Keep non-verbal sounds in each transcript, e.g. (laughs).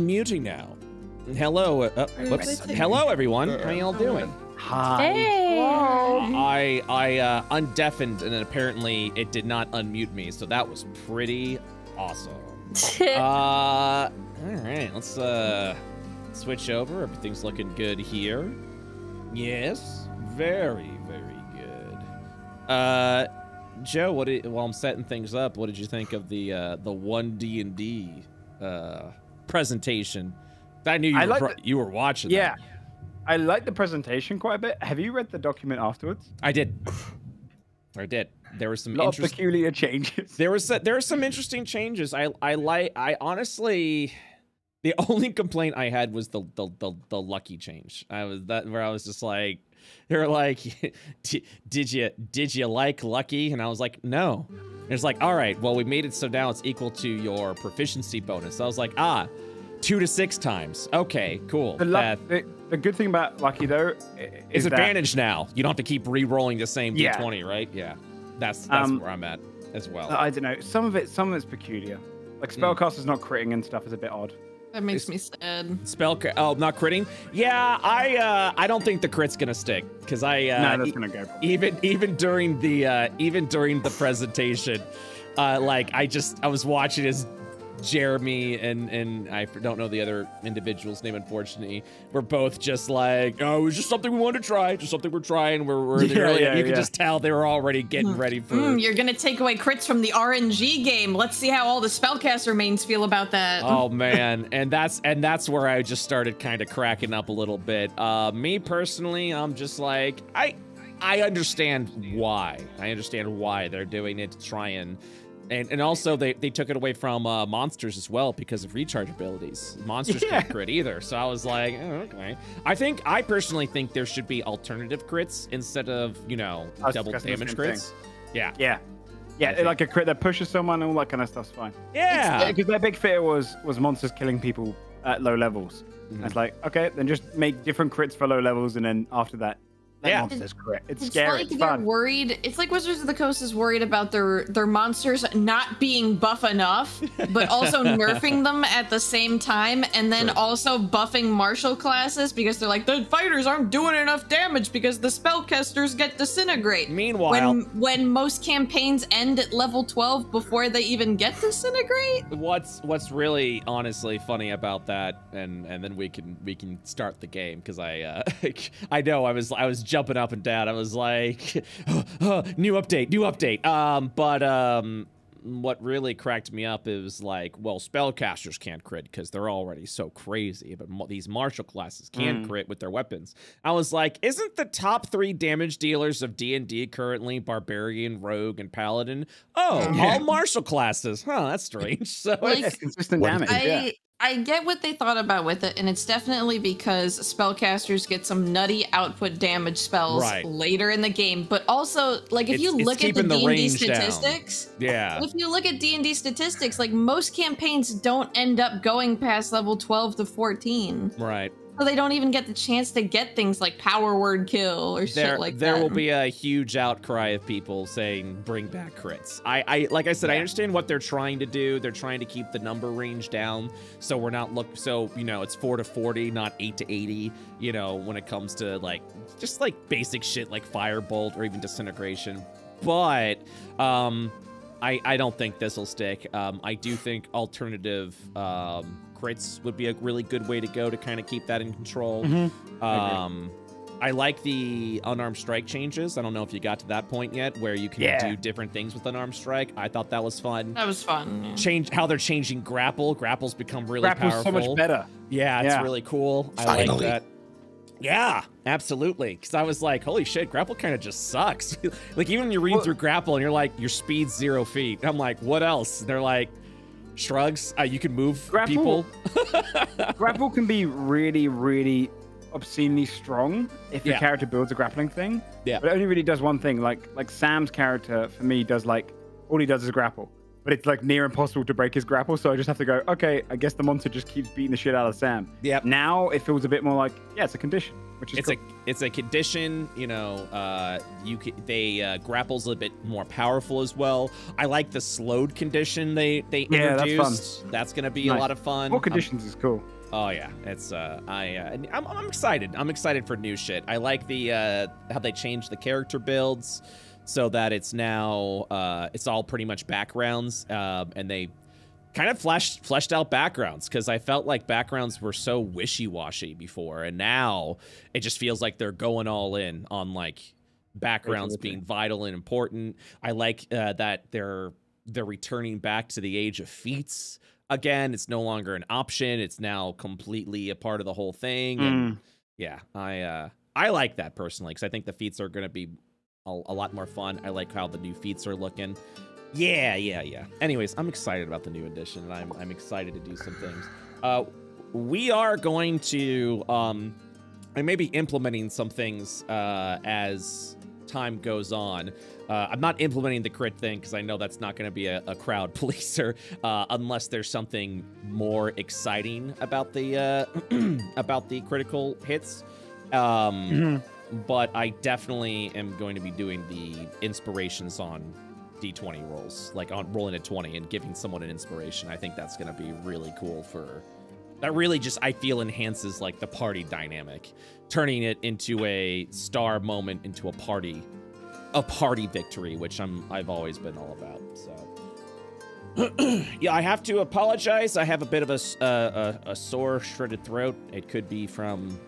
muting now. Hello, uh, uh, whoops. Hello, everyone. How y'all doing? Hi. Hey. I I uh, undeafened, and then apparently it did not unmute me, so that was pretty awesome. (laughs) Uh, all right, let's uh switch over. Everything's looking good here. Yes, very very good. Uh, Joe, what did, while I'm setting things up, what did you think of the uh the one D and D uh presentation? I knew you I were the- you were watching. Yeah. that. I like the presentation quite a bit. Have you read the document afterwards? I did. I did. There were some A interesting. peculiar changes. There was there are some interesting changes. I I like I honestly the (laughs) only complaint I had was the the the, the lucky change. I was that where I was just like they were like (laughs) did you did you like lucky and I was like no. And It's like all right, well we made it so now it's equal to your proficiency bonus. I was like ah 2 to 6 times. Okay, cool. The, luck, the, the good thing about Lucky though is advantage now. You don't have to keep re-rolling the same Yeah. d20, right? Yeah. That's that's Um, where I'm at as well. I don't know. Some of it, some of it's peculiar. Like Hmm. spellcasters not critting and stuff is a bit odd. That makes me sad. Spell. Oh, not critting. Yeah, I uh, I don't think the crit's gonna stick because I uh, no, that's e- gonna go. even even during the uh, even during the presentation, uh, like I just I was watching as Jeremy and and I don't know the other individual's name unfortunately. We're both just like oh it was just something we wanted to try, just something we're trying. We're, we're Yeah, really, yeah, you can just tell they were already getting ready for. Mm, you're gonna take away crits from the RNG game. Let's see how all the spellcaster mains feel about that. Oh man, and that's and that's where I just started kind of cracking up a little bit. Uh, me personally, I'm just like I I understand why. I understand why they're doing it to try and and, and also they, they took it away from uh, monsters as well because of recharge abilities. Monsters (laughs) Yeah. can't crit either, so I was like, oh, okay. I think I personally think there should be alternative crits instead of you know double damage crits. Yeah, Yeah. Yeah, like a crit that pushes someone, and all that kind of stuff's fine. yeah. Because their big fear was was monsters killing people at low levels. Mhm. It's like, okay, then just make different crits for low levels, and then after that, let Yeah. monsters crit. It's, It's scary. like it's they're fun. worried. It's like Wizards of the Coast is worried about their their monsters not being buff enough, but also (laughs) nerfing them at the same time, and then Sure. also buffing martial classes because they're like the fighters aren't doing enough damage because the spellcasters get disintegrate. Meanwhile, when when most campaigns end at level 12 before they even get disintegrate what's what's really honestly funny about that and and then we can we can start the game because i uh (laughs) i know i was i was jumping up and down i was like (laughs) new update new update um but um what really cracked me up is like well spellcasters can't crit because they're already so crazy but mo- these martial classes can Mm. crit with their weapons i was like isn't the top three damage dealers of d&d currently barbarian rogue and paladin oh Yeah. all martial classes huh that's strange (laughs) so Like, It's consistent damage. I yeah. I get what they thought about with it, and it's definitely because spellcasters get some nutty output damage spells Right. later in the game. But also, like if It's- you look at the D and D range down. statistics, yeah if you look at D and D statistics, like most campaigns don't end up going past level twelve to fourteen, right so they don't even get the chance to get things like power word kill or there shit like that. there will be a huge outcry of people saying bring back crits i i like i said i understand what they're trying to do they're trying to keep the number range down so we're not look so you know it's 4 to 40 not 8 to 80 you know when it comes to like just like basic shit like firebolt or even disintegration but um I, I don't think this will stick. Um, I do think alternative um, crits would be a really good way to go to kind of keep that in control. Mhm. I. Um, I like the unarmed strike changes. I don't know if you got to that point yet, where you can Yeah. do different things with unarmed strike. I thought that was fun. that was fun. yeah. Change how they're changing grapple. Grapple's become really Grapple's so powerful. much better. Yeah, it's Yeah. really cool. I like that. Yeah, absolutely. Because I was like, holy shit, grapple kind of just sucks. (laughs) like even when you read Well- through grapple and you're like, your speed's zero feet. I'm like, what else? They're like, shrugs. Uh, you can move Grapple- people. (laughs) Grapple can be really, really obscenely strong if your Yeah. character builds a grappling thing. Yeah. But it only really does one thing. Like like Sam's character for me does like all he does is grapple. But it's like near impossible to break his grapple. So I just have to go. Okay, I guess the monster just keeps beating the shit out of Sam. Yep. Now it feels a bit more like yeah, it's a condition, which is It's cool. a it's a condition, you know. Uh, you they uh, grapples a bit more powerful as well. I like the slowed condition they they Yeah, that's fun. introduced. That's, gonna be a lot of fun. More I'm- conditions is cool. Oh yeah, it's uh, I uh, I'm, I'm excited. I'm excited for new shit. I like the uh, how they changed the character builds so that it's now uh, it's all pretty much backgrounds, um, and they kind of fleshed fleshed out backgrounds because I felt like backgrounds were so wishy washy before, and now it just feels like they're going all in on like backgrounds being vital and important. I like uh, that they're they're returning back to the age of feats again. It's no longer an option. It's now completely a part of the whole thing. And Mm. yeah, I uh, I like that personally because I think the feats are going to be a, a lot more fun. I like how the new feats are looking. Yeah, yeah, yeah. Anyways, I'm excited about the new edition, and I'm I'm excited to do some things. Uh, we are going to um, I may be implementing some things uh, as time goes on. Uh, I'm not implementing the crit thing because I know that's not going to be a, a crowd (laughs) pleaser uh, unless there's something more exciting about the uh, (clears throat) about the critical hits. Um, Mhm. But I definitely am going to be doing the inspirations on d20 rolls, like on rolling a 20 and giving someone an inspiration. I think that's going to be really cool for. That really just I feel enhances like the party dynamic, turning it into a star moment into a party, a party victory, which I'm I've always been all about. So. (clears throat) yeah, I have to apologize. I have a bit of a, uh, a, a sore, shredded throat. It could be from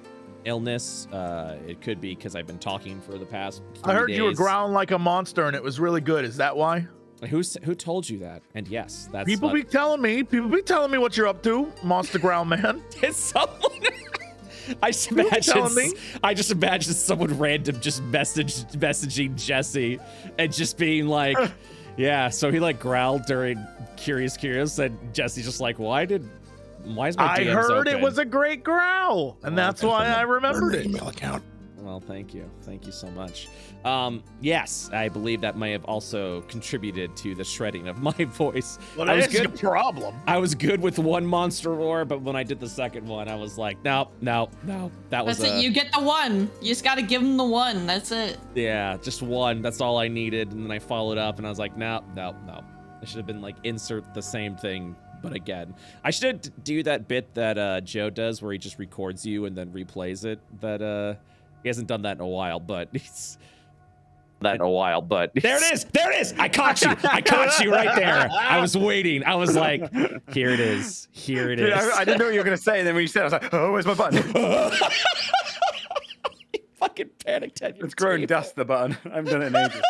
illness. Uh, it could be because I've been talking for the past. I heard three you were growling like a monster and it was really good. Is that why? Who's who told you that? And yes, that's People what- be telling me. People be telling me what you're up to, Monster Growl Man. (laughs) Did someone? (laughs) I just imagine. I just imagine someone random just message messaging Jesse and just being like, (laughs) "Yeah." So he like growled during Curious Curious, and Jesse's just like, "Why did? Why is my I DMs heard it was a great growl, and Well, that's why I remembered it. email account. Well, thank you, thank you so much. Um, yes, I believe that may have also contributed to the shredding of (laughs) my voice. Well, I was that's a good. problem. I was good with one monster roar, but when I did the second one, I was like, no, no, no. That was That's a- it. You get the one. You just gotta give him the one. That's it. Yeah, just one. That's all I needed. And then I followed up and I was like, no, no, no. I should have been like, insert the same thing, but again. I should do that bit that uh, Joe does where he just records you and then replays it. That uh, he hasn't done that in a while, but (laughs) he's. That in a while, but (laughs) there it is. There it is. I caught you. I caught you right there. I was waiting. I was like, here it is. Here it Dude, is. I, I didn't know what you were gonna say, and then when you said, it, I was like, "Oh, where's my button?" (laughs) fucking panicked at your It's grown dust. The button. I haven't done it in ages.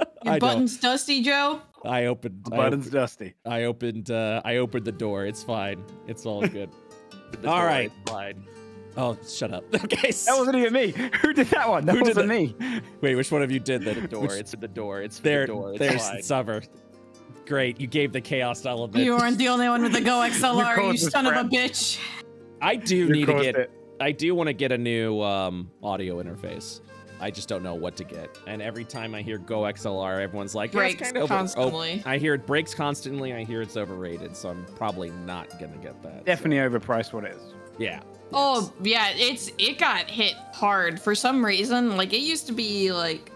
(laughs) Your I don't. button's dusty, Joe. I opened. The I button's opened- dusty. I opened uh I opened the door. It's fine. It's all (laughs) good. The All door right. Fine. oh, shut up. (laughs) Okay. That wasn't even me. Who did that one? That Who wasn't that? me. Wait, which one of you did? The door. Which- It's the door. It's there. the door. It's there's fine. Summer. Great. You gave the chaos element. You weren't the only one with the Go XLR, you, caused this son of a bitch. I do You need to get. it. I do want to get a new um audio interface. I just don't know what to get. And every time I hear Go XLR, everyone's like, yeah, it's Breaks kinda over- constantly. Oh, I hear it breaks constantly. I hear it's overrated, so I'm probably not gonna get that. so- Definitely overpriced. What it is? Yeah. Oh yeah, it's it got hit hard for some reason. Like it used to be like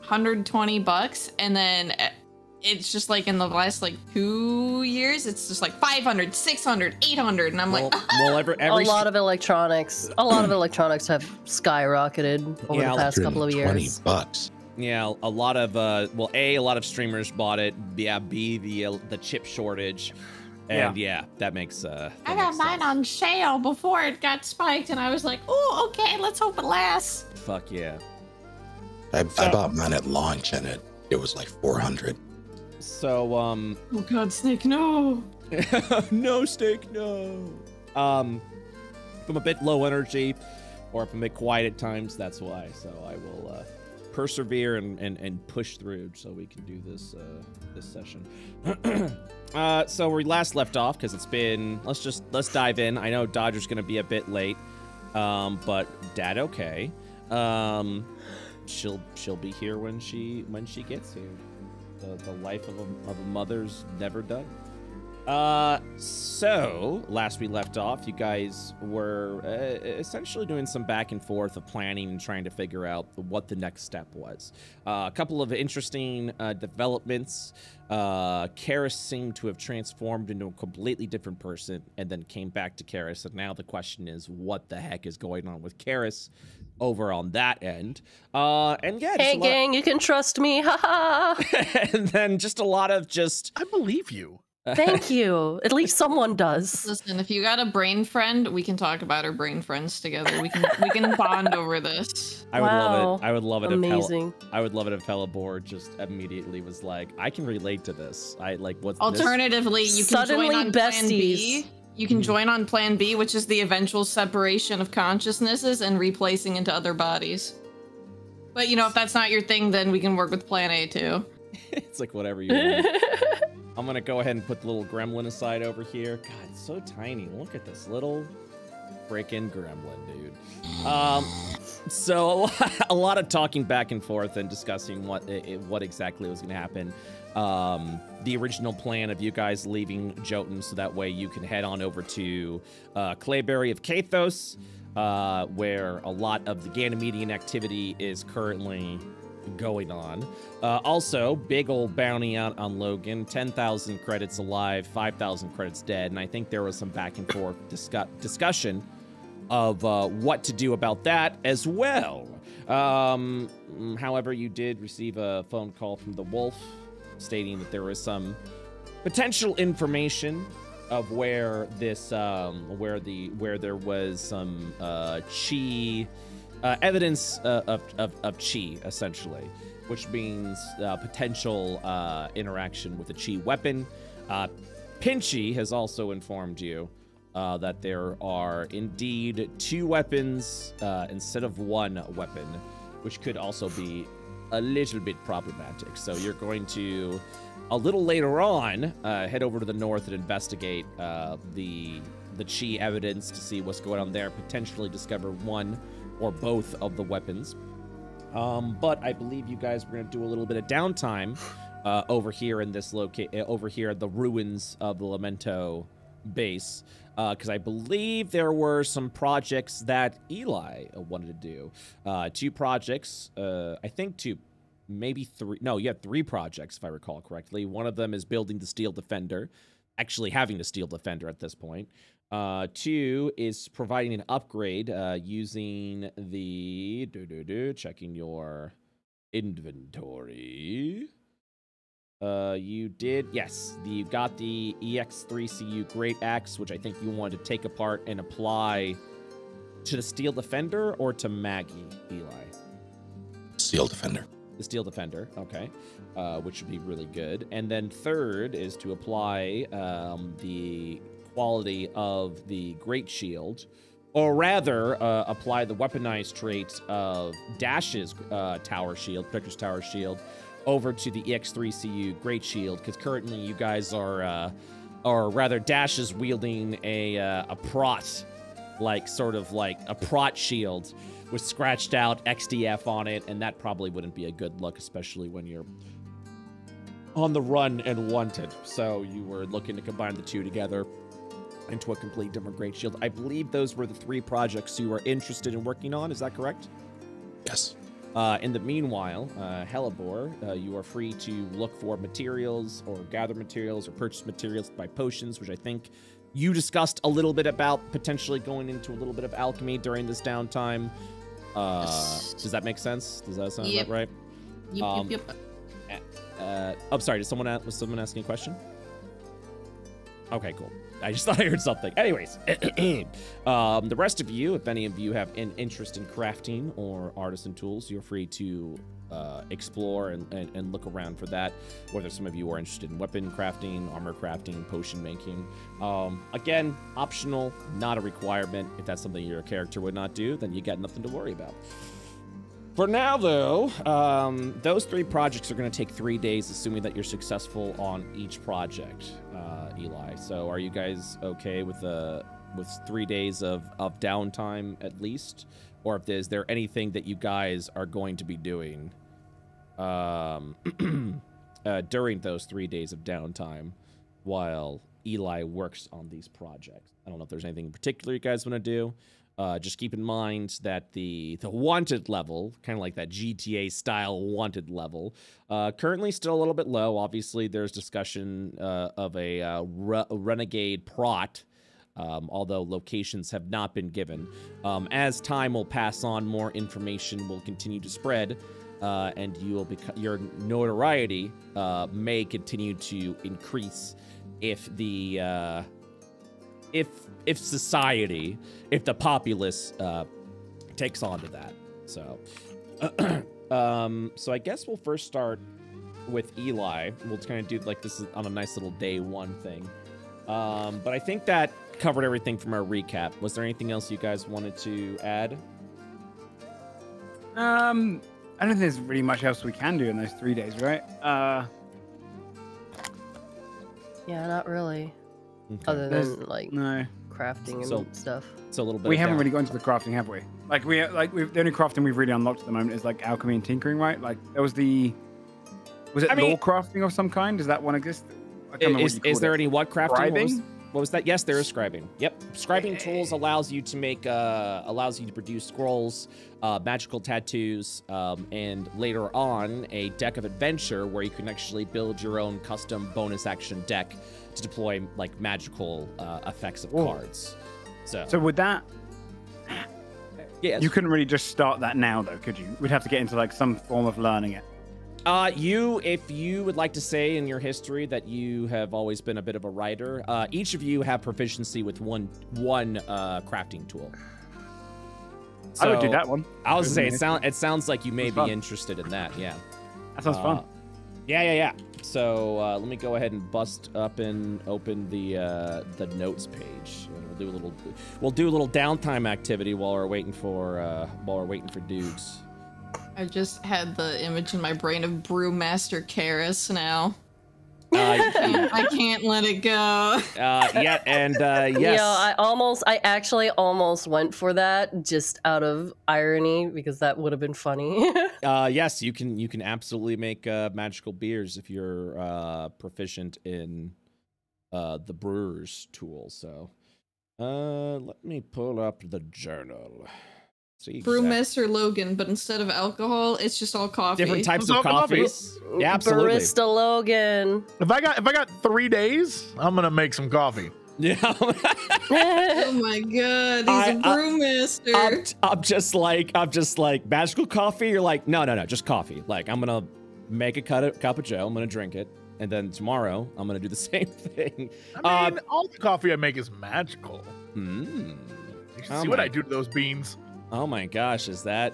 120 bucks, and then uh, it's just like in the last like two years, it's just like 500, 600, 800, and I'm Well, like, well, (laughs) every, every a lot of electronics, a lot of electronics have skyrocketed over Yeah, the past couple of 120 years. bucks. Yeah, a lot of uh, well, a a lot of streamers bought it. Yeah, b the uh, the chip shortage, and yeah, that makes uh. I got mine sense. on sale before it got spiked, and I was like, oh okay, let's hope it lasts. Fuck yeah. I, I bought mine at launch and it it was like 400. So um, Oh god, Snake, no. (laughs) no Snake, no. Um, if I'm a bit low energy, or if I'm a bit quiet at times, that's why. So I will uh, persevere and, and and push through so we can do this uh this session. (clears throat) uh, so we last left off because it's been. Let's just let's dive in. I know Dodger's gonna be a bit late, um, but Dad okay. Um, she'll she'll be here when she when she gets here. The, the life of a, of a mother's never done. Uh, so last we left off, you guys were uh, essentially doing some back and forth of planning and trying to figure out what the next step was. Uh, a couple of interesting uh, developments. Uh, Karis seemed to have transformed into a completely different person and then came back to Karis. And now the question is, what the heck is going on with Karis over on that end? Uh, and yeah, Hey, a lot- gang, you can trust me. Ha ha. (laughs) and then just a lot of just I believe you. Thank you. At least someone does. Listen, if you got a brain friend, we can talk about our brain friends together. We can we can bond over this. I would love it. I would love it if Hel- Amazing. I would love it if Hellebore just immediately was like, I can relate to this. I like what's this? Alternatively, you can Suddenly join on Plan B. You can join on Plan B, which is the eventual separation of consciousnesses and replacing into other bodies. But you know, if that's not your thing, then we can work with Plan A too. (laughs) it's like whatever you want. (laughs) I'm gonna go ahead and put the little gremlin aside over here. God, it's so tiny. Look at this little freaking gremlin, dude. Um, so a (laughs) lot, a lot of talking back and forth and discussing what i- i- what exactly was gonna happen. Um, the original plan of you guys leaving Jotun so that way you can head on over to uh, Clayberry of Kathos, uh, where a lot of the Ganymedian activity is currently going on. Uh, also, big old bounty out on Logan 10,000 credits alive, 5,000 credits dead. And I think there was some back and forth discu- discussion of uh, what to do about that as well. Um, however, you did receive a phone call from the Wolf stating that there was some potential information of where this um where the where there was some uh chi uh, evidence uh, of, of of chi essentially which means uh, potential uh, interaction with a chi weapon. Uh, pinchy has also informed you uh, that there are indeed two weapons uh, instead of one weapon which could also be a little bit problematic so you're going to a little later on, uh, head over to the north and investigate uh, the the chi evidence to see what's going on there. Potentially discover one or both of the weapons. Um, but I believe you guys were going to do a little bit of downtime uh, over here in this locate over here at the ruins of the Lamento base because I believe there were some projects that Eli uh, wanted to do. Uh, two projects, uh, I think two maybe three. No, you had three projects, if I recall correctly. One of them is building the Steel Defender, actually having the Steel Defender at this point. Uh, two is providing an upgrade uh, using the do do do checking your inventory. Uh, you did yes. The, you got the EX3CU Great Axe, which I think you wanted to take apart and apply to the Steel Defender or to Maggie, Eli. Steel Defender. The Steel Defender, okay, uh, which would be really good. And then third is to apply um, the quality of the Great Shield, or rather, uh, apply the weaponized traits of Dash's uh, Tower Shield, Victor's Tower Shield, over to the EX3CU Great Shield, because currently you guys are, uh, or rather, Dash is wielding a uh, a prot, like sort of like a prot shield with scratched out XDF on it, and that probably wouldn't be a good look, especially when you're on the run and wanted. So you were looking to combine the two together into a complete different Great Shield. I believe those were the three projects you were interested in working on. Is that correct? Yes. Uh, in the meanwhile, uh, Hellebore, uh, you are free to look for materials or gather materials or purchase materials by potions, which I think you discussed a little bit about potentially going into a little bit of alchemy during this downtime. Uh, does that make sense? Does that sound Yep. right? Yep, Um, yep, yep. Uh, I'm sorry. Did someone a- was someone asking a question? Okay, cool. I just (laughs) thought I heard something. Anyways, (clears throat) um, the rest of you, if any of you have an interest in crafting or artisan tools, you're free to uh, explore and, and, and look around for that. Whether some of you are interested in weapon crafting, armor crafting, potion making. Um, again, optional, not a requirement. If that's something your character would not do, then you got nothing to worry about. For now, though, um, those three projects are going to take three days, assuming that you're successful on each project, uh, Eli. So, are you guys okay with uh, with three days of, of downtime at least, or if there's there anything that you guys are going to be doing um, (clears throat) uh, during those three days of downtime while Eli works on these projects. I don't know if there's anything in particular you guys want to do. Uh, just keep in mind that the the wanted level, kind of like that GTA style wanted level, uh, currently still a little bit low. Obviously, there's discussion uh, of a, uh, re- renegade prot, um, although locations have not been given. Um, as time will pass on, more information will continue to spread, uh, and you will your notoriety uh, may continue to increase if the if if society, if the populace uh, takes on to that. So, (clears throat) um, so I guess we'll first start with Eli. We'll kind of do like this on a nice little day one thing. Um, but I think that covered everything from our recap. Was there anything else you guys wanted to add? Um, I don't think there's really much else we can do in those three days, right? Uh, Yeah, not really. Okay. Other There's- than like no, crafting and stuff. It's a little bit. we haven't down- really got into the crafting, have we? Like we like we've, the only crafting we've really unlocked at the moment is like alchemy and tinkering, right? Like there was the was it I mean- law crafting of some kind? Does that one exist? I can't remember Is, what you is there it. any what crafting? What was, Scribing? what was that? Yes, there is scribing. Yep, scribing tools allows you to make uh, allows you to produce scrolls, uh, magical tattoos, um, and later on a deck of adventure where you can actually build your own custom bonus action deck to deploy like magical uh, effects of Whoa. cards. So, So would that yes. you couldn't really just start that now though, could you? We'd have to get into like some form of learning it. Uh, you, if you would like to say in your history that you have always been a bit of a writer, uh, each of you have proficiency with one one uh, crafting tool. I would do that one. I was Good say it idea. sound it sounds like you may Sounds be fun. interested in that. Yeah. That sounds Uh, fun. Yeah, yeah, yeah. So uh, let me go ahead and bust up and open the uh, the notes page. We'll do a little we'll do a little downtime activity while we're waiting for uh, while we're waiting for dudes. I just had the image in my brain of Brewmaster Karis now. (laughs) Uh, I can't let it go. uh, yeah, and uh, (laughs) yes. Yeah, I almost, I actually almost went for that just out of irony because that would have been funny. (laughs) Uh, yes, you can. You can absolutely make uh, magical beers if you're uh, proficient in uh, the brewer's tool. So, uh, let me pull up the journal. See exact- Brewmaster Logan, but instead of alcohol, it's just all coffee. different types of It's all coffee. Yeah, absolutely. Barista Logan. If I got if I got three days, I'm gonna make some coffee. Yeah, (laughs) Oh my god, he's I- a I- brewmaster. I'm, I'm just like I'm just like magical coffee. You're like no, no, no, just coffee. Like I'm gonna make a cut of, cup of Joe. I'm gonna drink it, and then tomorrow I'm gonna do the (laughs) same thing. I Uh, mean, all the coffee I make is magical. Mm. You should Oh see what I do to those beans. Oh my gosh, is that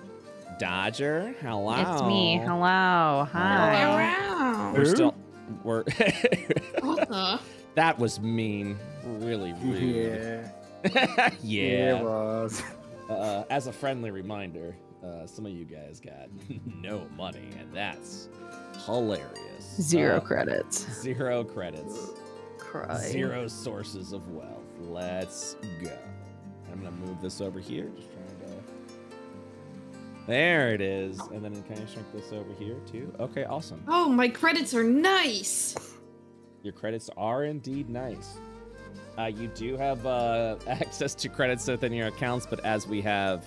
Dodger? Hello. It's me. Hello. Hi. Wow. We're still we're (laughs) What the? that was mean. Really rude. (laughs) Yeah, yeah. it was. Uh, as a friendly reminder, uh, some of you guys got (laughs) no money, and that's hilarious. Zero Uh, credits. Zero credits. Cry. Zero sources of wealth. Let's go. I'm gonna move this over here. Just trying to. There it is, and then can I shrink this over here too? Okay, awesome. Oh, my credits are nice. Your credits are indeed nice. Uh, you do have uh, (laughs) access to credits within your accounts, but as we have,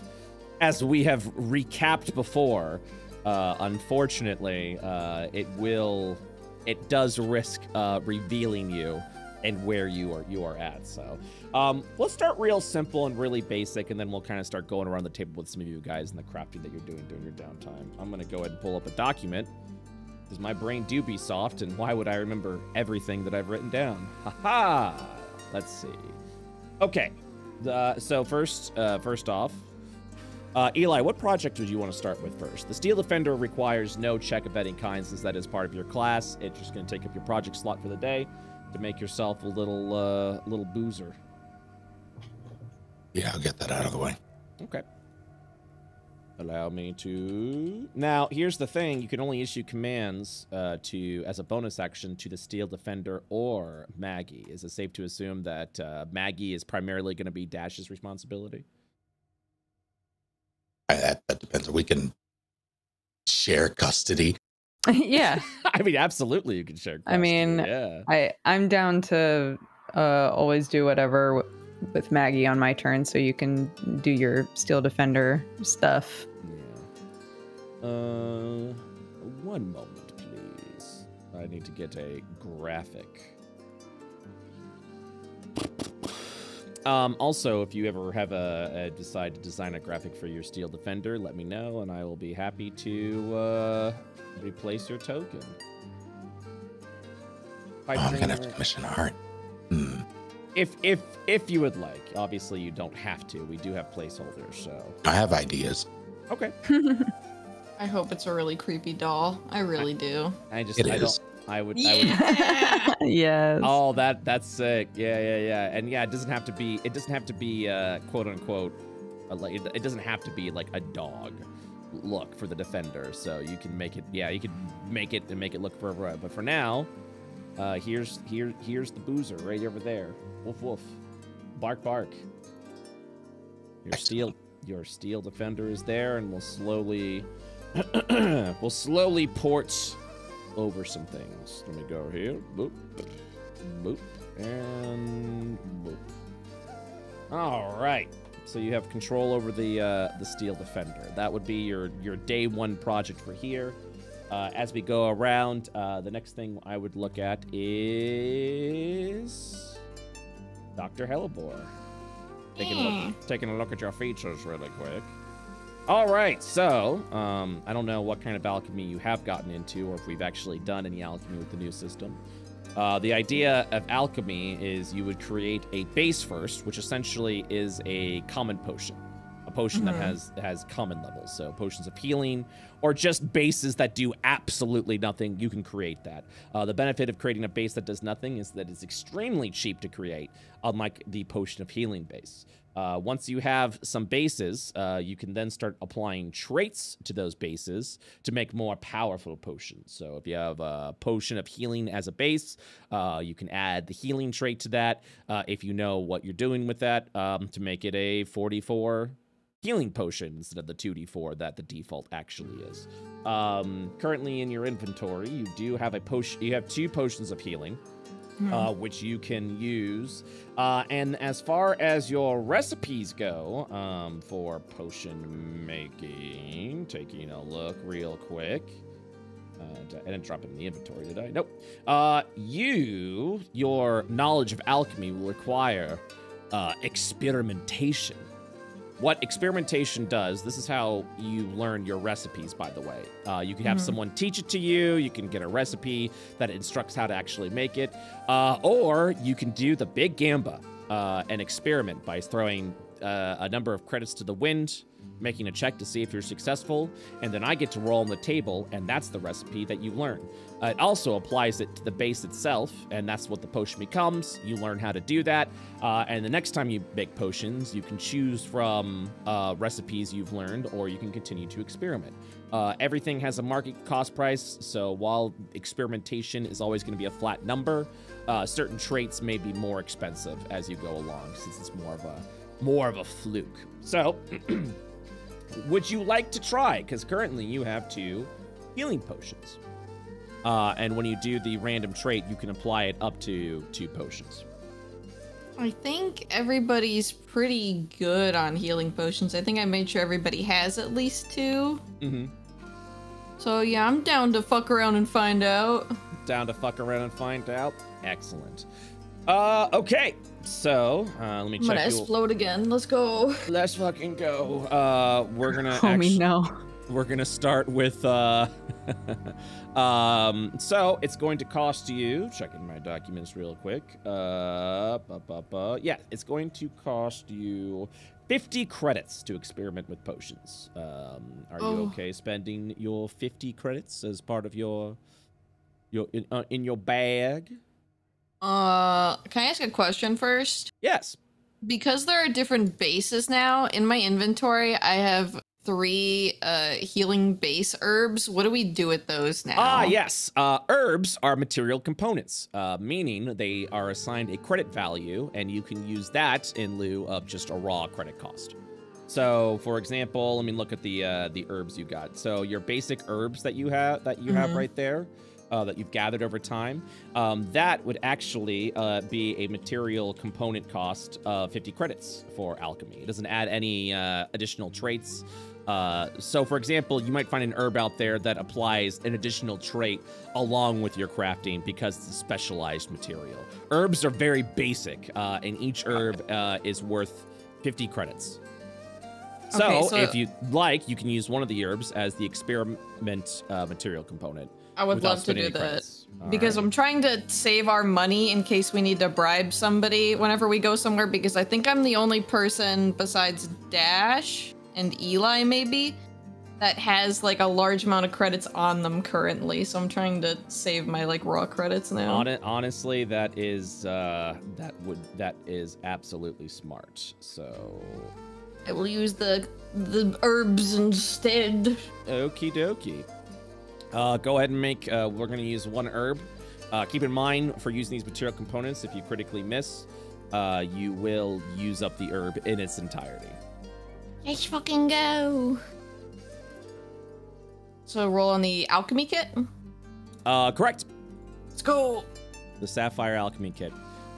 as we have recapped before, uh, unfortunately, uh, it will, it does risk uh, revealing you and where you are you are at. So, um, let's start real simple and really basic, and then we'll kind of start going around the table with some of you guys and the crafting that you're doing during your downtime. I'm gonna go ahead and pull up a document because my brain do be soft, and why would I remember everything that I've written down? Ha ha! Let's see. Okay, uh, so first, uh, first off, uh, Eli, what project would you want to start with first? The Steel Defender requires no check of any kind since that is part of your class. It's just going to take up your project slot for the day to make yourself a little, uh, little boozer. Yeah, I'll get that out of the way. Okay. Allow me to. Now, here's the thing: you can only issue commands uh, to, as a bonus action, to the Steel Defender or Maggie. Is it safe to assume that uh, Maggie is primarily going to be Dash's responsibility? I, that, that depends. We can share custody. (laughs) yeah. (laughs) I mean, absolutely, you can share. I mean, yeah. I I'm down to uh always do whatever with Maggie on my turn, so you can do your Steel Defender stuff. Yeah. Uh, one moment, please. I need to get a graphic. Um, also, if you ever have a, a decide to design a graphic for your Steel Defender, let me know, and I will be happy to uh, replace your token. Oh, I'm gonna have to commission art. Hmm. if if if you would like. Obviously, you don't have to. We do have placeholders, so I have ideas. okay. (laughs) I hope it's a really creepy doll. I really do. I just It I is. don't. I would. I would Yeah. (laughs) yes. Oh, that that's sick. Yeah, yeah, yeah. And yeah, it doesn't have to be. It doesn't have to be uh, quote unquote. like it, it doesn't have to be like a dog look for the defender. So you can make it. Yeah, you can make it and make it look for. But for now, uh, here's here here's the boozer right over there. Woof woof, bark bark. Your steel your steel defender is there, and we'll slowly (clears throat) we'll slowly port over some things. Let me go here. Boop. Boop. And boop. All right. So you have control over the uh, the steel defender. That would be your your day one project for here. Uh, as we go around, uh, the next thing I would look at is Dr. Hellebore. Taking a look, taking a look at your features really quick. All right, so um, I don't know what kind of alchemy you have gotten into, or if we've actually done any alchemy with the new system. Uh, the idea of alchemy is you would create a base first, which essentially is a common potion, a potion that has has common levels. So potions of healing, or just bases that do absolutely nothing. You can create that. Uh, the benefit of creating a base that does nothing is that it's extremely cheap to create, unlike the potion of healing base. Uh, once you have some bases, uh, you can then start applying traits to those bases to make more powerful potions. So if you have a potion of healing as a base, uh, you can add the healing trait to that. Uh, if you know what you're doing with that, um, to make it a 44 healing potion instead of the 2d4 that the default actually is. Um, currently in your inventory, you do have a potion. You have two potions of healing uh, which you can use. Uh, and as far as your recipes go um, for potion making, taking a look real quick. Uh, I didn't drop it in the inventory, did I? Nope. Uh, you, your knowledge of alchemy will require uh, experimentation. What experimentation does, this is how you learn your recipes, by the way. Uh, you can have someone teach it to you, you can get a recipe that instructs how to actually make it, uh, or you can do the big gamba uh, and experiment by throwing uh, a number of credits to the wind, making a check to see if you're successful, and then I get to roll on the table, and that's the recipe that you learn. Uh, it also applies it to the base itself, and that's what the potion becomes. You learn how to do that, uh, and the next time you make potions, you can choose from uh, recipes you've learned, or you can continue to experiment. Uh, everything has a market cost price, so while experimentation is always going to be a flat number, uh, certain traits may be more expensive as you go along, since it's more of a more of a fluke. So, (clears throat) would you like to try? Because currently you have two healing potions. Uh, and when you do the random trait, you can apply it up to two potions. I think everybody's pretty good on healing potions. I think I made sure everybody has at least two. Mm-hmm. So yeah, I'm down to fuck around and find out. Down to fuck around and find out. Excellent. Uh, okay. So, uh, let me I'm gonna check. your- explode again. Let's go. Let's fucking go. Uh, we're gonna. Homie, actu- no. We're gonna start with. Uh, (laughs) um, so it's going to cost you. Checking my documents real quick. Uh, bu- bu- bu- yeah, it's going to cost you 50 credits to experiment with potions. Um, are you Oh. okay spending your 50 credits as part of your your in, uh, in your bag? Uh, can I ask a question first? Yes. Because there are different bases now, in my inventory, I have three uh healing base herbs. What do we do with those now? Ah, yes. Uh, herbs are material components, uh, meaning they are assigned a credit value, and you can use that in lieu of just a raw credit cost. So, for example, let me look at the uh, the herbs you got. So, your basic herbs that you have that you have Mhm. right there, uh, that you've gathered over time, um, that would actually uh, be a material component cost of 50 credits for alchemy. It doesn't add any uh, additional traits. Uh, so, for example, you might find an herb out there that applies an additional trait along with your crafting because it's a specialized material. Herbs are very basic, uh, and each herb uh, is worth 50 credits. So, Okay, so- if you like, you can use one of the herbs as the experiment uh, material component. I would love to do any that. All because right. I'm trying to save our money in case we need to bribe somebody whenever we go somewhere. Because I think I'm the only person besides Dash and Eli, maybe, that has like a large amount of credits on them currently. So I'm trying to save my like raw credits now. Hon- honestly, that is uh, that would that is absolutely smart. So, I will use the the herbs instead. okie dokie. Uh, go ahead and make. Uh, we're gonna use one herb. Uh, keep in mind for using these material components, if you critically miss, uh, you will use up the herb in its entirety. Let's fucking go. So roll on the alchemy kit. Uh, correct. Let's go. the Sapphire Alchemy Kit.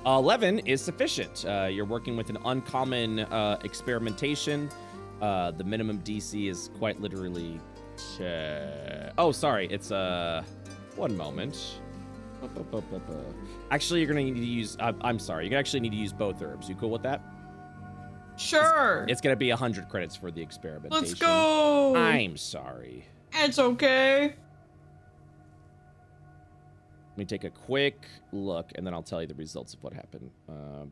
Uh, 11 is sufficient. Uh, you're working with an uncommon uh, experimentation. Uh, the minimum DC is quite literally. Oh, sorry. It's uh, one moment. Actually, you're gonna need to use. Uh, I'm sorry. You actually need to use both herbs. You cool with that? Sure. It's gonna be 100 credits for the experiment. Let's go. I'm sorry. It's okay. Let me take a quick look, and then I'll tell you the results of what happened. Uh,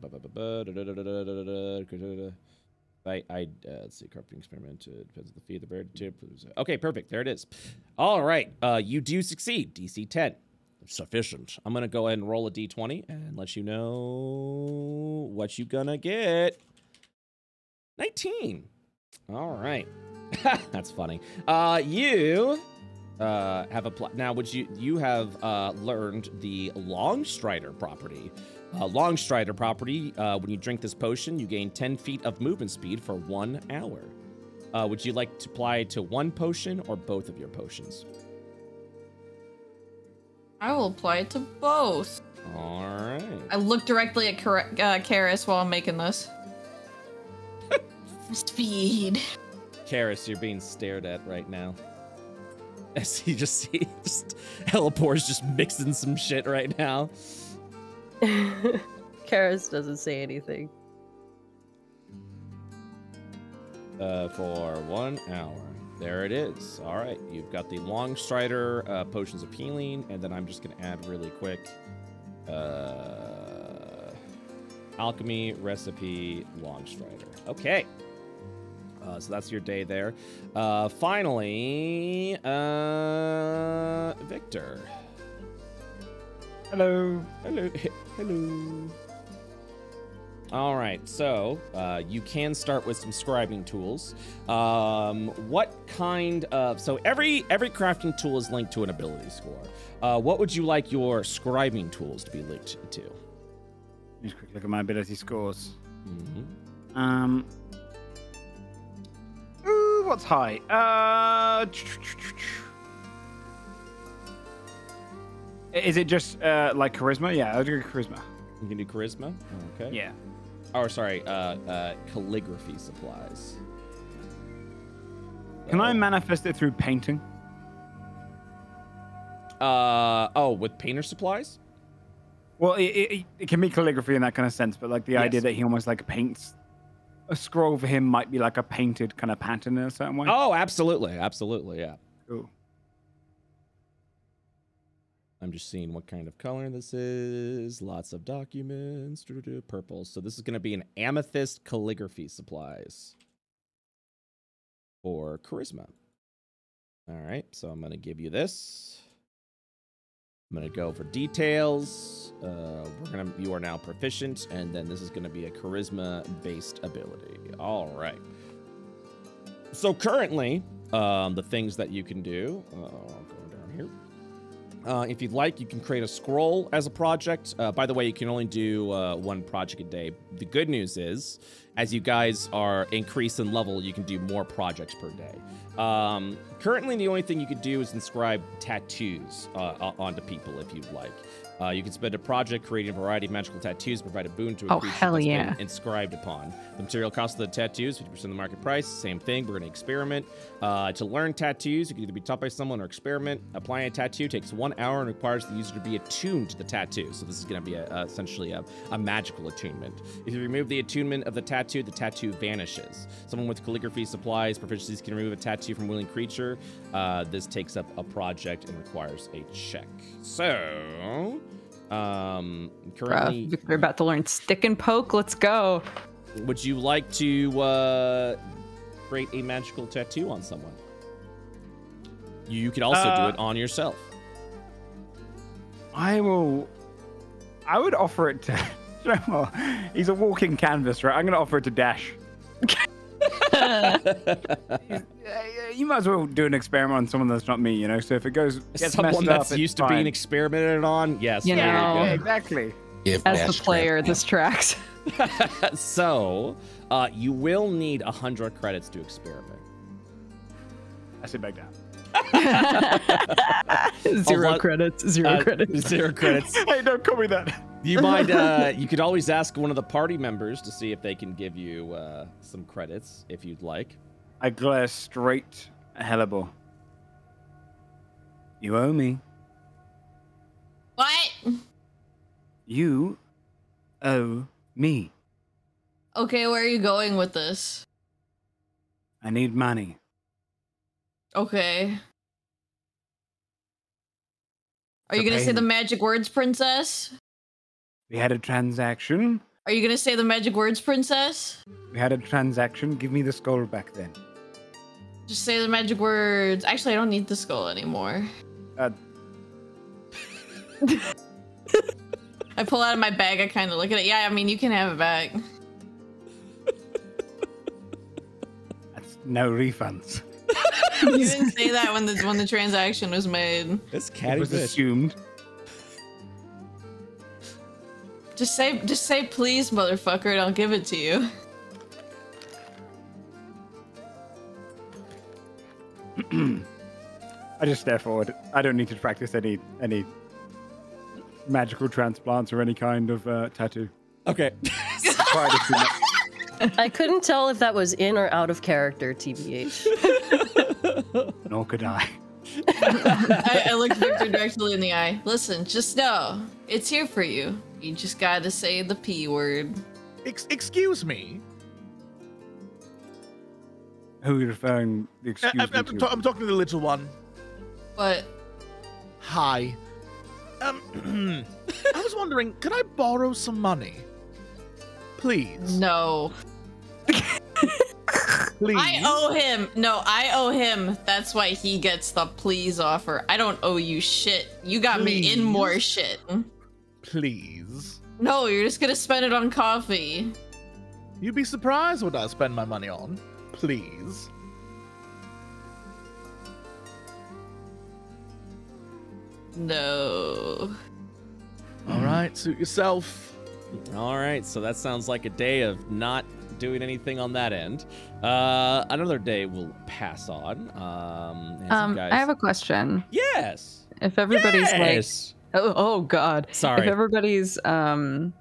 I, I uh, let's see, carpeting experiment uh, depends on the fee of the bird. tip. Okay, perfect. There it is. All right, uh, you do succeed. DC 10, sufficient. I'm gonna go ahead and roll a D20 and let you know what you gonna get. 19. All right, (laughs) that's funny. Uh, you uh, have a now. Would you you have uh, learned the long strider property? Uh, Longstrider property. Uh, when you drink this potion, you gain 10 feet of movement speed for one hour. Uh, would you like to apply to one potion or both of your potions? I will apply it to both. All right. I look directly at Kar- uh, Karis while I'm making this. (laughs) (laughs) Speed. Karis, you're being stared at right now. (laughs) As you just see, just Hellebore's just mixing some shit right now. (laughs) Karis doesn't say anything. uh, for one hour. There it is. All right, you've got the Long Strider uh, potions of healing, and then I'm just gonna add really quick uh, alchemy recipe Long Strider. Okay. Uh, so that's your day there. Uh, finally, uh, Victor. Hello. Hello. (laughs) Hello. All right, so uh, you can start with some scribing tools. Um, what kind of so every every crafting tool is linked to an ability score. Uh, what would you like your scribing tools to be linked to? Just quick look at my ability scores. Mhm. Um. Ooh, what's high? Uh. Is it just uh, like charisma? Yeah, I'll do charisma. You can do charisma. Okay. Yeah. Or sorry, uh, uh, calligraphy supplies. Can I Uh, manifest it through painting? Uh oh, with painter supplies. Well, it, it, it can be calligraphy in that kind of sense, but like the idea that he almost like paints a scroll for him might be like a painted kind of pattern in a certain way. Oh, absolutely, absolutely, yeah. Cool. I'm just seeing what kind of color this is. Lots of documents. doo-doo-doo, Purple. So this is going to be an amethyst calligraphy supplies for charisma. All right. So I'm going to give you this. I'm going to go for details. Uh, we're gonna. You are now proficient, and then this is going to be a charisma-based ability. All right. So currently, um, the things that you can do. Uh, Uh, if you'd like, you can create a scroll as a project. Uh, by the way, you can only do uh, one project a day. The good news is, as you guys are increased in level, you can do more projects per day. Um, currently, the only thing you could do is inscribe tattoos uh, onto people if you'd like. Uh, you can spend a project creating a variety of magical tattoos, provide a boon to a Oh, creature hell yeah. inscribed upon. The material cost of the tattoos, 50% of the market price. Same thing, we're going to experiment. Uh, to learn tattoos, you can either be taught by someone or experiment. Applying a tattoo takes one hour and requires the user to be attuned to the tattoo. So this is going to be a, a- essentially a, a magical attunement. If you remove the attunement of the tattoo, the tattoo vanishes. Someone with calligraphy supplies proficiencies can remove a tattoo from a willing creature. Uh, this takes up a project and requires a check. So, um, Bruh, currently, we're about to learn stick and poke. Let's go. would you like to uh, create a magical tattoo on someone? You could also do Uh, it on yourself. I will. I would offer it to. (laughs) you? He's a walking canvas, right? I'm going to offer it to Dash. (laughs) You might as well do an experiment on someone that's not me, you know. So if it goes gets Someone messed that's up, used it's to being fine. experimented on. Yes. You know. yeah, exactly. Give As the player, Trap. this tracks. (laughs) (laughs) so, uh, you will need a hundred credits to experiment. I sit back down. (laughs) zero lot- credits. Zero Uh, credits. Zero credits. hey, don't call me that. You mind? Uh, you could always ask one of the party members to see if they can give you uh, some credits if you'd like. I glare straight at Hellebore. You owe me. What? You owe me. Okay, where are you going with this? I need money. Okay. Are you gonna say the magic words, princess? We had a transaction. Are you gonna say the magic words, princess? We had a transaction. Give me the skull back then. Just say the magic words. Actually, I don't need the skull anymore. Uh, (laughs) I pull out of my bag. I kind of look at it. Yeah, I mean, you can have it back. that's no refunds. (laughs) You didn't say that when the when the transaction was made. This cat was bitch. assumed. Just say, just say, please, motherfucker, and I'll give it to you. (clears throat) I just stare forward. I don't need to practice any any magical transplants or any kind of uh, tattoo. Okay. (laughs) Quite a too much. I couldn't tell if that was in or out of character, TBH. (laughs) Nor could I. I, I looked Victor directly in the eye. Listen, just know it's here for you. You just gotta say the p word. Ex- excuse me. Who are you referring the I- excuse I'm, me I'm, to? ta- I'm talking to the little one. But Hi. Um, (clears throat) I was wondering, could I borrow some money? Please. no, Please. I owe him. No, I owe him. That's why he gets the please offer. I don't owe you shit. You got me in more shit. Please. No, you're just gonna spend it on coffee. You'd be surprised what I spend my money on. Please. No. All right, suit yourself. All right, so that sounds like a day of not doing anything on that end. Uh, another day will pass on. Um, Um, guys... I have a question. yes. If everybody's like, yes. oh, oh God, Sorry. if everybody's um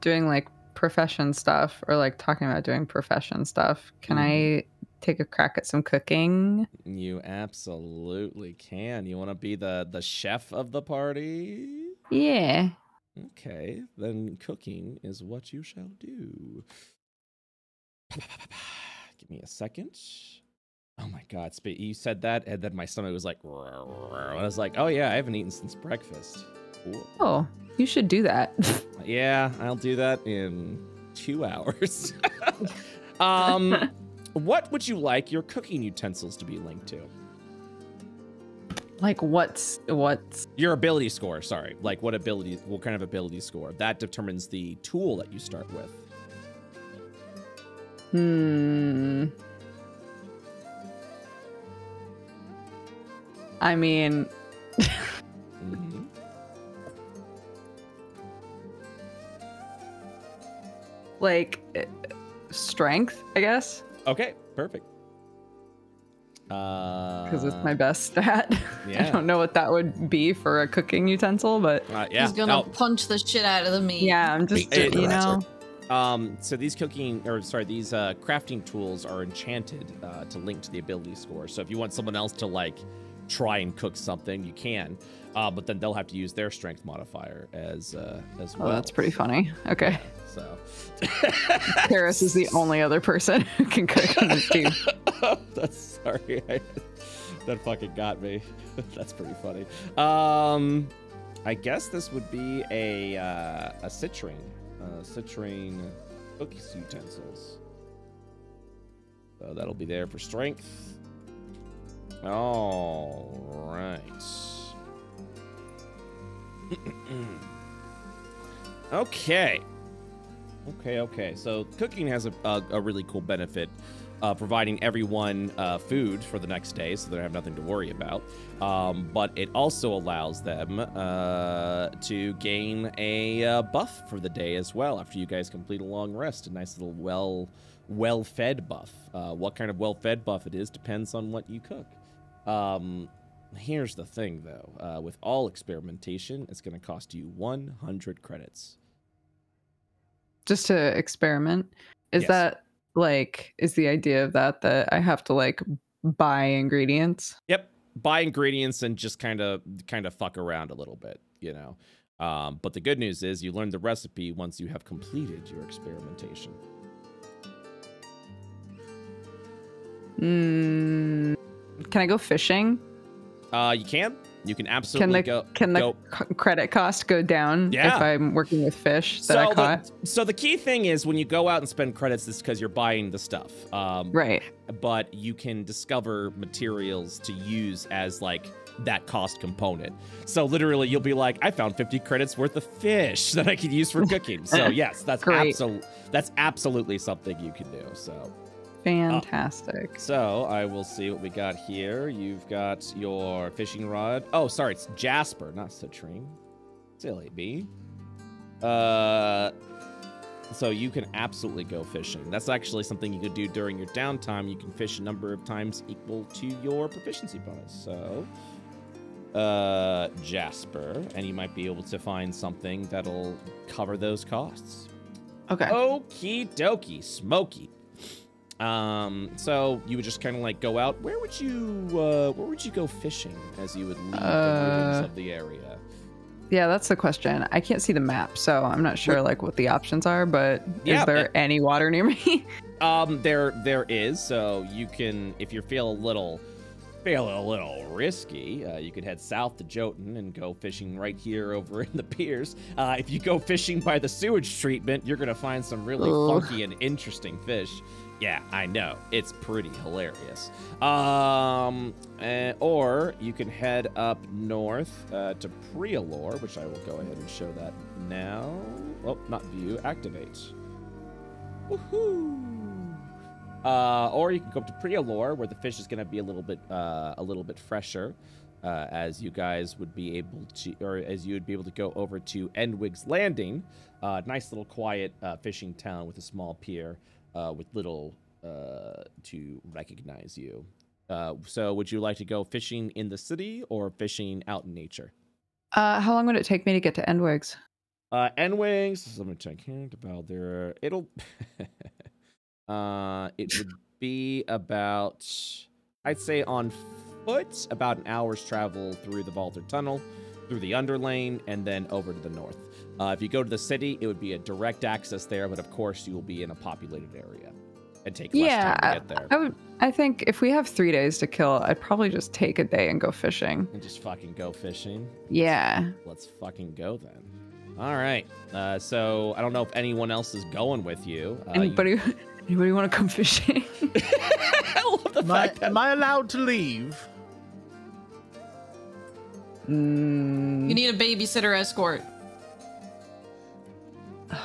doing like profession stuff or like talking about doing profession stuff, can I mm-hmm. take a crack at some cooking? You absolutely can. You want to be the the chef of the party? Yeah. Okay, then cooking is what you shall do. (sighs) Give me a second. Oh my god, you said that, and then my stomach was like, I was like, oh yeah, I haven't eaten since breakfast. Cool. Oh, you should do that. (laughs) Yeah, I'll do that in two (laughs) hours. (laughs) um, what would you like your cooking utensils to be linked to? like what's what's Your ability score, sorry. Like what ability, what kind of ability score? That determines the tool that you start with. hmm. I mean, Mhm. Like eh, strength, I guess, Okay, perfect. Because because it's my best stat. (laughs) Yeah. I don't know what that would be for a cooking utensil, but Uh, yeah. He's gonna Oh, punch the shit out of the meat. yeah, I'm just Beat the you know. Um, so these cooking, or sorry, these uh, crafting tools are enchanted uh, to link to the ability score. So if you want someone else to like try and cook something, you can, uh, but then they'll have to use their strength modifier as uh, as Oh, well. that's pretty funny. Okay. So Karis is the only other person (laughs) who can cook in this team. (laughs) that's sorry, I, that fucking got me. (laughs) that's pretty funny. Um, I guess this would be a uh, a citrine, uh, citrine cookie utensils. So that'll be there for strength. All right. (clears throat) okay. Okay, okay. So cooking has a, a, a really cool benefit, uh, providing everyone uh, food for the next day, so they have nothing to worry about. Um, but it also allows them uh, to gain a uh, buff for the day as well after you guys complete a long rest. A nice little well, well-fed buff. Uh, what kind of well-fed buff it is depends on what you cook. Um, here's the thing, though. Uh, with all experimentation, it's going to cost you 100 credits. Just to experiment. Is Yes. that like is the idea of that that I have to like buy ingredients? Yep. Buy ingredients and just kind of kind of fuck around a little bit, you know. Um, but the good news is you learn the recipe once you have completed your experimentation. Mm, can I go fishing? Uh, you can. You can Can absolutely the go. can the go. credit cost go down Yeah. if I'm working with fish that I so, caught? the, so the key thing is when you go out and spend credits, it's because you're buying the stuff. Um, Right. but you can discover materials to use as like that cost component. So literally you'll be like, I found 50 credits worth of fish (laughs) that I could use for cooking. So (laughs) yes, that's absolutely that's absolutely something you can do. So Fantastic. so I will see what we got here. You've got your fishing rod. Oh, sorry, it's Jasper, not Citrine. Silly bee. Uh so you can absolutely go fishing. That's actually something you could do during your downtime. You can fish a number of times equal to your proficiency bonus. So, uh, Jasper, and you might be able to find something that'll cover those costs. Okay. Okie dokie, smoky. Um, so you would just kind of like go out. Where would you, uh, where would you go fishing as you would leave the Uh, ruins of the area? Yeah, that's the question. I can't see the map, so I'm not sure like what the options are, but Yeah, is there it- any water near me? (laughs) Um, there there is. So you can, if you feel a little, feel a little risky, uh, you could head south to Jotun and go fishing right here (laughs) over in the piers. Uh, if you go fishing by the sewage treatment, you're gonna find some really Ugh. funky and interesting fish. Yeah, I know. It's pretty hilarious. Um, eh, or you can head up north uh, to Prialor, which I will go ahead and show that now. Oh, not view, activate. Woohoo! Uh, or you can go up to Prialor, where the fish is going to be a little bit, uh, a little bit fresher, uh, as you guys would be able to, or as you would be able to go over to Endwig's Landing, uh, nice little quiet uh, fishing town with a small pier, uh, with little uh, to recognize you. Uh, so, would you like to go fishing in the city or fishing out in nature? Uh, how long would it take me to get to Endwigs? Uh, Endwigs. Let me check here. About there, it'll. (laughs) uh, it would be about, I'd say on foot, about an hour's travel through the Vaulter Tunnel, through the Underlane, and then over to the north. Uh, if you go to the city, it would be a direct access there, but of course you will be in a populated area and take less Yeah, time to get there. I would. I think if we have three days to kill, I'd probably just take a day and go fishing. and just fucking go fishing. Yeah. Let's fucking go then. All right. Uh, so I don't know if anyone else is going with you. Uh, you- Anybody? (laughs) Anybody want to come fishing? (laughs) (laughs) I love the Am I, fact that am I allowed to leave? Mm, You need a babysitter escort.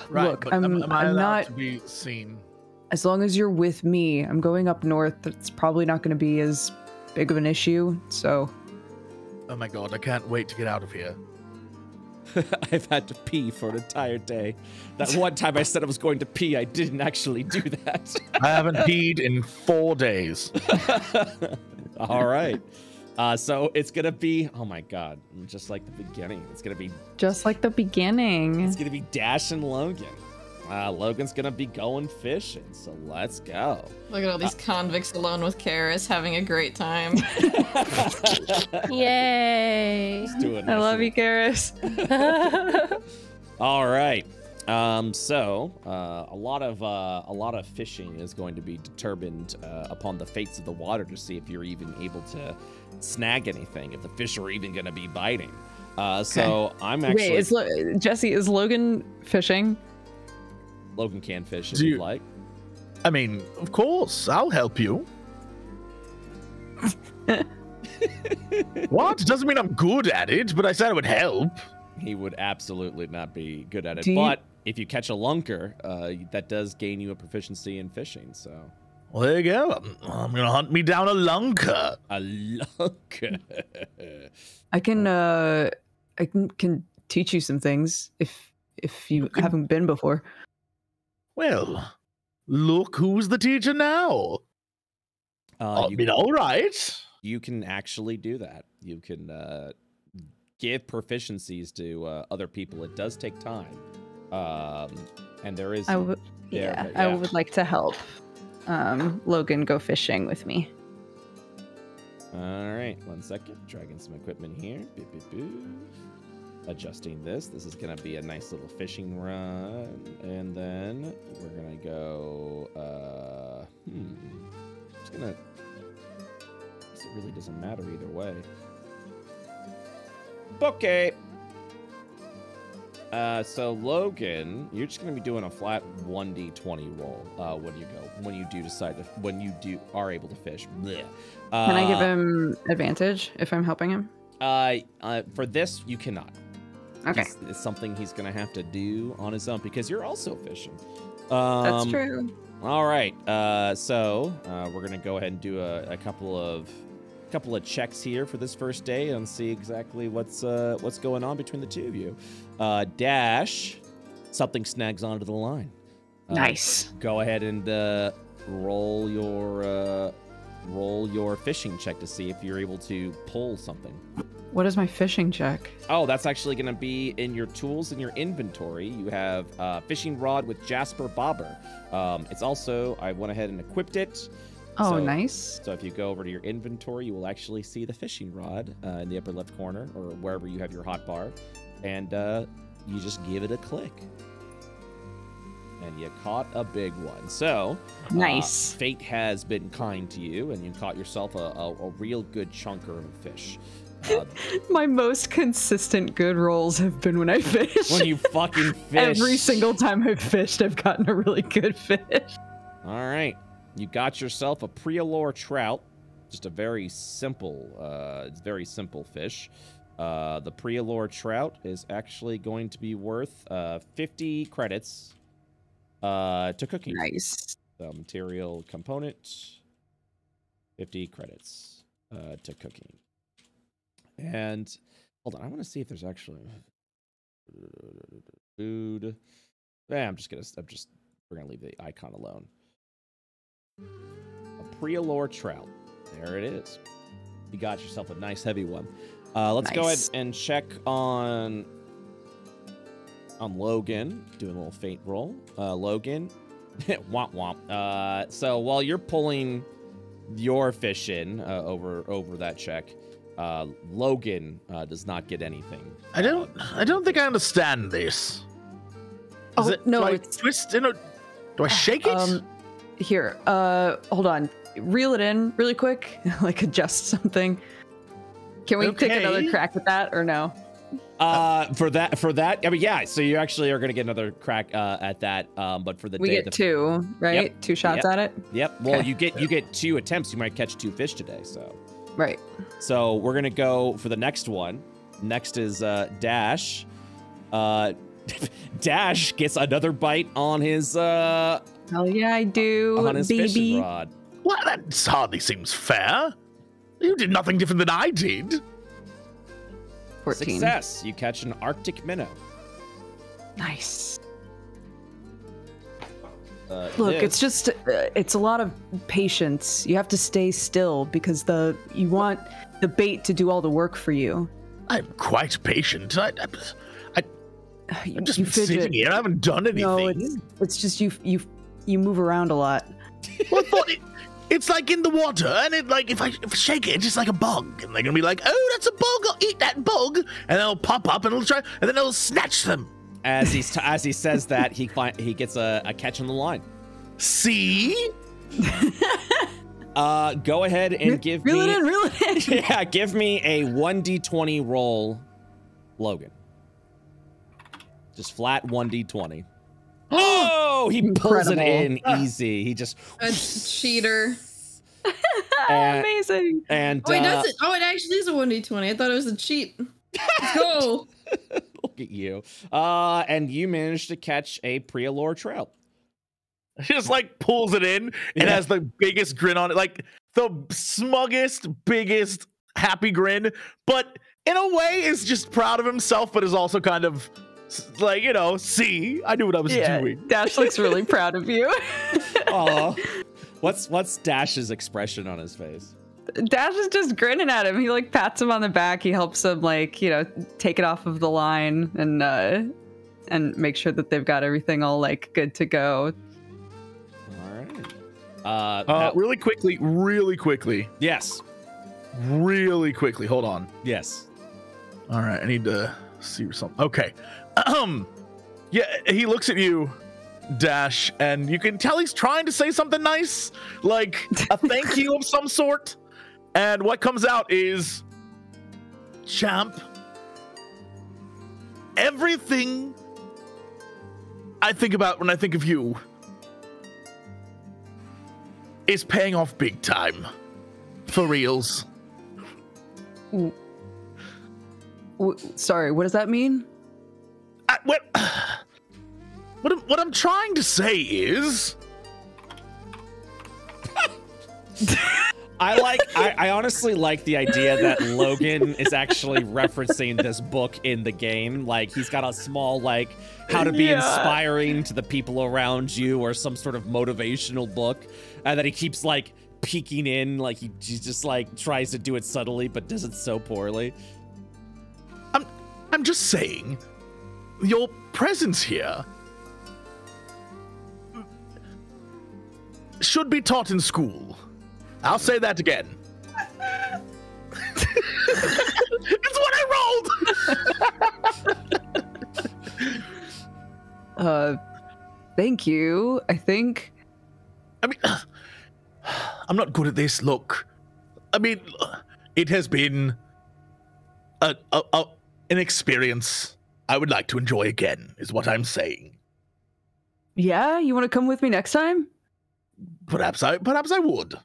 Right, Look, but I'm, am, am I I'm not. to be seen? As long as you're with me, I'm going up north. It's probably not going to be as big of an issue. So, Oh my god, I can't wait to get out of here. (laughs) I've had to pee for an entire day. That one time I said I was going to pee, I didn't actually do that. I haven't peed in four days. (laughs) All right. Uh, so it's gonna be oh my god, just like the beginning. It's gonna be Just like the beginning. it's gonna be Dash and Logan. Uh, Logan's gonna be going fishing, so let's go. Look at all these convicts alone with Karis having a great time. (laughs) (laughs) Yay! Do a I love you, Karis. (laughs) All right. Um, so uh, a lot of uh, a lot of fishing is going to be determined uh, upon the fates of the water to see if you're even able to snag anything, if the fish are even going to be biting. Uh, so I'm actually Wait, is Lo- Jesse? Is Logan fishing? Logan can fish if Do you'd like. I mean, of course, I'll help you. what? Doesn't mean I'm good at it, but I said it would help. He would absolutely not be good at it. Do you- But if you catch a lunker, uh, that does gain you a proficiency in fishing. So Well, there you go. I'm, I'm gonna hunt me down a lunker. a lunker. I can. uh I can, can teach you some things if if you can- haven't been before. Well, look who's the teacher now. Uh, I you, mean, all right. you can actually do that. You can uh, give proficiencies to uh, other people. It does take time, um, and there is. I there, Yeah, but I would like to help um, Logan go fishing with me. All right, one second. Dragging some equipment here. Boop, boop, boop. Adjusting this. This is gonna be a nice little fishing run, and then we're gonna go. Uh, hmm. Just gonna. It really doesn't matter either way. Okay. Uh, so Logan, you're just gonna be doing a flat 1d20 roll uh, when you go when you do decide to when you do are able to fish. Blech. Can I give Uh, him advantage if I'm helping him? Uh, uh, for this, you cannot. Okay, It's, it's something he's gonna have to do on his own because you're also fishing. that's Um, true. All right. Uh, so uh, we're gonna go ahead and do a, a couple of couple of checks here for this first day and see exactly what's uh, what's going on between the two of you. Uh, Dash, something snags onto the line. Uh, nice. Go ahead and uh, roll your uh, roll your fishing check to see if you're able to pull something. What is my fishing check? Oh, that's actually going to be in your tools in your inventory. You have uh, fishing rod with Jasper Bobber. Um, it's also I went ahead and equipped it. Oh, So- nice. So if you go over to your inventory, you will actually see the fishing rod uh, in the upper left corner or wherever you have your hot bar, and uh, you just give it a click. And you caught a big one. So, uh, Nice. fate has been kind to you, and you caught yourself a, a, a real good chunker of fish. Uh, (laughs) My most consistent good rolls have been when I (laughs) fish. when you fucking (laughs) fish. Every single time I've fished, I've gotten a really good fish. All right. You got yourself a Prialor trout. Just a very simple, uh, it's very simple fish. Uh, the Prialor trout is actually going to be worth uh, 50 credits uh, to cooking. Nice. The material component, 50 credits uh, to cooking. And hold on, I want to see if there's actually (laughs) food. Yeah, I'm just gonna. I'm just. We're gonna leave the icon alone. A Prialor trout. There it is. You got yourself a nice heavy one. Uh, let's go ahead and check on on Logan. Doing a little faint roll. Uh, Logan, (laughs) womp womp. Uh, so while you're pulling your fish in uh, over over that check, uh, Logan uh, does not get anything. I don't. I don't think I understand this. Is Oh, it, no, do I it's- twist in a. Do I shake it? Um, here, uh, hold on. Reel it in really quick, (laughs) like adjust something. Can we take another crack at that or no? Uh, for that, for that, I mean, yeah. So you actually are gonna get another crack uh, at that. Um, but for the We day, get the, two, right? Yep. Two shots Yep. at it. Yep. Well, Okay. you get you get two attempts. You might catch two fish today. So, Right. so we're gonna go for the next one. Next is uh, Dash. Uh, (laughs) Dash gets another bite on his uh Hell yeah, I do, on his fishing rod. well, that hardly seems fair. You did nothing different than I did. 14. Success. You catch an Arctic minnow. Nice. Uh, Look, this- it's just uh, it's a lot of patience. You have to stay still because the you want the bait to do all the work for you. I'm quite patient. I, I, (sighs) You, I'm just you been sitting here. I haven't done anything. No, it's it's just you you you move around a lot. Well, I thought it, it's like in the water, and it like if I, if I shake it, it's just like a bug, and they're gonna be like, "Oh, that's a bug! I'll eat that bug!" And they'll pop up, and it'll try, and then it'll snatch them. as he's t- as he says that he find he gets a, a catch on the line. See? (laughs) Uh, go ahead and give reel me it in, reel it in. (laughs) yeah, give me a one d twenty roll, Logan. Just flat one d twenty. Oh, he pulls it in (laughs) easy. He just A cheater. (laughs) (laughs) and, Amazing. and Oh, it uh, doesn't. Oh, it actually is a 1d20. I thought it was a cheat. Let's go. look at you. Uh, and you managed to catch a Prialor trout. He just like pulls it in and Yeah. has the biggest grin on it, like the smuggest, biggest happy grin, but in a way is just proud of himself, but is also kind of s- like, you know, see, I knew what I was Yeah, doing. Dash looks really (laughs) proud of you. Aw. (laughs) what's what's Dash's expression on his face? Dash is just grinning at him. He like pats him on the back. He helps him like you know take it off of the line and uh and make sure that they've got everything all like good to go. All right. Uh, Uh, that- really quickly, really quickly, yes, really quickly. Hold on. yes. All right, I need to see something. Okay. Um, (clears throat) yeah, he looks at you, Dash, and you can tell he's trying to say something nice, like a thank you of some sort. And what comes out is, champ, everything I think about when I think of you is paying off big time. For reals. W- sorry, what does that mean? I, what, (sighs) what, I'm, what I'm trying to say is, I like. I, I honestly like the idea that Logan is actually referencing this book in the game. Like he's got a small like how to be Yeah. inspiring to the people around you, or some sort of motivational book, and that he keeps like peeking in. Like he, he just like tries to do it subtly, but does it so poorly. I'm, I'm just saying, your presence here should be taught in school. I'll say that again. (laughs) it's what I rolled. (laughs) Uh, thank you. I think. I mean, (sighs) I'm not good at this. Look, I mean, it has been a, a, a an experience I would like to enjoy again. Is what I'm saying. Yeah, you want to come with me next time? Perhaps I, perhaps I would.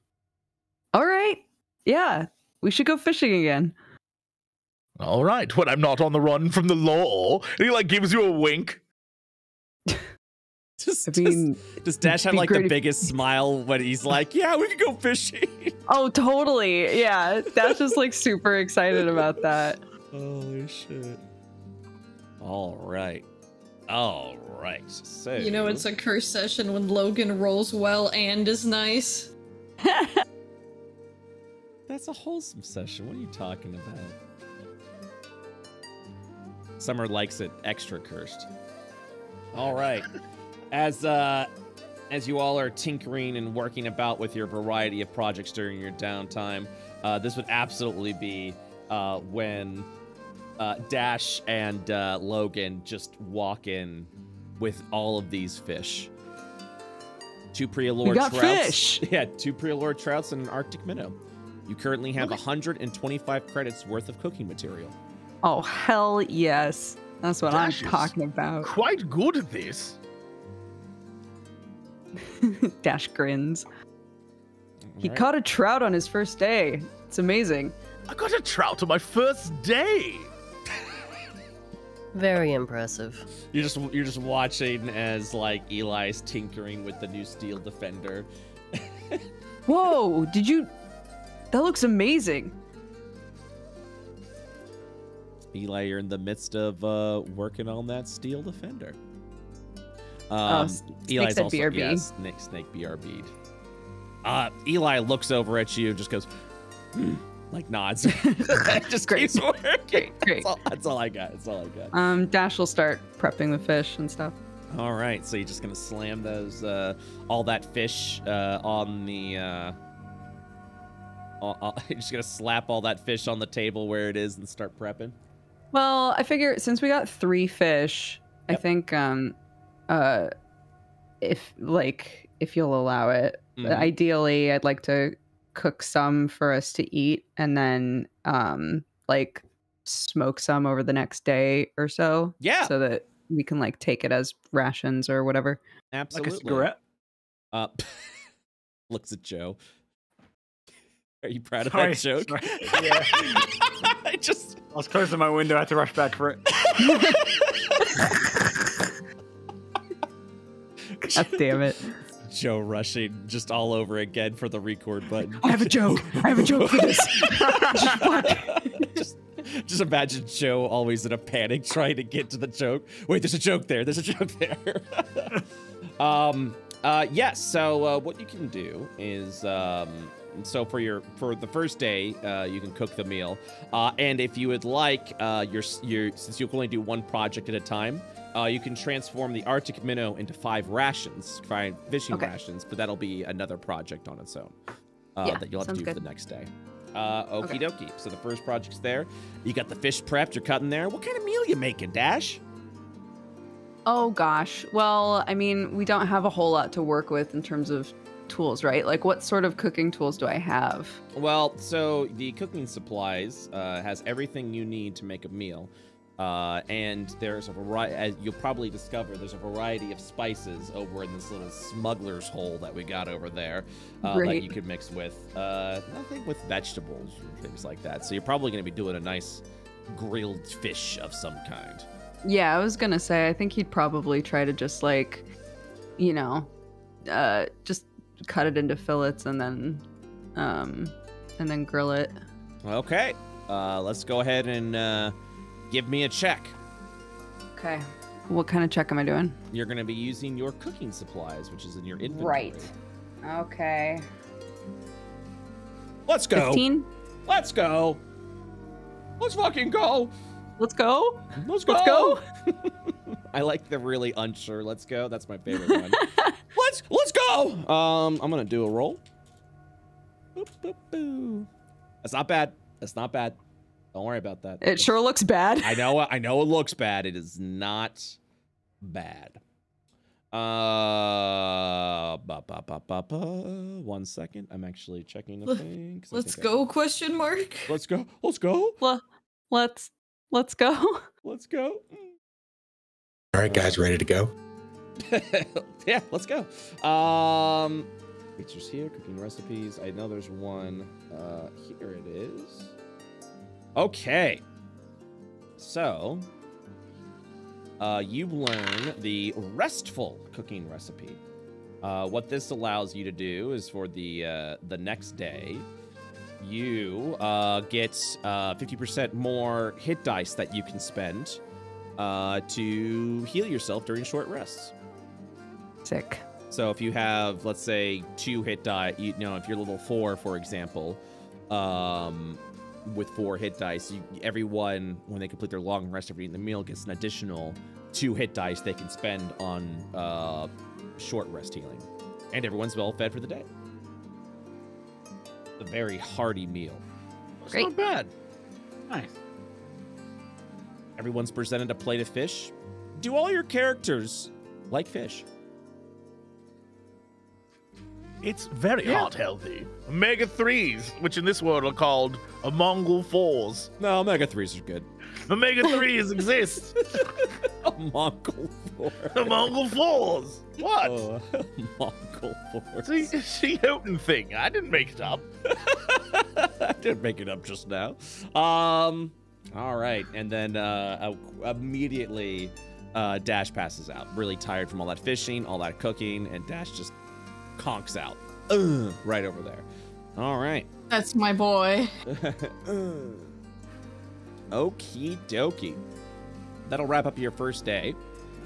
All right. Yeah, we should go fishing again. All right, when I'm not on the run from the law, and he like gives you a wink. (laughs) Just, I mean, does, does Dash have like the biggest smile when he's like, "Yeah, we can go fishing." (laughs) oh, totally. Yeah, Dash just like super excited about that. Holy shit! All right, all right. So You know, it's a curse session when Logan rolls well and is nice. (laughs) That's a wholesome session. What are you talking about? Summer likes it extra cursed. All right. As uh as you all are tinkering and working about with your variety of projects during your downtime, uh, this would absolutely be uh, when uh, Dash and uh, Logan just walk in with all of these fish. Two Prialor got trouts. fish! (laughs) Yeah, two Prialor trouts and an Arctic minnow. You currently have 125 credits worth of cooking material. Oh, hell yes. That's what Dash I'm talking about. Quite good at this. (laughs) Dash grins. He Alright. caught a trout on his first day. It's amazing. I got a trout on my first day. Very impressive. You're just you're just watching as like Eli's tinkering with the new steel defender. (laughs) Whoa, did you? That looks amazing. Eli, you're in the midst of uh, working on that steel defender. Oh, Um, S- Snake Eli's also, BRB. Yeah, snake, snake BRB. Uh, Eli looks over at you and just goes, "Hmm," like nods. (laughs) (laughs) just Great. keeps working. Great, great. That's all, that's all I got. That's all I got. Um, Dash will start prepping the fish and stuff. All right, so you're just gonna slam those, uh, all that fish uh, on the. Uh, uh, uh, (laughs) you're just gonna slap all that fish on the table where it is and start prepping. Well, I figure since we got three fish, I think um, uh, if like if you'll allow it, Mhm. ideally, I'd like to cook some for us to eat, and then um, like smoke some over the next day or so. Yeah. so that we can like take it as rations or whatever. Absolutely. Like a cigarette. Uh, (laughs) looks at Joe. Are you proud of Sorry, that joke? sorry. (laughs) Yeah. I just. I was closing my window. I had to rush back for it. (laughs) God damn it! Joe rushing just all over again for the record button. I have a joke. I have a joke for this. (laughs) just, just imagine Joe always in a panic trying to get to the joke. Wait, there's a joke there. There's a joke there. (laughs) um. Uh. Yes. so uh, what you can do is um. So for your for the first day, uh, you can cook the meal, uh, and if you would like, uh, your your since you can only do one project at a time, uh, you can transform the Arctic minnow into five rations, five fishing Okay. rations, but that'll be another project on its own uh, Yeah, that you'll have to do for the next day. Uh, okie Okay. dokie. So the first project's there. You got the fish prepped. You're cutting there. What kind of meal you making, Dash? Oh gosh. Well, I mean, we don't have a whole lot to work with in terms of tools, right? Like, what sort of cooking tools do I have? Well, so the cooking supplies uh, has everything you need to make a meal. Uh, and there's a variety, as you'll probably discover, there's a variety of spices over in this little smuggler's hole that we got over there uh, that you could mix with. Uh, nothing with vegetables or things like that. So you're probably going to be doing a nice grilled fish of some kind. Yeah, I was gonna say, I think he'd probably try to just like, you know, uh, just cut it into fillets and then, um, and then grill it. Okay, uh, let's go ahead and uh, give me a check. Okay. What kind of check am I doing? You're going to be using your cooking supplies, which is in your inventory. Right. Okay. Let's go. Fifteen. Let's go. Let's fucking go. Let's go. Let's go. Let's go. (laughs) I like the really unsure. Let's go. That's my favorite (laughs) one. let's let's go. Um, I'm gonna do a roll. Boop, boop, boo. That's not bad. That's not bad. Don't worry about that. It sure looks bad. I know. (laughs) I know it looks bad. It is not bad. Uh, ba, ba, ba, ba, ba. one second. I'm actually checking the Let- thing. 'cause I Let's think I- go? Question mark. Let's go. Let's go. Le- let's let's go. (laughs) Let's go. All right, guys, ready to go? (laughs) yeah, let's go. Um, features here, cooking recipes. I know there's one. Uh, here it is. Okay. So, uh, you learn the restful cooking recipe. Uh, what this allows you to do is for the uh, the next day, you uh, get uh, 50% more hit dice that you can spend uh, to heal yourself during short rests. Sick. So if you have, let's say, two hit die, you know, if you're level four, for example, um, with four hit dice, you, everyone, when they complete their long rest after eating the meal, gets an additional two hit dice they can spend on uh, short rest healing. And everyone's well fed for the day. A very hearty meal. It's Great. not bad. Nice. Everyone's presented a plate of fish. Do all your characters like fish? It's very heart healthy. Omega 3s, which in this world are called a Mongol 4s. No, omega 3s are good. Omega 3s (laughs) exist. (laughs) A Mongol 4. Mongol 4s. What? Oh, Mongol It's force. a, it's a thing. I didn't make it up. (laughs) I didn't make it up just now. Um, all right, and then uh, immediately, uh, Dash passes out, really tired from all that fishing, all that cooking, and Dash just conks out, Ugh, right over there. All right. (laughs) That's my boy. Okie dokie. That'll wrap up your first day.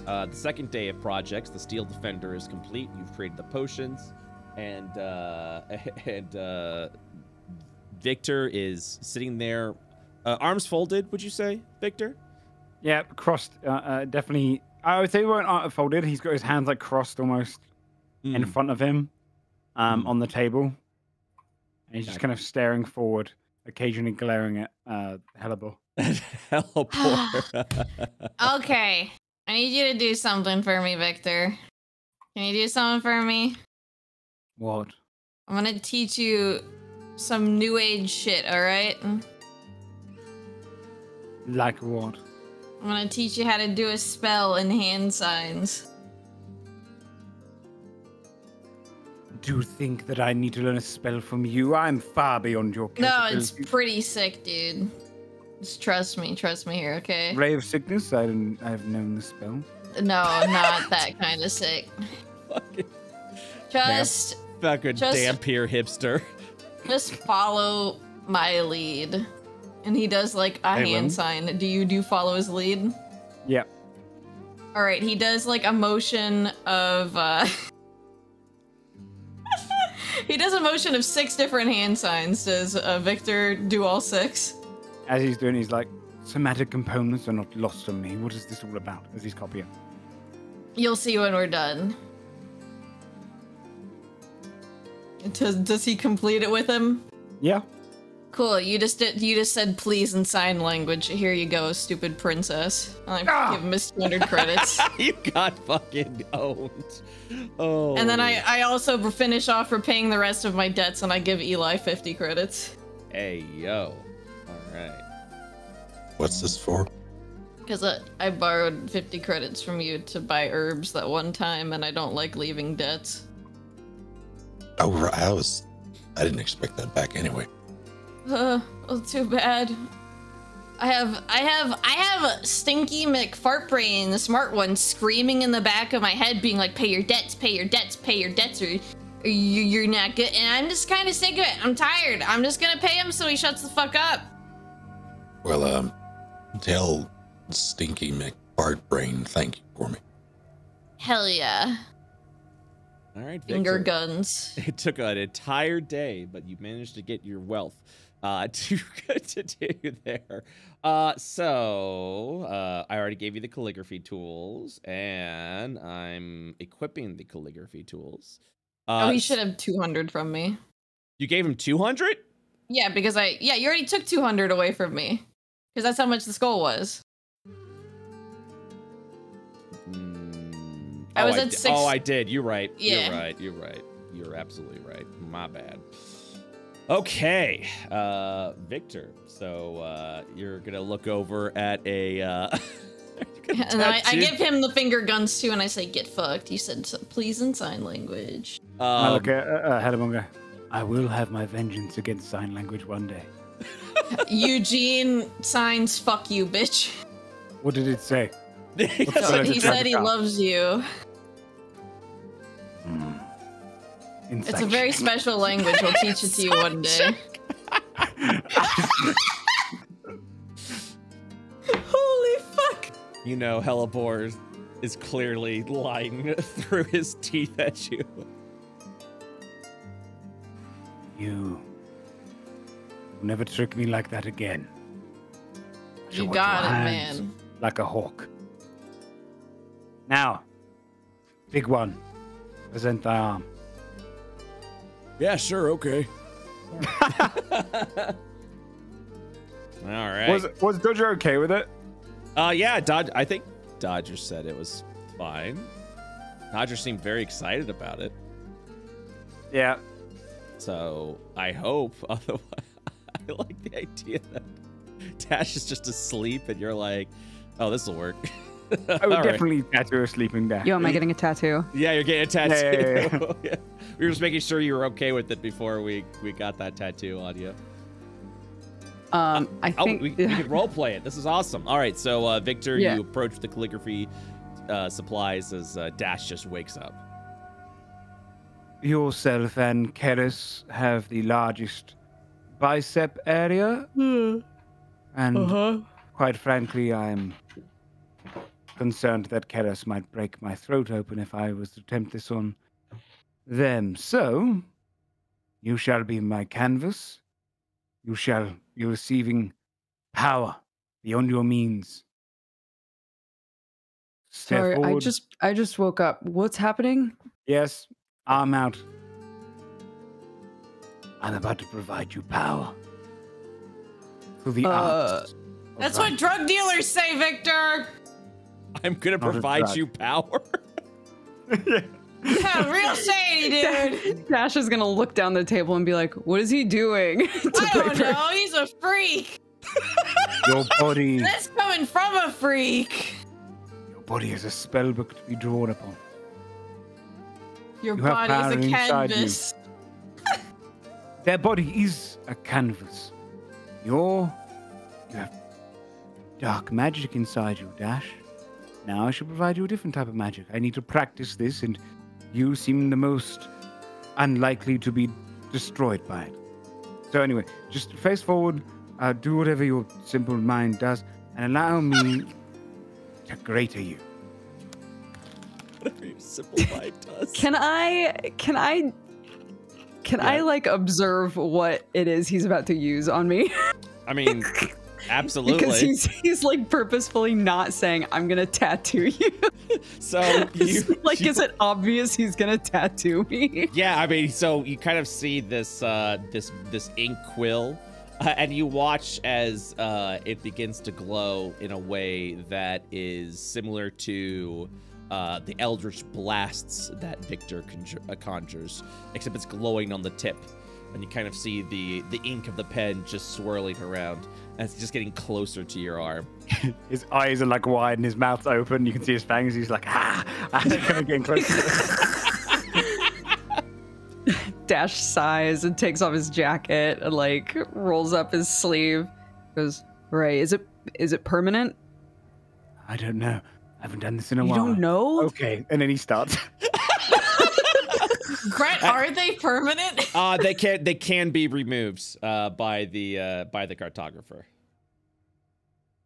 Uh, the second day of projects, the Steel Defender is complete. You've created the potions, and uh, (laughs) and uh, Victor is sitting there, uh, arms folded. Would you say, Victor? Yeah, crossed. Uh, uh, definitely. I would say he weren't uh, folded. He's got his hands like crossed almost in Mm. front of him, um, Mm. on the table, and he's just kind of staring forward, occasionally glaring at uh, Hellebore. (laughs) Helipore. (laughs) Okay. I need you to do something for me, Victor. Can you do something for me? What? I'm gonna teach you some new age shit, alright? Like what? I'm gonna teach you how to do a spell in hand signs. Do you think that I need to learn a spell from you? I'm far beyond your No, it's pretty sick, dude. Just trust me, trust me here, okay? Ray of Sickness. I didn't. I've known the spell. No, not (laughs) that kind of sick. Fucking, Just fucking Just- Dampier hipster. just follow my lead. And he does like a I hand will. sign. Do you do follow his lead? Yep. All right, he does like a motion of uh (laughs) (laughs) He does a motion of six different hand signs. Does uh, Victor do all six? As he's doing, he's like, somatic components are not lost on me. What is this all about? As he's copying. You'll see when we're done. Does, does he complete it with him? Yeah. Cool. You just did. You just said please in sign language. Here you go, stupid princess. I Ah! give him his 200 credits. (laughs) you got fucking owned. Oh. And then I, I also finish off repaying the rest of my debts, and I give Eli 50 credits. Hey yo. All right. What's this for? Because I, I borrowed 50 credits from you to buy herbs that one time, and I don't like leaving debts. Oh, right. I was. I didn't expect that back anyway. Uh, well, too bad. I have, I have, I have Stinky McFartbrain, the smart one, screaming in the back of my head, being like, "Pay your debts, pay your debts, pay your debts, or, or you, you're not good." And I'm just kind of sick of it. I'm tired. I'm just gonna pay him so he shuts the fuck up. Well, um, tell Stinky McFart Brain thank you for me. Hell yeah, All right. finger guns. (laughs) It took an entire day, but you managed to get your wealth uh, (laughs) to to do there. Uh, so uh, I already gave you the calligraphy tools, and I'm equipping the calligraphy tools. Uh, oh, he should have 200 from me. You gave him 200. Yeah, because I, yeah, you already took 200 away from me. Because that's how much the skull was. Mm, I oh, was at di- Oh, I did. You're right. Yeah. You're right. You're right. You're absolutely right. My bad. Okay, uh, Victor. So uh, you're gonna look over at a. Uh, (laughs) And I, I give him the finger guns too, and I say, "Get fucked." You said, so, "Please in sign language." I Um, look at uh, uh, Hellebore and go, I will have my vengeance against sign language one day. (laughs) Eugene signs, "Fuck you, bitch." What did it say? (laughs) So Well, he said he loves you. Insight It's a very special language. We'll teach it to you one day. (laughs) Holy fuck! you know, Hellebore is clearly lying (laughs) through his teeth at you. You never trick me like that again. I You got it, man. Like a hawk. Now, big one, present thy arm. Yeah, sure, okay. (laughs) All right. Was was Dodger okay with it? Uh, yeah, Dodge. I think Dodger said it was fine. Dodger seemed very excited about it, Yeah. so I hope. (laughs) Otherwise, I like the idea that Dash is just asleep, and you're like, "Oh, this will work." (laughs) (laughs) I would definitely tattoo a sleeping dash. Yo, am I getting a tattoo? Yeah, you're getting a tattoo. Yeah, yeah, (laughs) Yeah, We were just making sure you were okay with it before we we got that tattoo on you. Um, I Oh, think we, we could (laughs) role play it. This is awesome. All right, so uh, Victor, Yeah. you approach the calligraphy uh, supplies as uh, Dash just wakes up. Yourself and Karis have the largest bicep area. And quite frankly, I'm concerned that Keros might break my throat open if I was to attempt this on them. So, you shall be my canvas. You shall be receiving power beyond your means. Step Sorry, I just I just woke up. What's happening? Yes, I'm out. I'm about to provide you power. Through the Uh, arts. That's right. what drug dealers say, Victor. I'm gonna provide you power. Yeah, real shady, dude. Dash is gonna look down the table and be like, "What is he doing?" (laughs) I don't Piper. know. He's a freak. Your body, That's coming from a freak. your body is a spell book to be drawn upon. Your You have power body's a you. canvas. (laughs) Their body is a canvas. Your, you have dark magic inside you, Dash. Now I shall provide you a different type of magic. I need to practice this, and you seem the most unlikely to be destroyed by it. So anyway, just face forward, uh, do whatever your simple mind does, and allow me to greater you. Whatever your simple (laughs) mind does. Can I? Can I? Can I like observe what it is he's about to use on me? I mean, (laughs) absolutely. because he's he's like purposefully not saying I'm gonna tattoo you. (laughs) so (laughs) you like, you- is it obvious he's gonna tattoo me? (laughs) Yeah, I mean, so you kind of see this uh, this this ink quill, uh, and you watch as uh, it begins to glow in a way that is similar to uh, the eldritch blasts that Victor conjure, uh, conjures, except it's glowing on the tip, and you kind of see the the ink of the pen just swirling around, and it's just getting closer to your arm. (laughs) His eyes are like wide and his mouth's open. You can see his fangs. He's like, ah, (laughs) kind of getting closer. (laughs) Dash sighs and takes off his jacket and like rolls up his sleeve. Goes, right, is it is it permanent? I don't know. I haven't done this in a You while. You don't know? Okay, and then he starts. Brett, are they permanent? (laughs) Uh, they can they (laughs) can be removed uh, by the uh, by the cartographer.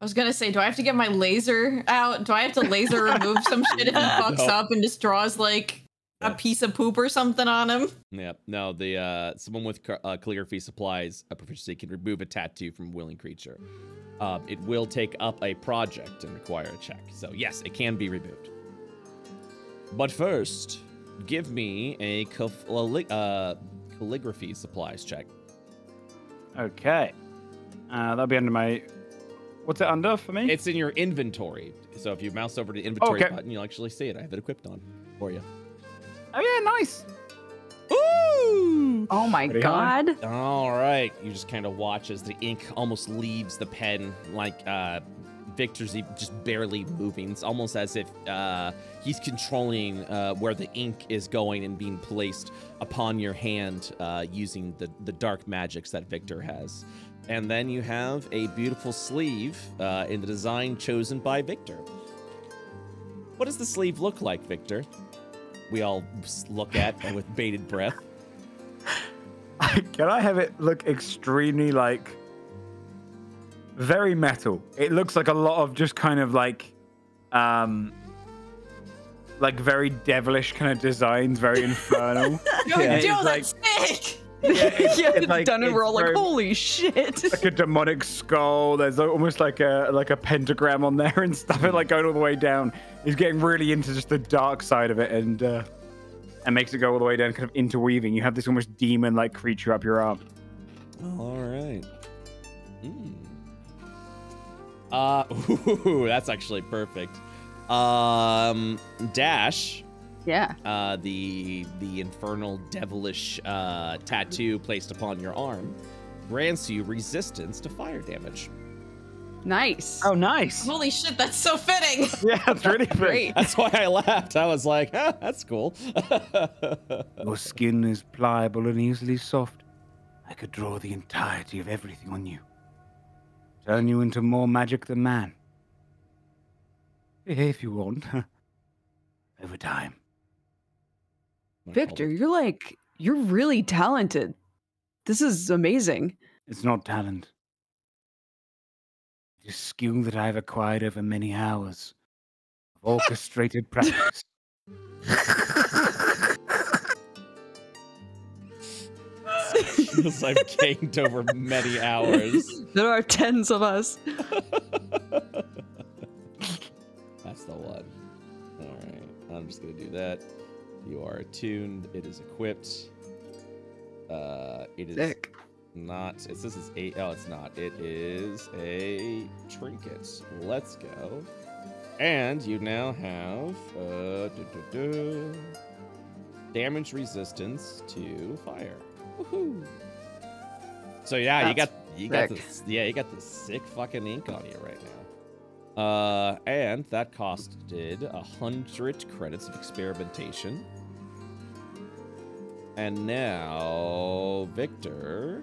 I was gonna say, do I have to get my laser out? Do I have to laser remove some (laughs) shit if he fucks No. up and just draws like a piece of poop or something on him? Yeah, no, the uh, someone with uh, calligraphy supplies a proficiency can remove a tattoo from a willing creature. Uh, it will take up a project and require a check. So yes, it can be removed. But first, give me a calli- uh, calligraphy supplies check. okay. Uh, that'll be under my. What's it under for me? It's in your inventory. So if you mouse over to the inventory Okay. button, you'll actually see it. I have it equipped on for you. oh yeah, nice. Ooh! Oh my Pretty high. god. All right. You just kind of watch as the ink almost leaves the pen, like uh, Victor's just barely moving. It's almost as if uh, he's controlling uh, where the ink is going and being placed upon your hand uh, using the, the dark magics that Victor has. And then you have a beautiful sleeve uh, in the design chosen by Victor. What does the sleeve look like, Victor? We all look at with bated breath. (laughs) Can I have it look extremely like very metal? It looks like a lot of just kind of like um like very devilish kind of designs, very infernal. (laughs) Yo, Yeah, yo, it's that's sick! yeah, (laughs) it's, yeah, it's like, done and it's we're all like, holy shit. like a demonic skull. There's almost like a like a pentagram on there and stuff, and like going all the way down. He's getting really into just the dark side of it, and uh, and makes it go all the way down, kind of interweaving. You have this almost demon-like creature up your arm. All right. Mm. Uh, (laughs) ooh, that's actually perfect. Um, Dash, yeah. uh, the the infernal devilish uh, tattoo placed upon your arm grants you resistance to fire damage. Nice. Oh, nice. Holy shit, that's so fitting! (laughs) Yeah, that's really big. Great. That's why I laughed. I was like, ah, "That's cool." (laughs) Your skin is pliable and easily soft. I could draw the entirety of everything on you. Turn you into more magic than man. If you want. (laughs) Over time. Victor, you're like, you're really talented. This is amazing. It's not talent. It is skill that I have acquired over many hours of orchestrated (laughs) practice. (laughs) (laughs) Skills I've gained over many hours. There are tens of us. That's the one. All right, I'm just gonna do that. You are attuned. It is equipped. Uh, it is Sick. not. It says it's eight. Oh, it's not. It is a trinket. Let's go. And you now have uh, damage resistance to fire. Woohoo! So yeah, you got That's you got sick. this. Yeah, you got this sick fucking ink on you right now. Uh, and that costed a hundred credits of experimentation. And now, Victor,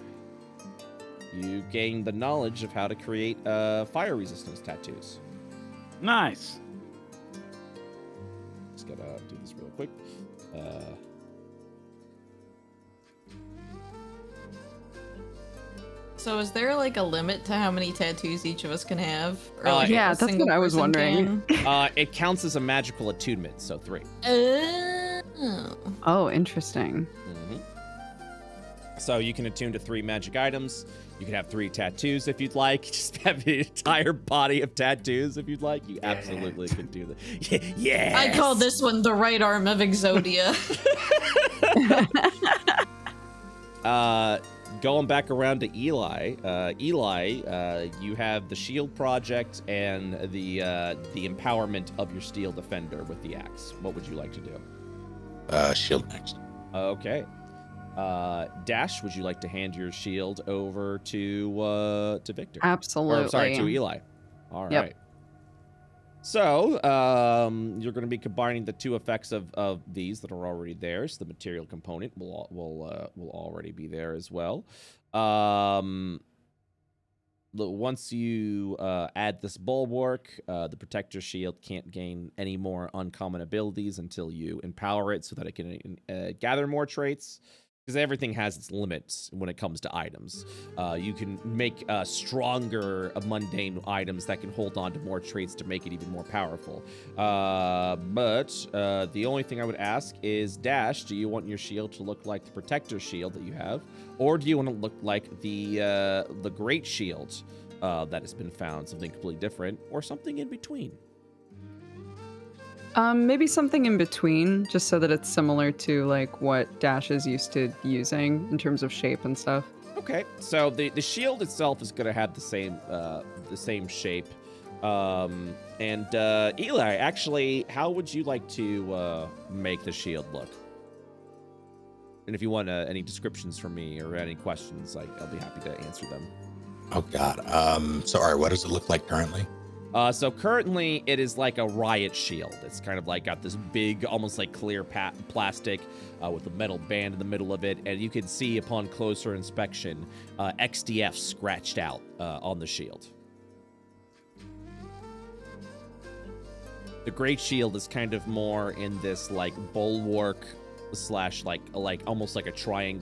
you gain the knowledge of how to create uh, fire resistance tattoos. nice. Just gotta do this real quick. Uh, So is there like a limit to how many tattoos each of us can have? Or, Uh, yeah, that's what I was wondering. (laughs) uh, it counts as a magical attunement, so three. Oh. Oh, interesting. Mhm. So you can attune to three magic items. You can have three tattoos if you'd like. (laughs) Just have an entire body of tattoos if you'd like. You absolutely can do that. (laughs) Yeah. I call this one the right arm of Exodia. Uh, going back around to Eli. Uh, Eli, uh, you have the shield project and the uh, the empowerment of your steel defender with the axe. What would you like to do? Uh, shield next. Okay. Uh, Dash, would you like to hand your shield over to uh, to Victor? Absolutely. Or, sorry, to Eli. All right. So, um, you're going to be combining the two effects of, of these that are already there. So the material component will will uh, will already be there as well. Um, once you uh, add this bulwark, uh, the protector shield can't gain any more uncommon abilities until you empower it, so that it can uh, gather more traits. Because everything has its limits when it comes to items. Uh, you can make uh, stronger uh, mundane items that can hold on to more traits to make it even more powerful. Uh, but uh, the only thing I would ask is, Dash, do you want your shield to look like the protector shield that you have, or do you want to look like the uh, the great shield that has been found, something completely different, or something in between? Um, maybe something in between, just so that it's similar to like what Dash is used to using in terms of shape and stuff. Okay, so the the shield itself is going to have the same uh, the same shape. Um, and uh, Eli, actually, how would you like to uh, make the shield look? And if you want uh, any descriptions from me or any questions, like I'll be happy to answer them. Oh God. Um. Sorry. What does it look like currently? Uh, so currently, it is like a riot shield. It's kind of like got this big, almost like clear plastic uh, with a metal band in the middle of it, and you can see upon closer inspection uh, XDF scratched out uh, on the shield. The great shield is kind of more in this like bulwark slash like like almost like a triang-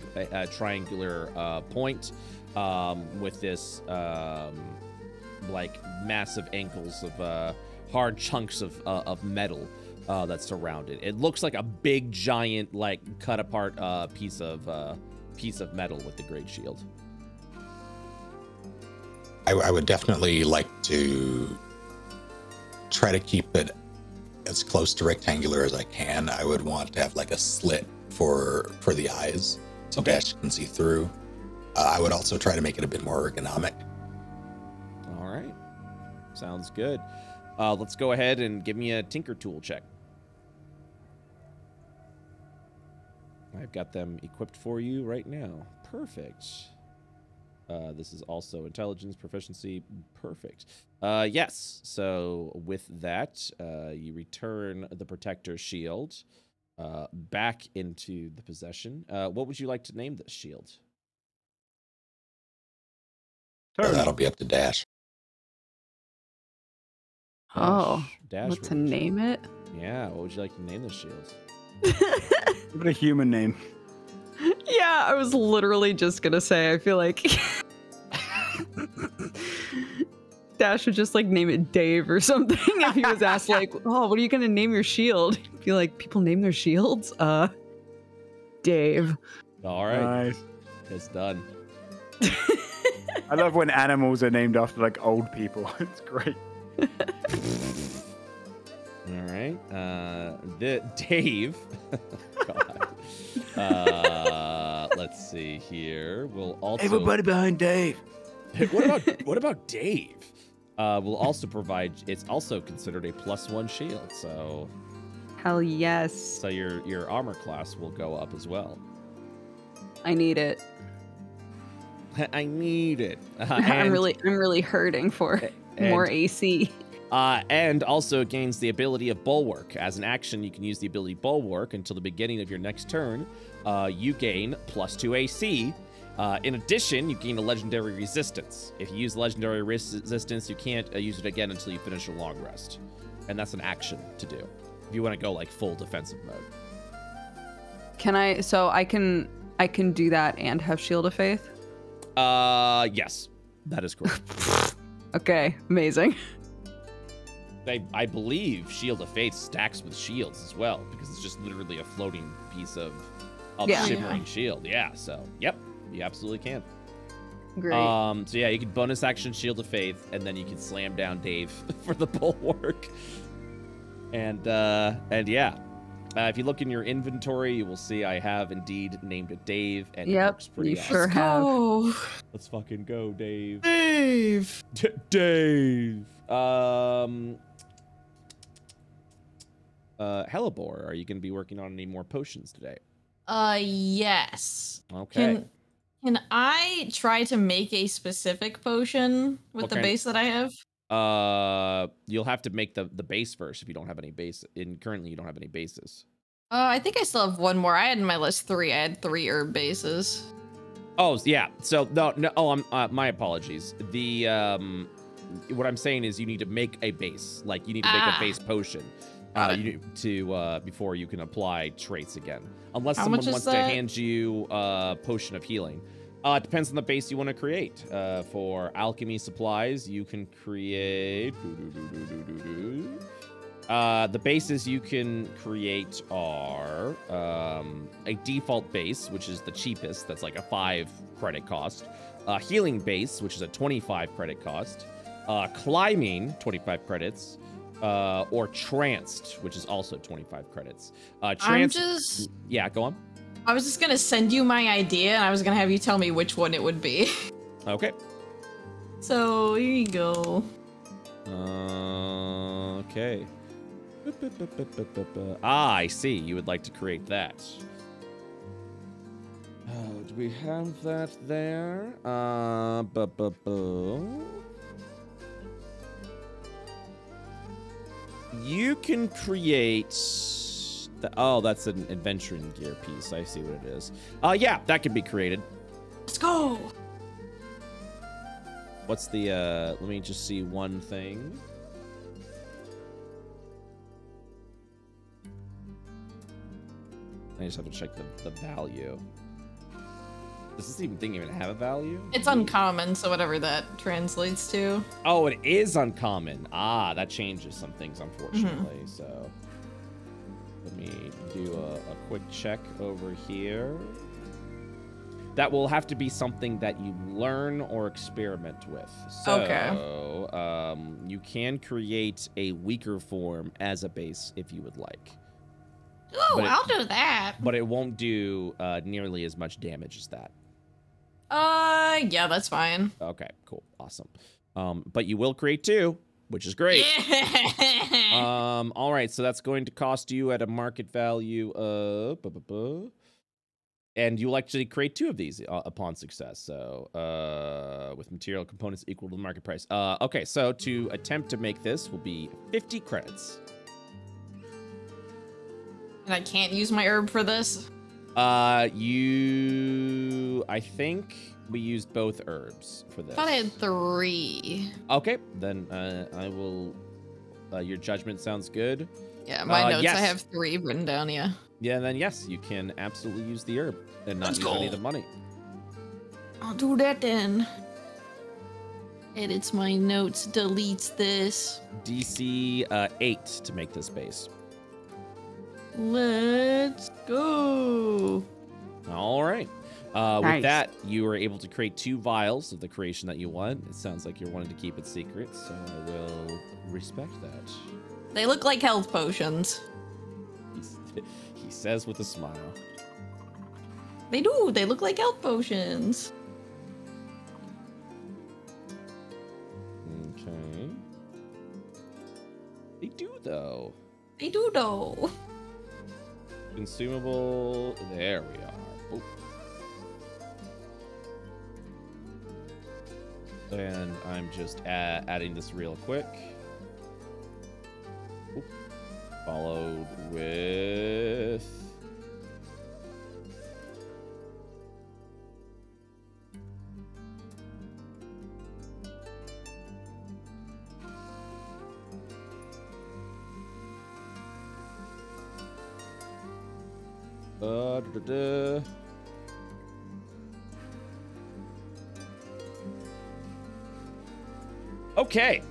triangular uh, point um, with this um, like massive ankles of uh, hard chunks of uh, of metal uh, that surround it. It looks like a big giant like cut apart uh, piece of uh, piece of metal with the great shield. I, I would definitely like to try to keep it as close to rectangular as I can. I would want to have like a slit for for the eyes so Okay. Dash can see through. Uh, I would also try to make it a bit more ergonomic. Sounds good. Uh, let's go ahead and give me a tinker tool check. I've got them equipped for you right now. Perfect. Uh, this is also intelligence proficiency. Perfect. Uh, yes. So with that, uh, you return the protector shield uh, back into the possession. Uh, what would you like to name this shield? Turn. that'll be up to Dash. Oh, Dash, what what to name it? Yeah. What would you like to name this shield? Give (laughs) it a human name. (laughs) yeah, I was literally just gonna say. I feel like (laughs) Dash would just like name it Dave or something if he was asked like, "Oh, what are you gonna name your shield?" He'd be like, "People name their shields." Uh, Dave. All right, Nice. it's done. I love when animals are named after like old people. It's great. All right. Uh, the Dave. (laughs) God. Uh, let's see here. We'll also. Everybody behind Dave. what about what about Dave? Uh, will also provide. It's also considered a plus one shield, so Hell yes. so your your armor class will go up as well. I need it. (laughs) I need it. Uh, (laughs) I'm really, I'm really hurting for more and- AC. (laughs) Uh, and also gains the ability of Bulwark. As an action, you can use the ability Bulwark until the beginning of your next turn. Uh, you gain plus 2 AC. Uh, in addition, you gain a legendary resistance. If you use legendary res- resistance, you can't uh, use it again until you finish a long rest. And that's an action to do. If you want to go like full defensive mode. Can I? So I can, I can do that and have Shield of Faith. Uh, yes, that is correct. (laughs) Okay, amazing. I, I believe Shield of Faith stacks with shields as well because it's just literally a floating piece of, of Yeah. shimmering shield. Yeah, so yep, you absolutely can. Great. Um, so yeah, you can bonus action Shield of Faith, and then you can slam down Dave (laughs) for the bulwark. And uh, and yeah, uh, if you look in your inventory, you will see I have indeed named it Dave, and it Yep, works pretty you awesome. sure have. Let's fucking go, Dave. Dave. D- Dave. Um. Uh, Hellebore, are you going to be working on any more potions today? Uh, yes. Okay. Can can I try to make a specific potion with What the kind- base that I have? Uh, you'll have to make the the base first if you don't have any base. In currently, you don't have any bases. Uh, I think I still have one more. I had in my list three. I had three herb bases. Oh yeah. So no, no. Oh, I'm uh, my apologies. The um, what I'm saying is you need to make a base. Like you need to make Ah. a base potion. Uh, you need to uh before you can apply traits again. Unless How someone wants to hand you a potion of healing. Uh, it depends on the base you want to create. Uh, for alchemy supplies, you can create. Uh, the bases you can create are um, a default base, which is the cheapest. That's like a five credit cost. A healing base, which is a 25 credit cost. Uh, climbing, 25 credits. Uh, or tranced, which is also 25 credits. Uh, I'm just. Yeah, go on. I was just gonna send you my idea, and I was gonna have you tell me which one it would be. (laughs) Okay. So here you go. Uh, okay. (laughs) Ah, I see. You would like to create that. Oh, do we have that there? Uh, bu- bu- bu. You can create. Oh, that's an adventuring gear piece. I see what it is. Uh, yeah, that can be created. Let's go. What's the, uh, let me just see one thing. I just have to check the, the value. Does this even thing even have a value? It's uncommon, so whatever that translates to. Oh, it is uncommon. Ah, that changes some things, unfortunately. So let me do a, a quick check over here. That will have to be something that you learn or experiment with. So, Okay. um, you can create a weaker form as a base if you would like, Oh, But it- I'll do that. but it won't do uh, nearly as much damage as that. Uh, yeah, that's fine. Okay, cool, awesome. Um, but you will create two, which is great. Yeah. (laughs) Um, all right, so that's going to cost you at a market value of, bu- bu- bu. and you'll actually create two of these uh, upon success. So, uh, with material components equal to the market price. Uh, okay, so to attempt to make this will be 50 credits. and I can't use my herb for this. Uh, you, I think we used both herbs for I this. thought I had three. Okay, then uh, I will. Uh, your judgment sounds good. Yeah, my Uh, notes. yes. I have three written down. Yeah. Yeah, then yes, you can absolutely use the herb and not Let's use any of the money. I'll do that then. Edits my notes, deletes this. DC uh, 8 to make this base. Let's go. All right. Uh, Nice. With that, you are able to create two vials of the creation that you want. It sounds like you're wanting to keep it secret, so I will respect that. They look like health potions. He's, (laughs) he says with a smile. They do. They look like health potions. Okay. They do, though. They do though. Consumable. There we are. And I'm just a- adding this real quick. Oop. Followed with. Uh. Okay.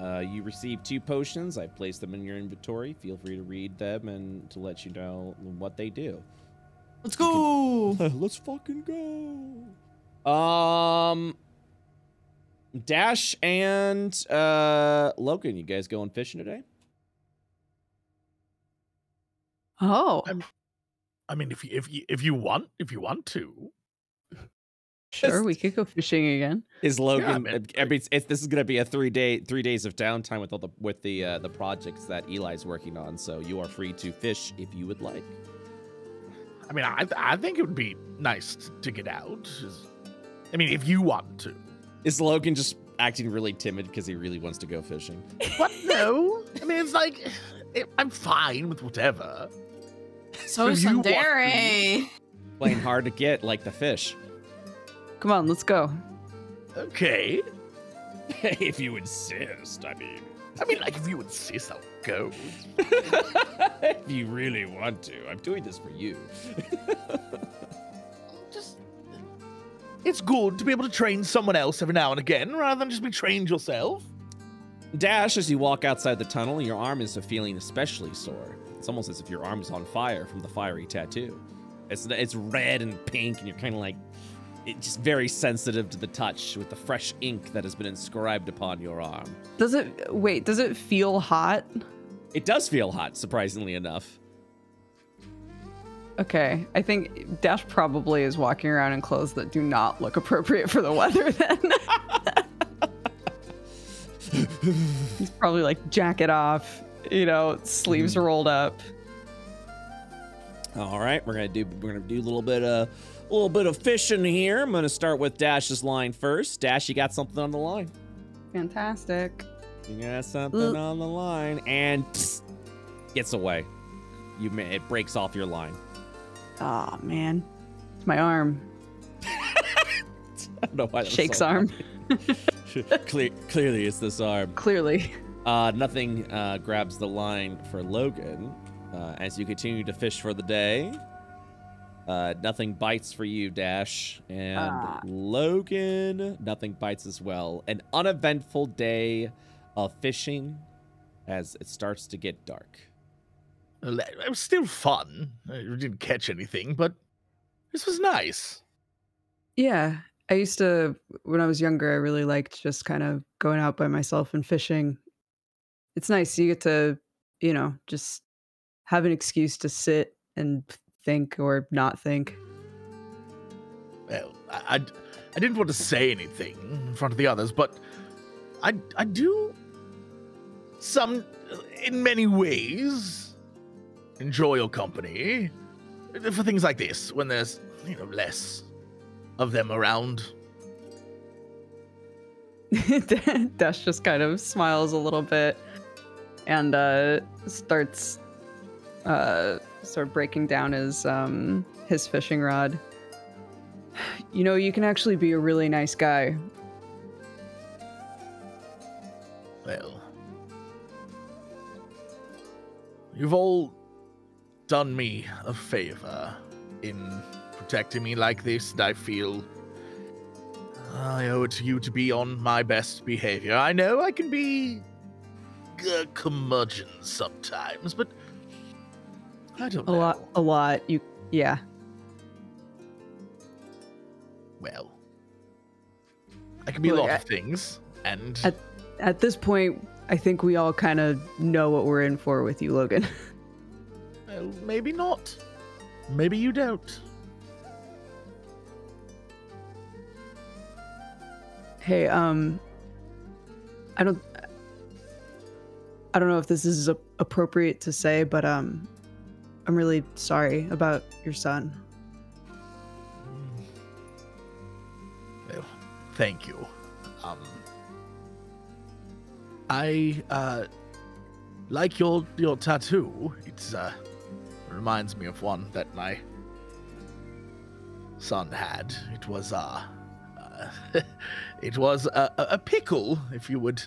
Uh, you receive two potions. I placed them in your inventory. Feel free to read them and to let you know what they do. Let's go. (laughs) Let's fucking go. Um, Dash and uh Logan, you guys going fishing today? Oh, I'm- I mean, if you if you if you want if you want to, sure. We could go fishing again. Is Logan? man, I mean, it's, it's, this is gonna be a three day, three days of downtime with all the with the uh, the projects that Eli's working on. So you are free to fish if you would like. I mean, I I think it would be nice to get out. I mean, if you want to. Is Logan just acting really timid because he really wants to go fishing? What? No. I mean, it's like it, I'm fine with whatever. So If you want. Playing hard to get like the fish. Come on, let's go. Okay. (laughs) if you insist, I mean. I mean, like if you insist, I'll go. (laughs) if you really want to, I'm doing this for you. (laughs) Just. It's good to be able to train someone else every now and again, rather than just be trained yourself. Dash, as you walk outside the tunnel, your arm is feeling especially sore. It's almost as if your arm is on fire from the fiery tattoo. It's it's red and pink, and you're kind of like, it's just very sensitive to the touch with the fresh ink that has been inscribed upon your arm. Does it wait? Does it feel hot? It does feel hot, surprisingly enough. Okay, I think Dash probably is walking around in clothes that do not look appropriate for the weather. (laughs) Then he's probably like jacket off, you know, sleeves mm-hmm. rolled up. All right, we're gonna do we're gonna do a little bit of a little bit of fishing here. I'm gonna start with Dash's line first. Dash, you got something on the line. Fantastic. You got something on the line, and psst, gets away. You it breaks off your line. Oh man, it's my arm. (laughs) I don't know why. that Shake's so arm. (laughs) Cle- clearly, it's this arm. Clearly. Uh, nothing uh, grabs the line for Logan uh, as you continue to fish for the day. Uh, nothing bites for you, Dash. And Ah. Logan, nothing bites as well. An uneventful day of fishing as it starts to get dark. It was still fun. I didn't catch anything, but this was nice. Yeah, I used to when I was younger. I really liked just kind of going out by myself and fishing. It's nice. You get to, you know, just have an excuse to sit and think or not think. Well, I, I, I didn't want to say anything in front of the others, but I, I do, some, in many ways, enjoy your company for things like this when there's, you know, less of them around. (laughs) Dash just kind of smiles a little bit and uh, starts uh, sort of breaking down his um, his fishing rod. You know, you can actually be a really nice guy. Well, you've all done me a favor in protecting me like this, and I feel I owe it to you to be on my best behavior. I know I can be a curmudgeon sometimes, but I don't A know. lot, a lot. You, yeah. Well, I can be a lot I- of things, and At at this point, I think we all kind of know what we're in for with you, Logan. (laughs) well, maybe not. Maybe you don't. Hey, um, I don't, I don't know if this is a- appropriate to say, but um, I'm really sorry about your son. Well, thank you. Um, I uh like your your tattoo. It's uh reminds me of one that my son had. It was uh, uh (laughs) it was a, a, a pickle, if you would.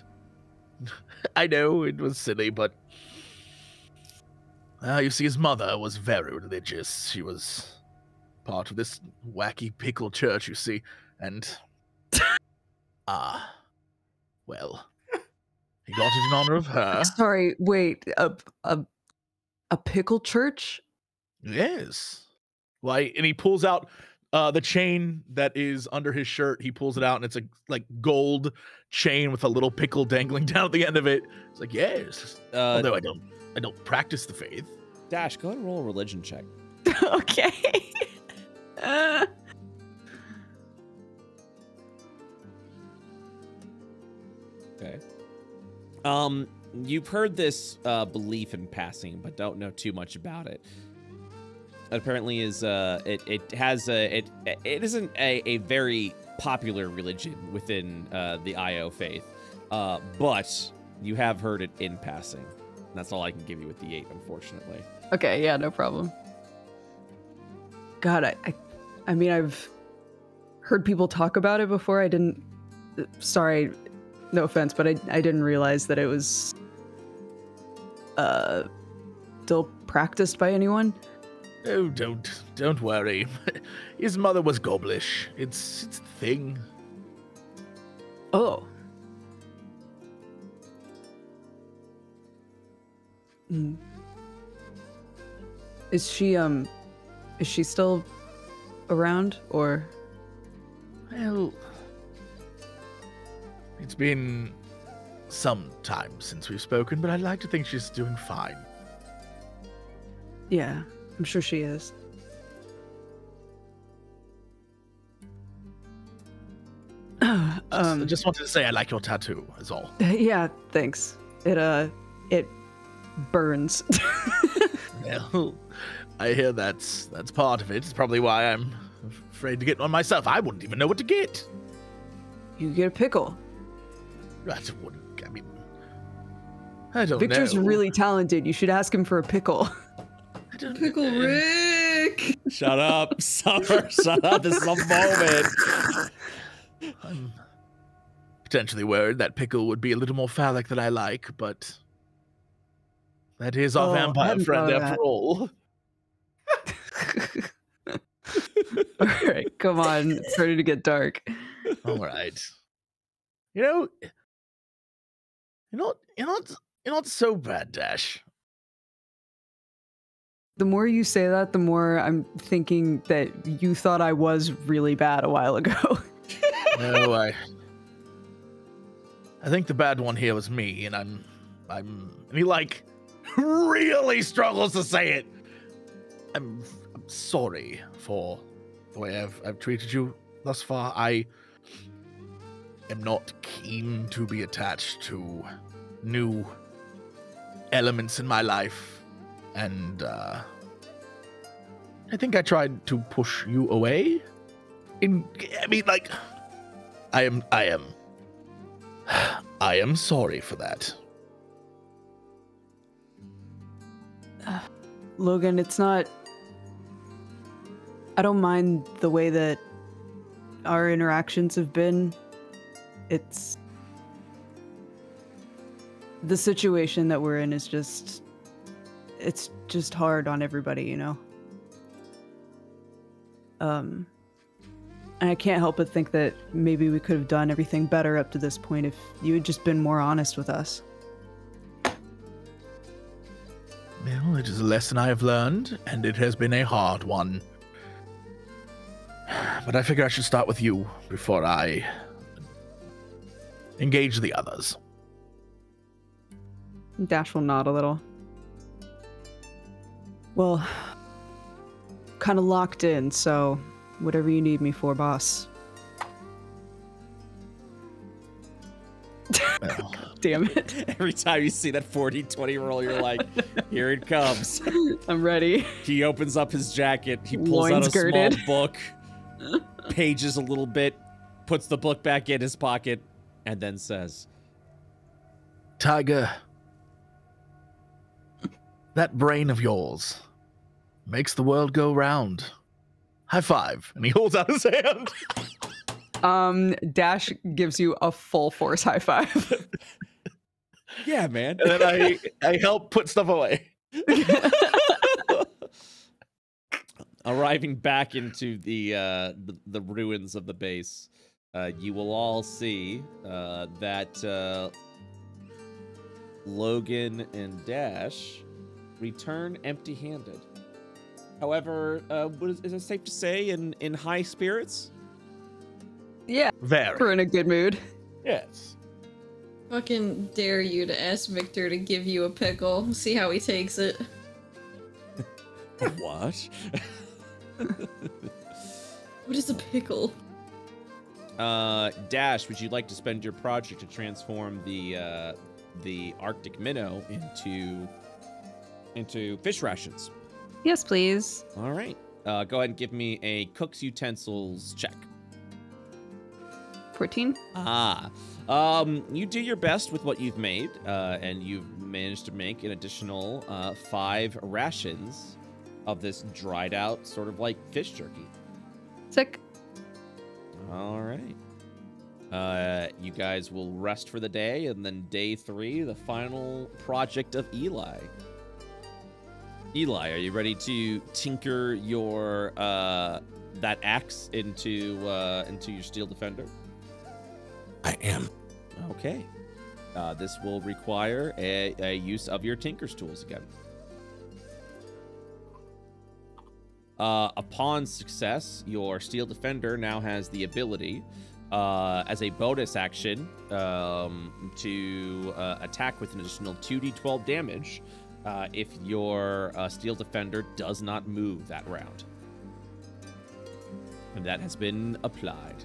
(laughs) I know it was silly, but uh, you see, his mother was very religious. She was part of this wacky pickle church, you see, and (laughs) ah, well, he got it in honor of her. Sorry, wait, a a a pickle church? Yes. Why? And he pulls out uh, the chain that is under his shirt. He pulls it out, and it's a like gold chain with a little pickle dangling (laughs) down at the end of it. It's like yes. Uh, Although I don't, I don't practice the faith. Dash, go ahead and roll a religion check. (laughs) okay. Uh, Okay. Um, you've heard this uh, belief in passing, but don't know too much about it. It apparently is uh, it it has a it it isn't a, a very popular religion within uh, the IO faith, uh, but you have heard it in passing. And that's all I can give you with the eight, unfortunately. okay, yeah, no problem. God, I, I, I mean, I've heard people talk about it before. I didn't. Sorry, no offense, but I I didn't realize that it was uh still practiced by anyone. Oh, don't, don't worry. (laughs) His mother was gobblish. It's, it's the thing. Oh. Mm. Is she um is she still around or Well, it's been some time since we've spoken, but I'd like to think she's doing fine. yeah, I'm sure she is. (sighs) I um just wanted to say I like your tattoo, is all. (laughs) yeah, thanks. It uh it burns. (laughs) Well, I hear that's that's part of it. It's probably why I'm afraid to get one myself. I wouldn't even know what to get. you get a pickle. That wouldn't. I mean, I don't Victor's know. really talented. You should ask him for a pickle. (laughs) I don't Pickle Rick. Shut up, (laughs) Summer. Shut up. This is a moment. I'm potentially worried that pickle would be a little more phallic than I like, but that is our Oh, vampire friend after all. (laughs) (laughs) All right, come on. It's starting to get dark. All right. You know, you're not, you're not, you're not so bad, Dash. The more you say that, the more I'm thinking that you thought I was really bad a while ago. (laughs) no, I, I think the bad one here was me, and I'm, I'm, and he like really struggles to say it. I'm, I'm sorry for the way I've, I've treated you thus far. I am not keen to be attached to new elements in my life, and uh, I think I tried to push you away. In, I mean, like, I am, I am, (sighs) I am sorry for that. Logan, it's not. I don't mind the way that our interactions have been. It's. The situation that we're in is just. It's just hard on everybody, you know? Um, and I can't help but think that maybe we could have done everything better up to this point if you had just been more honest with us. Well, it is a lesson I have learned, and it has been a hard one. But I figure I should start with you before I engage the others. Dash will nod a little. Well, kind of locked in, so whatever you need me for, boss. Well, (laughs) Damn it. Every time you see that 40 20 roll, you're like, here it comes. (laughs) I'm ready. He opens up his jacket. He pulls Loins out a girded. small book, pages a little bit, puts the book back in his pocket, and then says, Tiger, that brain of yours makes the world go round. High five. And he holds out his hand. (laughs) Um, Dash gives you a full force high five. (laughs) Yeah, man. And then I, I help put stuff away. (laughs) Arriving back into the, uh, the, the ruins of the base, uh, you will all see uh, that uh, Logan and Dash return empty handed. However, uh, what is, is it safe to say in, in high spirits? Yeah, Very. we're in a good mood. Yes. Fucking dare you to ask Victor to give you a pickle. See how he takes it. (laughs) what? What is a pickle? Uh, Dash, would you like to spend your project to transform the uh, the Arctic minnow into into fish rations? Yes, please. All right. Uh, go ahead and give me a cook's utensils check. 14. Ah, um, you do your best with what you've made, uh, and you've managed to make an additional uh, five rations of this dried out, sort of like fish jerky. Sick. All right. Uh, you guys will rest for the day, and then day three, the final project of Eli. Eli, are you ready to tinker your uh, that axe into uh, into your steel defender? I am. Okay. Uh, this will require a, a use of your tinker's tools again. Uh, upon success, your steel defender now has the ability, uh, as a bonus action, um, to uh, attack with an additional 2d12 damage uh, if your uh, steel defender does not move that round. And that has been applied.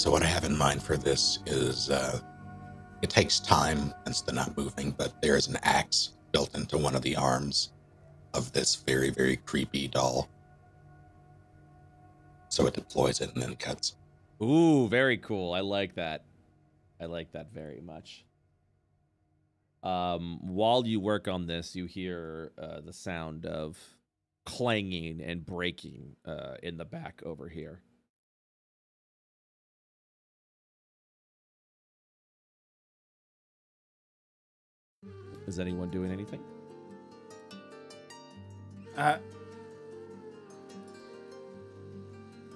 So what I have in mind for this is uh, it takes time since they're not moving, but there is an axe built into one of the arms of this very, very creepy doll. So it deploys it and then cuts. Ooh, very cool. I like that. I like that very much. Um, while you work on this, you hear uh, the sound of clanging and breaking uh, in the back over here. Is anyone doing anything? Uh,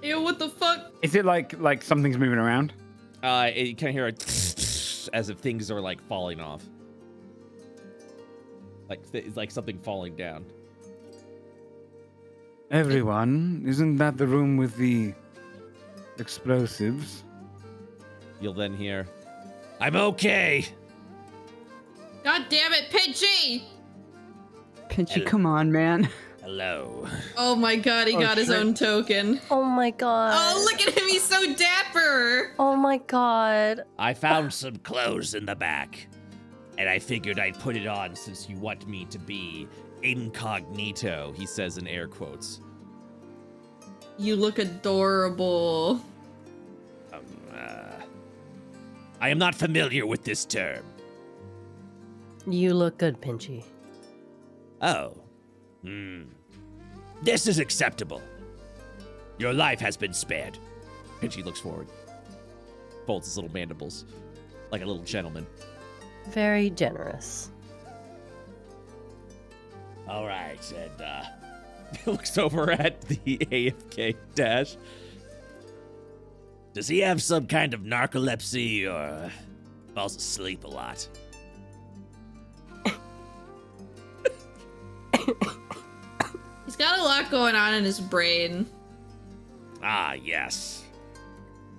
Ew, what the fuck? is it like like something's moving around? Uh, it- you can hear a (laughs) as if things are like falling off, like th- like something falling down. Everyone, isn't that the room with the explosives? You'll then hear, "I'm okay." God damn it, Pinchy! Pinchy, Hello. come on, man. Hello. Oh my god, he Oh, got his own token. Oh my god. Oh, look at him, he's so dapper! Oh my god. I found some clothes in the back, and I figured I'd put it on since you want me to be incognito, he says in air quotes. You look adorable. Um, uh, I am not familiar with this term. You look good, Pinchy. Oh. Hmm. This is acceptable. Your life has been spared. Pinchy looks forward. Folds his little mandibles. Like a little gentleman. Very generous. All right, and uh (laughs) looks over at the AFK dash. Does he have some kind of narcolepsy or falls asleep a lot? (laughs) He's got a lot going on in his brain. Ah, yes.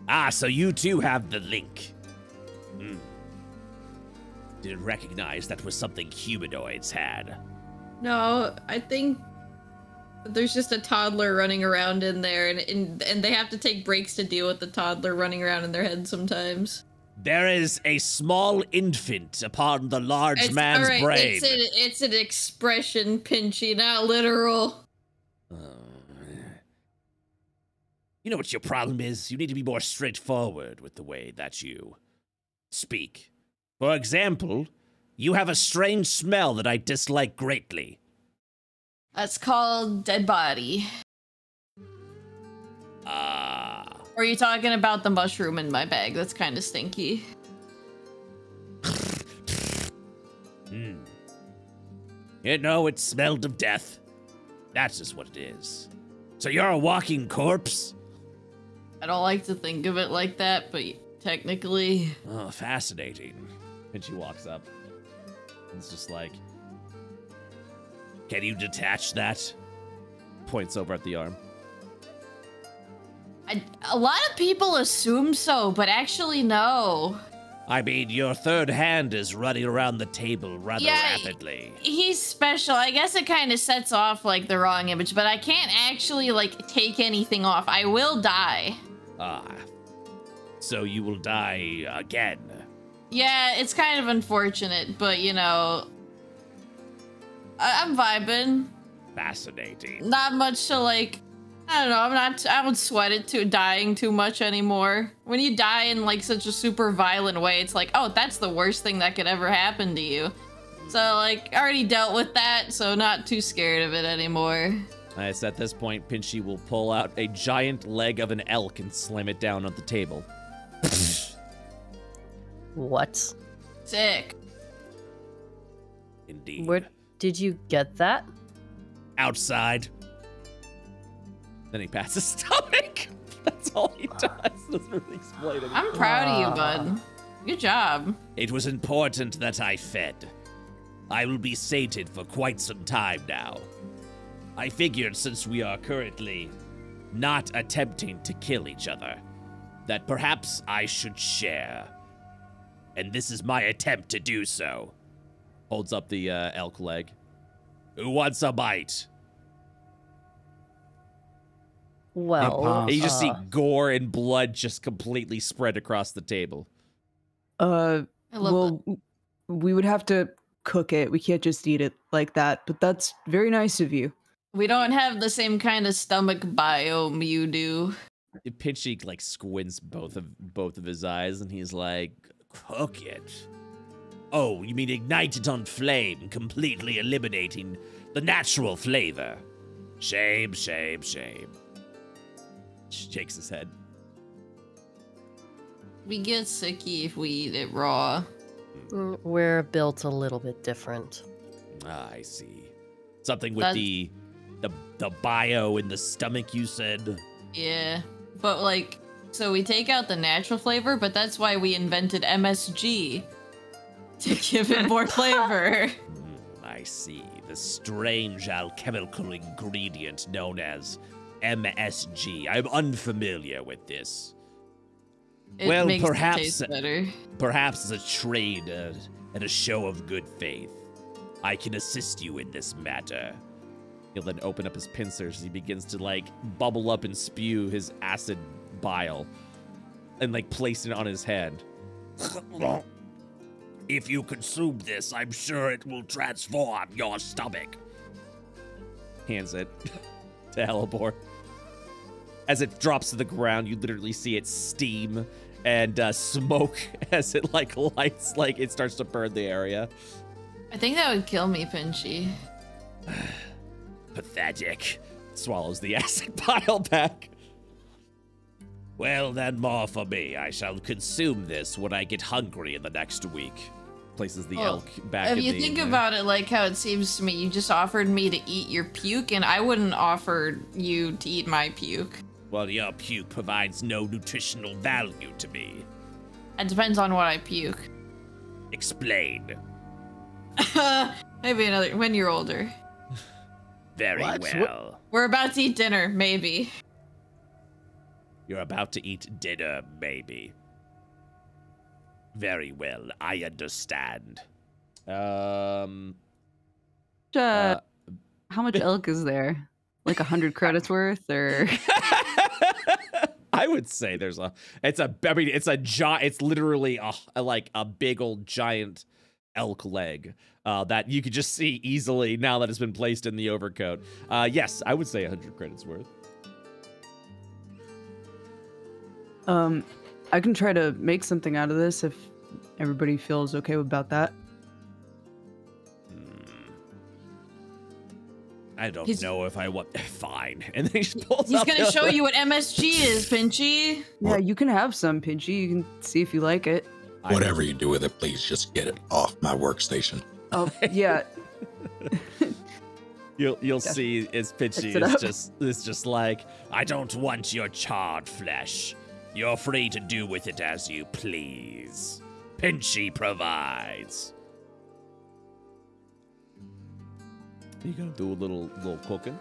Ah, so you too have the link. Hmm. Didn't recognize that was something humanoids had. No, I think there's just a toddler running around in there, and, and and they have to take breaks to deal with the toddler running around in their head sometimes. There is a small infant upon the large It's, man's right, brain. It's, an, it's an expression, Pinchy, not literal. Oh. You know what your problem is? You need to be more straightforward with the way that you speak. For example, you have a strange smell that I dislike greatly. That's called dead body. Ah. Or are you talking about the mushroom in my bag? That's kind of stinky. Hmm. You know, it smelled of death. That's just what it is. So you're a walking corpse? I don't like to think of it like that, but technically, Oh, fascinating. And she walks up. It's just like, can you detach that? Points over at the arm. I, a lot of people assume so, but actually, no. I mean, your third hand is running around the table rather Yeah, rapidly. He's special. I guess it kind of sets off like the wrong image, but I can't actually like take anything off. I will die. Ah. So you will die again. Yeah, it's kind of unfortunate, but you know, I- I'm vibing. Fascinating. Not much to like. I don't know. I'm not. I don't sweat it to dying too much anymore. When you die in like such a super violent way, it's like, oh, that's the worst thing that could ever happen to you. So like, I already dealt with that, so not too scared of it anymore. It's at this point, Pinchy will pull out a giant leg of an elk and slam it down on the table. (laughs) What? Sick. Indeed. Where did you get that? Outside. Then he pats his (laughs) stomach. That's all he does. Doesn't really explain it. I'm proud of you, bud. Good job. It was important that I fed. I will be sated for quite some time now. I figured since we are currently not attempting to kill each other, that perhaps I should share. And this is my attempt to do so. Holds up the uh, elk leg. Who wants a bite? Well, pass. you just see uh, gore and blood just completely spread across the table. Uh, I love well, we would have to cook it. We can't just eat it like that. But that's very nice of you. We don't have the same kind of stomach biome you do. Pinchy like squints both of both of his eyes, and he's like, "Cook it." Oh, you mean ignite it on flame, completely eliminating the natural flavor? Shame, shame, shame. Shakes his head. We get sicky if we eat it raw. mm, we're built a little bit different. Ah, I see. Something with That's- the the the bio in the stomach. You said. Yeah. But like, so we take out the natural flavor, but that's why we invented MSG to (laughs) give it more (laughs) flavor. Hmm, I see. The strange alchemical ingredient known as MSG. I'm unfamiliar with this. It Well, makes it perhaps- taste better. Perhaps as a trade uh, and a show of good faith, I can assist you in this matter. He'll then open up his pincers as he begins to like bubble up and spew his acid bile and like place it on his head. (laughs) if you consume this, I'm sure it will transform your stomach. Hands it to Hellebore. As it drops to the ground, you literally see it steam and uh, smoke (laughs) as it like lights, like it starts to burn the area. I think that would kill me, Pinchy. (sighs) Pathetic. Swallows the (laughs) acid pile back. Well, then, more for me. I shall consume this when I get hungry in the next week. Places the Well, elk back. if you the, think uh, about it like how it seems to me, you just offered me to eat your puke, and I wouldn't offer you to eat my puke. well, your puke provides no nutritional value to me. It depends on what I puke. Explain. (laughs) maybe another when you're older. Very What? well. We're about to eat dinner, maybe. You're about to eat dinner, maybe. Very well, I understand. Um. Uh, uh, how much (laughs) elk is there? Like a hundred credits worth, or (laughs) I would say there's a. It's a. I mean, it's a giant. It's literally a, a like a big old giant elk leg uh, that you could just see easily now that it's been placed in the overcoat. Uh, yes, I would say a 100 credits worth. um, I can try to make something out of this if everybody feels okay about that. Hmm. I don't He's- know if I want. (laughs) Fine, (laughs) and then he just pulls. He's gonna show you what MSG is, Pinchy. Yeah, you can have some, Pinchy. You can see if you like it. Whatever you do with it, please just get it off my workstation. Oh, yeah. (laughs) You'll you'll Yeah. see it's Pinchy. it It's just it's just like I don't want your charred flesh. You're free to do with it as you please. Pinchy provides. Are You gonna do a little little cooking?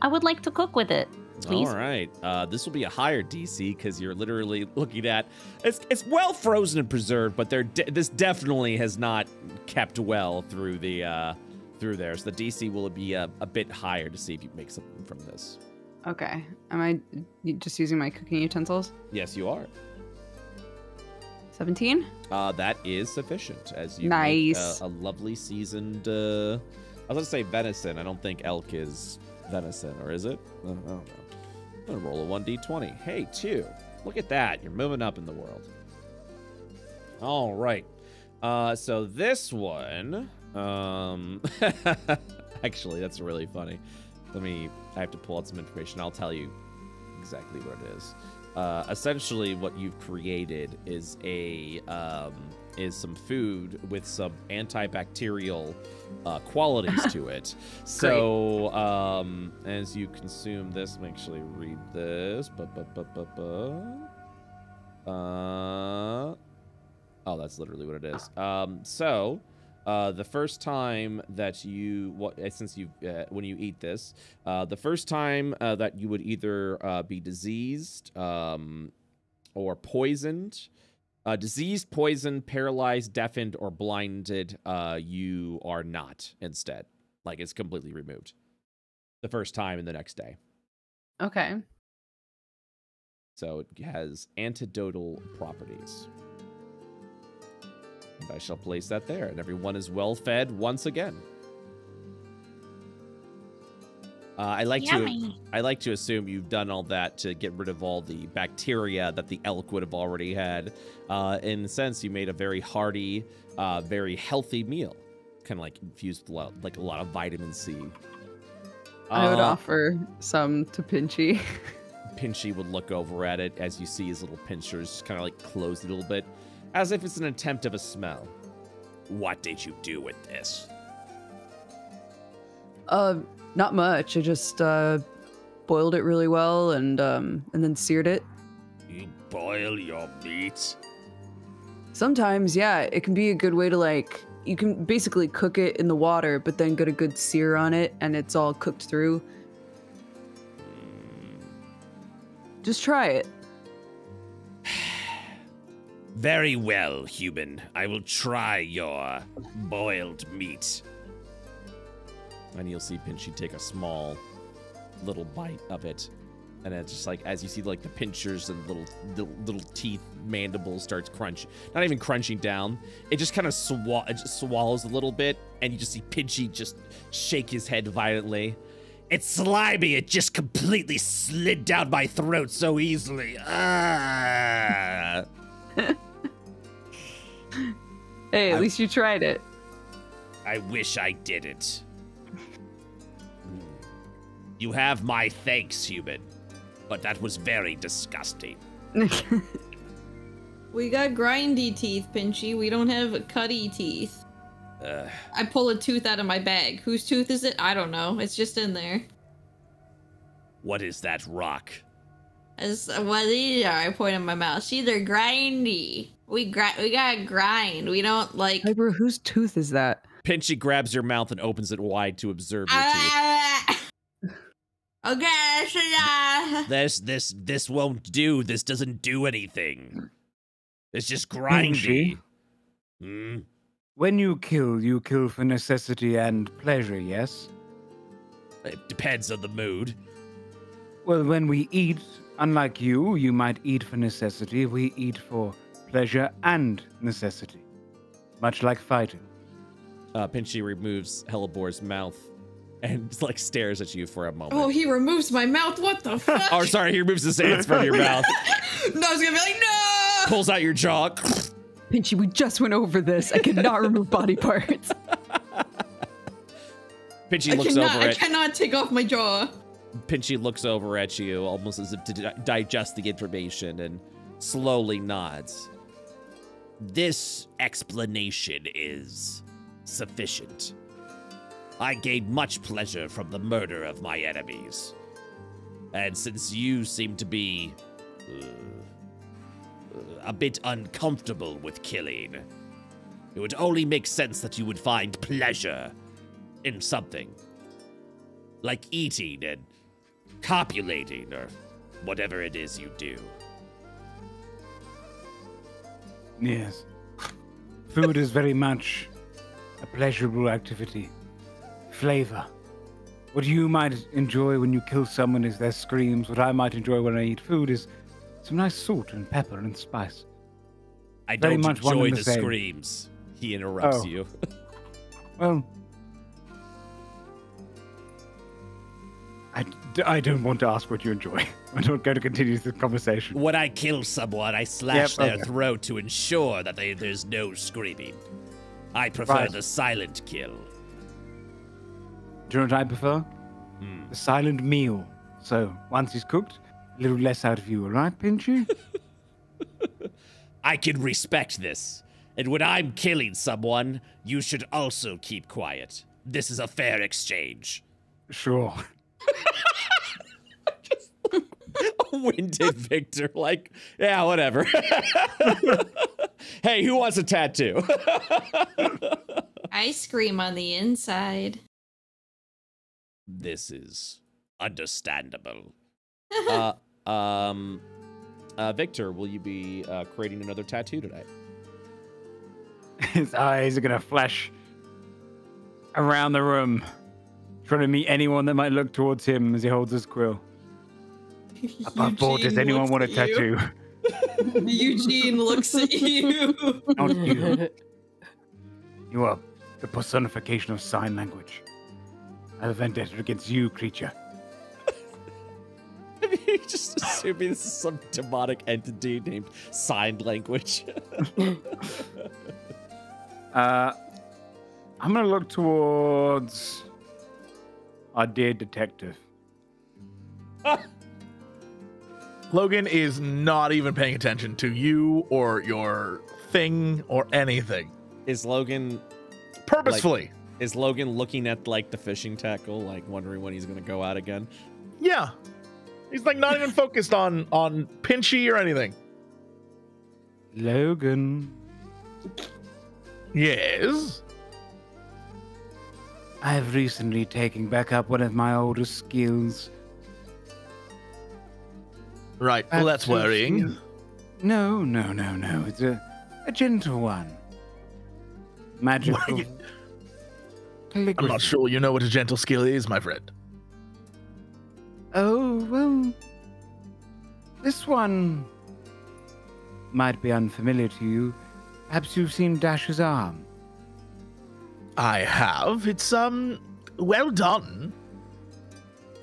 I would like to cook with it, please. All right. Uh, this will be a higher DC because you're literally looking at it's it's well frozen and preserved, but they're de- this definitely has not kept well through the uh, through there. So the DC will be a, a bit higher to see if you make something from this. Okay. Am I just using my cooking utensils? Yes, you are. 17? Uh, that is sufficient as you Nice. make a, a lovely seasoned. Uh, I was gonna say venison. I don't think elk is venison, or is it? Uh, I don't know. I'm gonna roll a one d20. Hey, two. Look at that. You're moving up in the world. All right. Uh, so this one. Um, (laughs) actually, that's really funny. Let me. I have to pull out some information. I'll tell you exactly what it is. Uh, essentially, what you've created is a um, is some food with some antibacterial uh, qualities to (laughs) it. So, um, as you consume this, let me actually read this. Ba, ba, ba, ba, ba. Uh, oh, that's literally what it is. Um, so, uh, the first time that you, what, uh, since you, uh, when you eat this, uh, the first time uh, that you would either uh, be diseased um, or poisoned, uh, diseased, poisoned, paralyzed, deafened, or blinded, uh, you are not instead. Like it's completely removed. The first time and the next day. Okay. So it has antidotal properties. And I shall place that there, and everyone is well fed once again. Uh, I like to I like to assume you've done all that to get rid of all the bacteria that the elk would have already had. Uh, in a sense, you made a very hearty, uh, very healthy meal, kind of like infused with a lot, like a lot of vitamin C. I would Uh, offer some to Pinchy. (laughs) Pinchy would look over at it as you see his little pinchers kind of like close a little bit, as if it's an attempt of a smell. What did you do with this? Uh, not much. I just uh, boiled it really well and um, and then seared it. You boil your meat? Sometimes, yeah, it can be a good way to like. You can basically cook it in the water, but then get a good sear on it, and it's all cooked through. Just try it. Very well, human. I will try your boiled meat. And you'll see Pinchy take a small little bite of it. And it's just like as you see like the pinchers and little little, little teeth mandibles starts crunch not even crunching down it just kind of swallows a little bit and you just see Pinchy just shake his head violently it's slimy it just completely slid down my throat so easily ah. (laughs) Hey, at I- least you tried it. I wish I didn't. You have my thanks, human. But that was very disgusting. (laughs) We got grindy teeth, Pinchy. We don't have cutty teeth. Uh, I pull a tooth out of my bag. Whose tooth is it? I don't know. It's just in there. what is that rock? As what these are, I point in my mouth. See, they're grindy. We grind. We gotta grind. We don't like. Piper, whose tooth is that? Pinchy grabs your mouth and opens it wide to observe your teeth. Ah! okay, so yeah. This this this won't do. This doesn't do anything. It's just grindy. Pinchy, Hmm. when you kill, you kill for necessity and pleasure, yes? It depends on the mood. Well, when we eat, unlike you, you might eat for necessity. We eat for pleasure and necessity. Much like fighting. Uh, Pinchy removes Hellebore's mouth and (laughs) like stares at you for a moment. Oh, he removes my mouth. What the (laughs) fuck? or sorry, he removes his hands from your mouth, (laughs) no, I was gonna be like, no. pulls out your jaw. Pinchy, we just went over this. I cannot remove body parts. Pinchy I looks cannot. over I at cannot take off my jaw. Pinchy looks over at you, almost as if to di- digest the information, and slowly nods. This explanation is sufficient. I gained much pleasure from the murder of my enemies. And since you seem to be uh, a bit uncomfortable with killing, it would only make sense that you would find pleasure in something like eating and copulating or whatever it is you do. Yes. Food is very much a pleasurable activity. Flavor. What you might enjoy when you kill someone is their screams. What I might enjoy when I eat food is some nice salt and pepper and spice. I Very don't much enjoy the, the screams. He interrupts Oh. you. (laughs) Well, I, I don't want to ask what you enjoy. I'm not going to continue this conversation. when I kill someone, I slash Yep, their okay. throat to ensure that they, there's no screaming. I prefer Right. the silent kill. Do you know what I prefer? Hmm. The silent meal. So once he's cooked, a little less out of you, all right, Pinchy? (laughs) I can respect this. And when I'm killing someone, you should also keep quiet. This is a fair exchange. sure. Winded Victor, like, yeah, whatever. hey, who wants a tattoo? Ice cream on the inside. this is understandable. uh, um, uh, Victor, will you be uh, creating another tattoo today? His eyes are going to flash around the room, trying to meet anyone that might look towards him as he holds his quill. (laughs) Above board, does anyone want a you. tattoo? (laughs) (laughs) Eugene looks at you. Not you. You are the personification of sign language. I have a vendetta against you, creature. you just assuming this is some demonic entity named sign language. Uh, I'm gonna look towards our dear detective. (laughs) Logan is not even paying attention to you or your thing or anything. is Logan Purposefully. is Logan looking at like the fishing tackle, like wondering when he's gonna go out again? yeah. He's like not even (laughs) focused on on Pinchy or anything. Logan, Yes. I have recently taken back up one of my oldest skills. Right. Well, that's worrying. No, no, no, no. It's a, a gentle one. Magical. I'm not sure you know what a gentle skill is, my friend. Oh, well. This one might be unfamiliar to you. Perhaps you've seen Dash's arm. I have. It's um well done.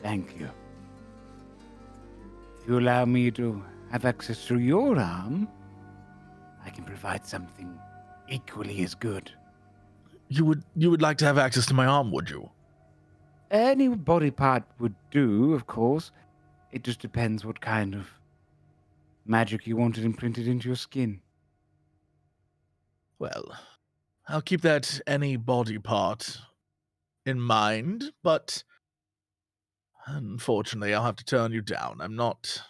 Thank you. If you allow me to have access to your arm, I can provide something equally as good. You would you would like to have access to my arm, would you? Any body part would do, of course. It just depends what kind of magic you wanted imprinted into your skin. Well, I'll keep that any body part in mind, but unfortunately, I'll have to turn you down. I'm not,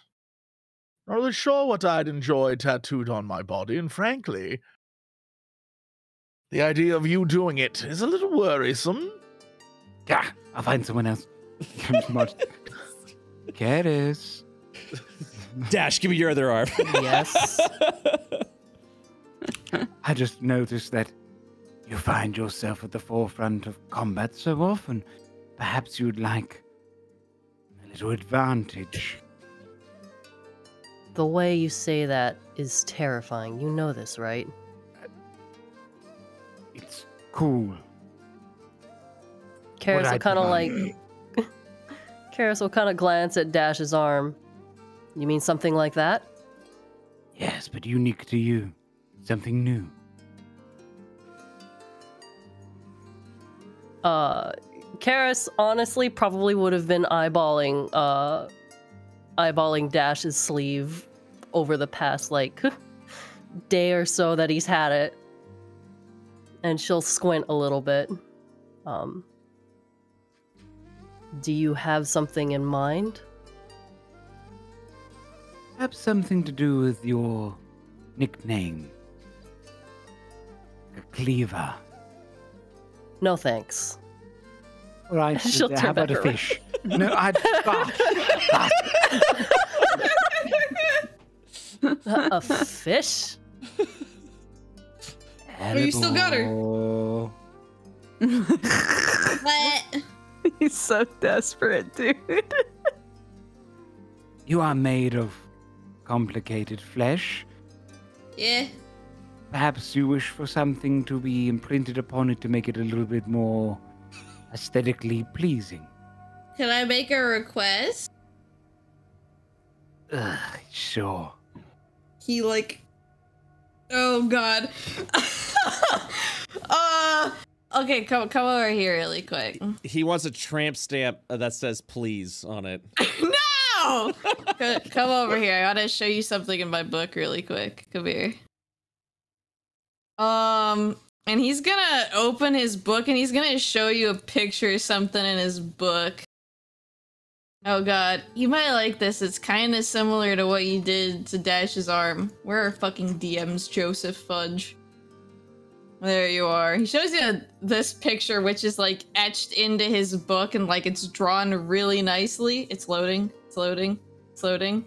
not really sure what I'd enjoy tattooed on my body, and frankly, the idea of you doing it is a little worrisome. Yeah, I'll find someone else. Karis. (laughs) Dash, give me your other arm. Yes. (laughs) I just noticed that you find yourself at the forefront of combat so often. Perhaps you'd like a little advantage. the way you say that is terrifying. You know this, right? Uh, it's cool. Karis will kind of like- like. (laughs) Karis will kind of glance at Dash's arm. You mean something like that? Yes, but unique to you. Something new. Uh, Karis honestly probably would have been eyeballing, uh, eyeballing Dash's sleeve over the past like (laughs) day or so that he's had it, and she'll squint a little bit. Um, do you have something in mind? Perhaps something to do with your nickname. Cleaver. No thanks. All right, (laughs) She'll uh, turn how about back a around. fish? no, I. ah, a (laughs) fish? ah, you still got her? edible. (laughs) What? He's so desperate, dude. You are made of complicated flesh. Yeah. Perhaps you wish for something to be imprinted upon it to make it a little bit more aesthetically pleasing. Can I make a request? Ugh, sure. He like Oh god. (laughs) uh okay, come come over here really quick. he wants a tramp stamp that says please on it. (laughs) no! (laughs) Come over here. I gotta show you something in my book really quick. Come here. Um and he's gonna open his book and he's gonna show you a picture or something in his book. Oh god, you might like this. It's kind of similar to what you did to Dash's arm. Where are fucking DMs, Joseph Fudge? There you are. He shows you this picture, which is like etched into his book and like it's drawn really nicely. It's loading. It's loading. It's loading.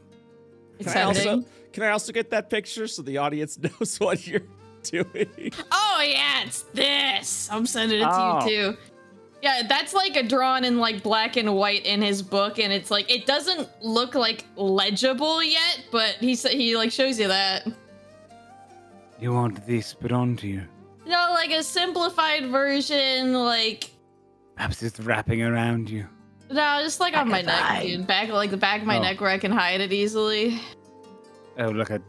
It's Can I also can I also get that picture so the audience (laughs) knows what you're doing? (laughs) Oh yeah, it's this. I'm sending it Oh. to you oh. too. Yeah, that's like a drawn in like black and white in his book, and it's like it doesn't look like legible yet, but he sa- he like shows you that. You want this put onto you. No, like a simplified version, like Perhaps it's wrapping around you. no, just like on my neck, the dude. Back like the back of my Oh. neck where I can hide it easily. Oh, look at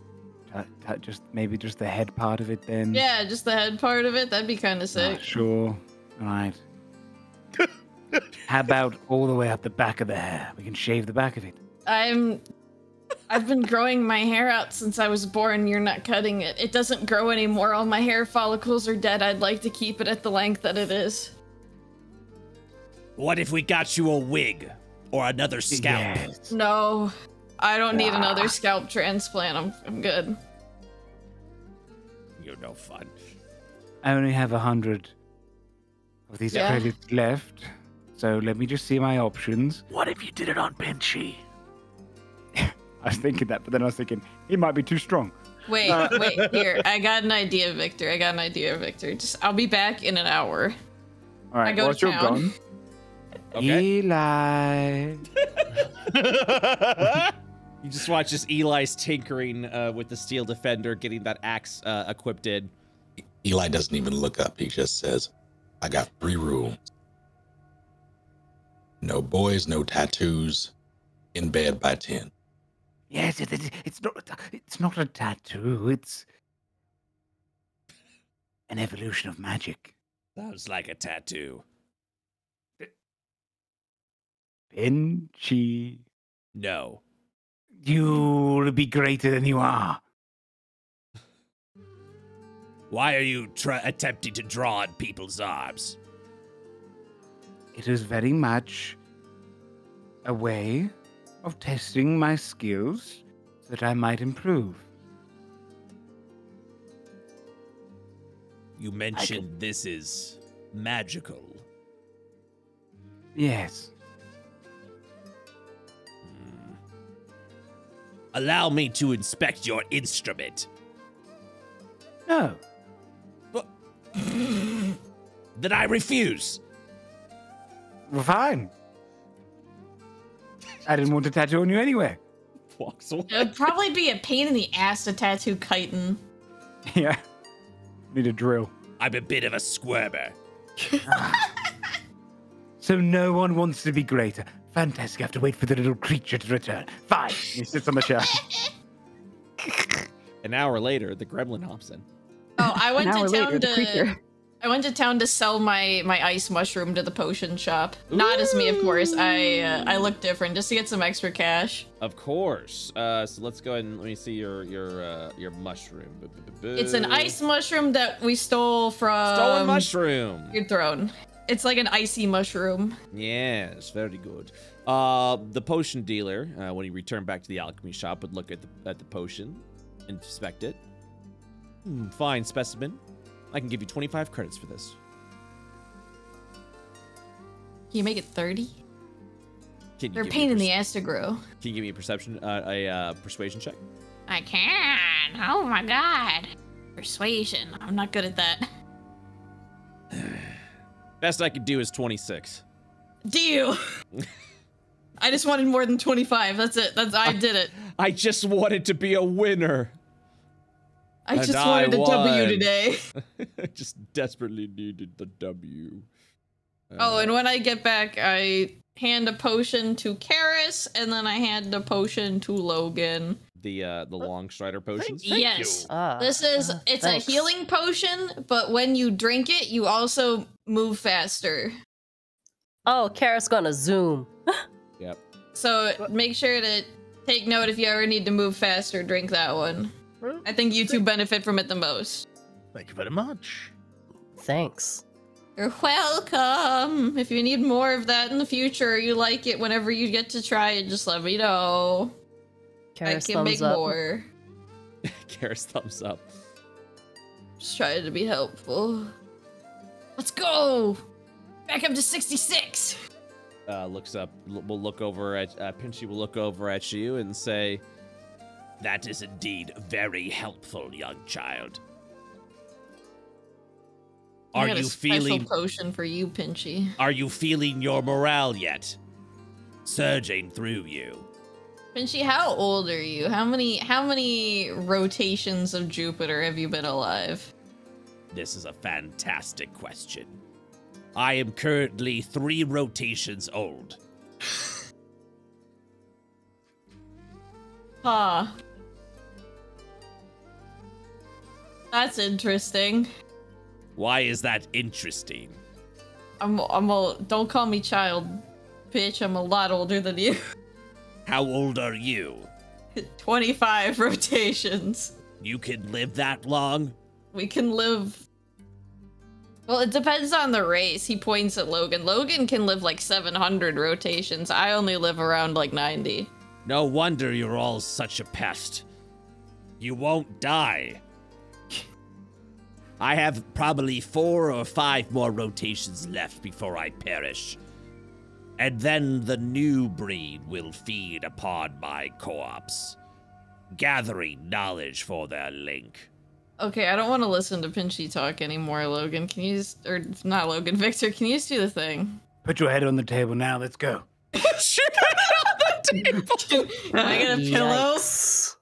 just maybe just the head part of it then. Yeah, just the head part of it. That'd be kind of Ah, sick. sure. All right. (laughs) How about all the way up the back of the hair? We can shave the back of it. I'm I've been growing my hair out since I was born. You're not cutting it. It doesn't grow anymore. All my hair follicles are dead. I'd like to keep it at the length that it is. What if we got you a wig or another scalp? Yes. No. I don't need Ah. another scalp transplant. I'm I'm good. You're no fun. I only have a hundred of these Yeah. credits left. So let me just see my options. What if you did it on Pinchy? (laughs) I was thinking that, but then I was thinking he might be too strong. Wait, uh, (laughs) wait, here. I got an idea, Victor. I got an idea, Victor. Just I'll be back in an hour. All right, I go to what's your town. gun? Okay. Eli. (laughs) You just watch this Eli's tinkering uh, with the steel defender, getting that axe uh, equipped in. Eli doesn't even look up. He just says, I got three rules no boys, no tattoos, in bed by 10. Yes, it, it, it's not. It's not a tattoo. It's an evolution of magic. Sounds like a tattoo. Pinchy, No. You'll be greater than you are. Why are you try- attempting to draw on people's arms? It is very much a way of testing my skills so that I might improve. You mentioned this is magical. Yes. Allow me to inspect your instrument. No. But, (laughs) Then I refuse. Well, fine. I didn't want to tattoo on you anyway. Walks away. It would probably be a pain in the ass to tattoo chitin. (laughs) yeah. Need a drill. I'm a bit of a squirmer. Ah. (laughs) So no one wants to be greater. Fantastic. I have to wait for the little creature to return. Fine. He sits on the chair. An hour later, the gremlin hops in. Oh, I went to town later, to. I went to town to sell my my ice mushroom to the potion shop. Not as me, of course. I uh, I look different just to get some extra cash. Of course. Uh, so let's go ahead and let me see your your uh, your mushroom. It's an ice mushroom that we stole from Stolen mushroom. your throne. It's like an icy mushroom. Yes, very good. Uh, the potion dealer, uh, when he returned back to the alchemy shop, would look at the at the potion, inspect it. Hmm, fine specimen. I can give you 25 credits for this. Can you make it 30? Can They're a pain in the ass to grow. Can you give me a perception, uh, a uh, persuasion check? I can. Oh my god. Persuasion. I'm not good at that. Best I could do is 26. Deal. (laughs) I just wanted more than 25. That's it. That's I did it. I just wanted to be a winner. I And just I wanted a W won. today. I (laughs) just desperately needed the W. Oh, Uh, and when I get back, I hand a potion to Karis, and then I hand a potion to Logan. the uh, the long strider potions. yes. Ah, This is it's thanks. a healing potion, but when you drink it, you also move faster. Oh, Karis gonna zoom. (laughs) Yep. So make sure to take note if you ever need to move faster, drink that one. I think you two benefit from it the most. Thank you very much. Thanks. You're welcome. If you need more of that in the future, or you like it whenever you get to try it, just let me know. Karis I can thumbs make up. more. (laughs) Karis thumbs up. Just trying to be helpful. Let's go! Back up to 66! Uh, looks up. Will look over at uh, Pinchy. Will look over at you and say, "That is indeed very helpful, young child. I Are got a you special feeling? potion for you, Pinchy. Are you feeling your morale yet? Surging through you. Pinchy, how old are you? How many how many rotations of Jupiter have you been alive? This is a fantastic question. I am currently three rotations old. (laughs) Huh. That's interesting. Why is that interesting? I'm I'm a don't call me child, bitch. I'm a lot older than you. (laughs) How old are you? 25 rotations. You can live that long? We can live. Well, it depends on the race. He points at Logan. Logan can live like 700 rotations. I only live around like 90. No wonder you're all such a pest. You won't die. I have probably four or five more rotations left before I perish. And then the new breed will feed upon my co-ops, gathering knowledge for their link. Okay, I don't want to listen to Pinchy talk anymore, Logan. Can you just, or not Logan, (laughs) Victor, can you just do the thing? Put your head on the table now. Let's go. (laughs) Shoot it on the (laughs) table. Can I get a pillow? Yikes.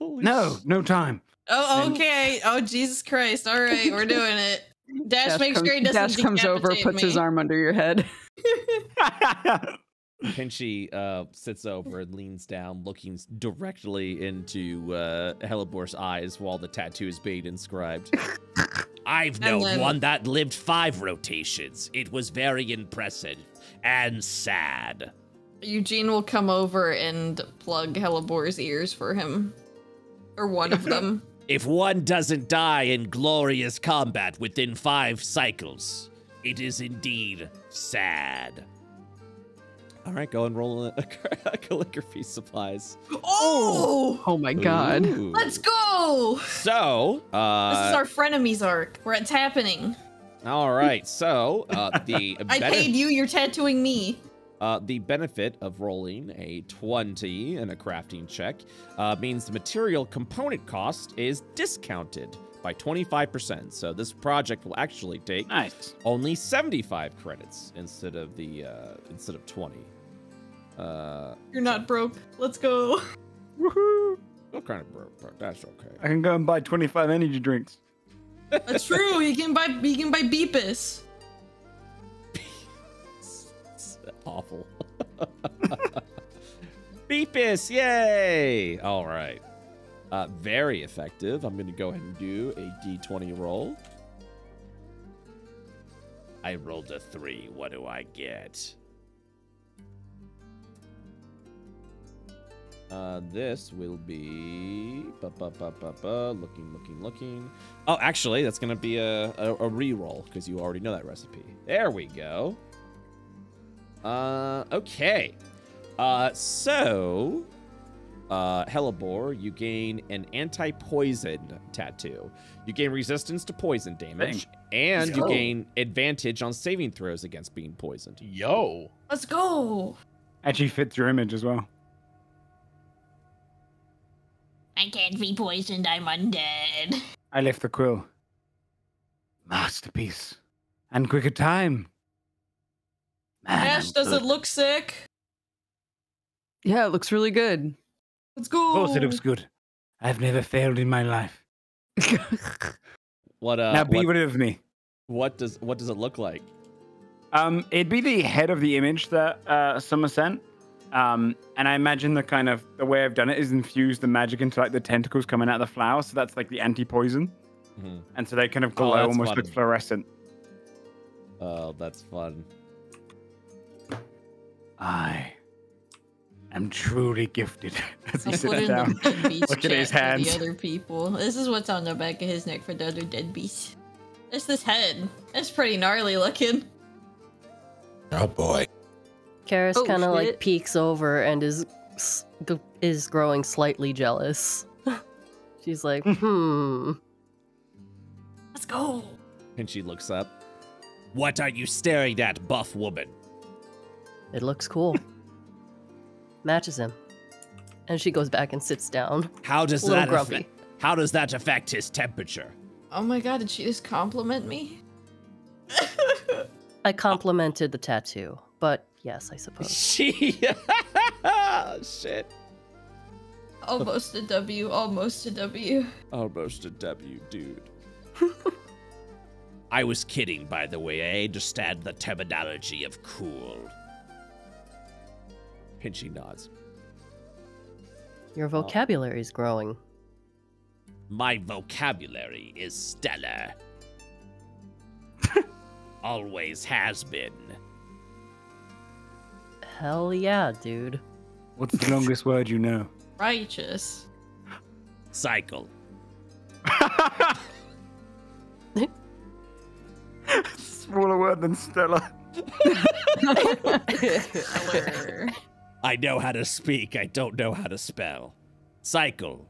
No, no time. Oh, okay. Oh, Jesus Christ. All right, we're doing it. Dash, Dash, make comes, sure he doesn't Dash comes over, decapitate puts his arm under your head. Pinchy uh, sits over and leans down, looking directly into uh, Hellebore's eyes while the tattoo is being inscribed. I've known then- one that lived five rotations. It was very impressive and sad. Eugene will come over and plug Hellebore's ears for him. Or one of them. (laughs) (laughs) If one doesn't die in glorious combat within five cycles, it is indeed sad. All right, go and roll a, a (laughs) calligraphy supplies. Oh, Oh my god. Ooh. let's go. So, uh, This is our frenemies arc where it's happening. all right. So, uh, the (laughs) I paid you. You're tattooing me. Uh, the benefit of rolling a 20 in a crafting check uh, means the material component cost is discounted by 25%. So this project will actually take Nice. only 75 credits instead of the uh, instead of 20. Uh, You're not broke. Let's go. (laughs) Woohoo! what kind of broke, but that's okay. I can go and buy 25 energy drinks. That's (laughs) true. You can buy. You can buy Beepus. It's (laughs) awful. Beepus, yay! All right. Uh, very effective. I'm going to go ahead and do a d20 roll. I rolled a three. What do I get? Uh, this will be ba, ba, ba, ba, ba, looking, looking, looking. Oh, actually, that's gonna be a a, a re-roll because you already know that recipe. There we go. Uh, okay. Uh, so, uh, Hellebore, you gain an anti-poison tattoo. You gain resistance to poison damage, and you gain advantage on saving throws against being poisoned. Yo. Let's go. Actually fits your image as well. I can't be poisoned. I'm undead. I left the quill. Masterpiece. And quicker time. Man, Ash, does it look sick? Yeah, it looks really good. Let's go. Of course it looks good. I've never failed in my life. (laughs) What uh? now be what, rid of me. what does what does it look like? Um, it'd be the head of the image that uh, Summer sent. Um, and I imagine the kind of the way I've done it is infuse the magic into like the tentacles coming out of the flower, so that's like the anti-poison, Mhm. and so they kind of Oh, glow that's almost fun. like fluorescent. Oh, that's fun. I am truly gifted. (laughs) As he I'll put sits down, the deadbeats (laughs) look at his for hands. the other people. This is what's on the back of his neck for the other deadbeats. It's this head. It's pretty gnarly looking. Oh boy. Karis Oh, kind of like peeks over and is is growing slightly jealous. (laughs) She's like, hmm. Let's go. And she looks up. What are you staring at, buff woman? It looks cool. (laughs) Matches him. And she goes back and sits down. How does A that grumpy. affect, how does that affect his temperature? Oh my god, did she just compliment me? (laughs) I complimented the tattoo, but yes, I suppose. She (laughs) shit. almost a W, almost a W. Almost a W, dude. I was kidding, by the way. I understand the terminology of cool. And she nods. Your oh. vocabulary is growing. My vocabulary is stellar. (laughs) Always has been. Hell yeah, dude. What's the longest word you know? Righteous. Cycle. (laughs) Smaller word than Stella. (laughs) I know how to speak, I don't know how to spell. Cycle.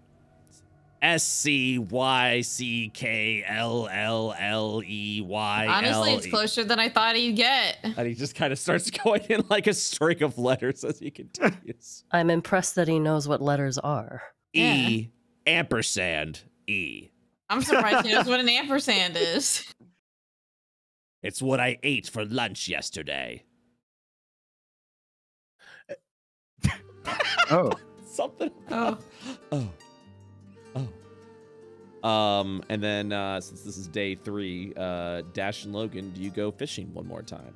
S C Y C K L L L E Y. Honestly, it's closer than I thought he'd get. And he just kind of starts (laughs) going in like a string of letters as he continues. (laughs) I'm impressed that he knows what letters are. E ampersand E. I'm surprised he knows what an ampersand is. (laughs) It's what I ate for lunch yesterday. Oh, Something. Oh, Oh. Um, and then uh, since this is day three, uh, Dash and Logan, do you go fishing one more time?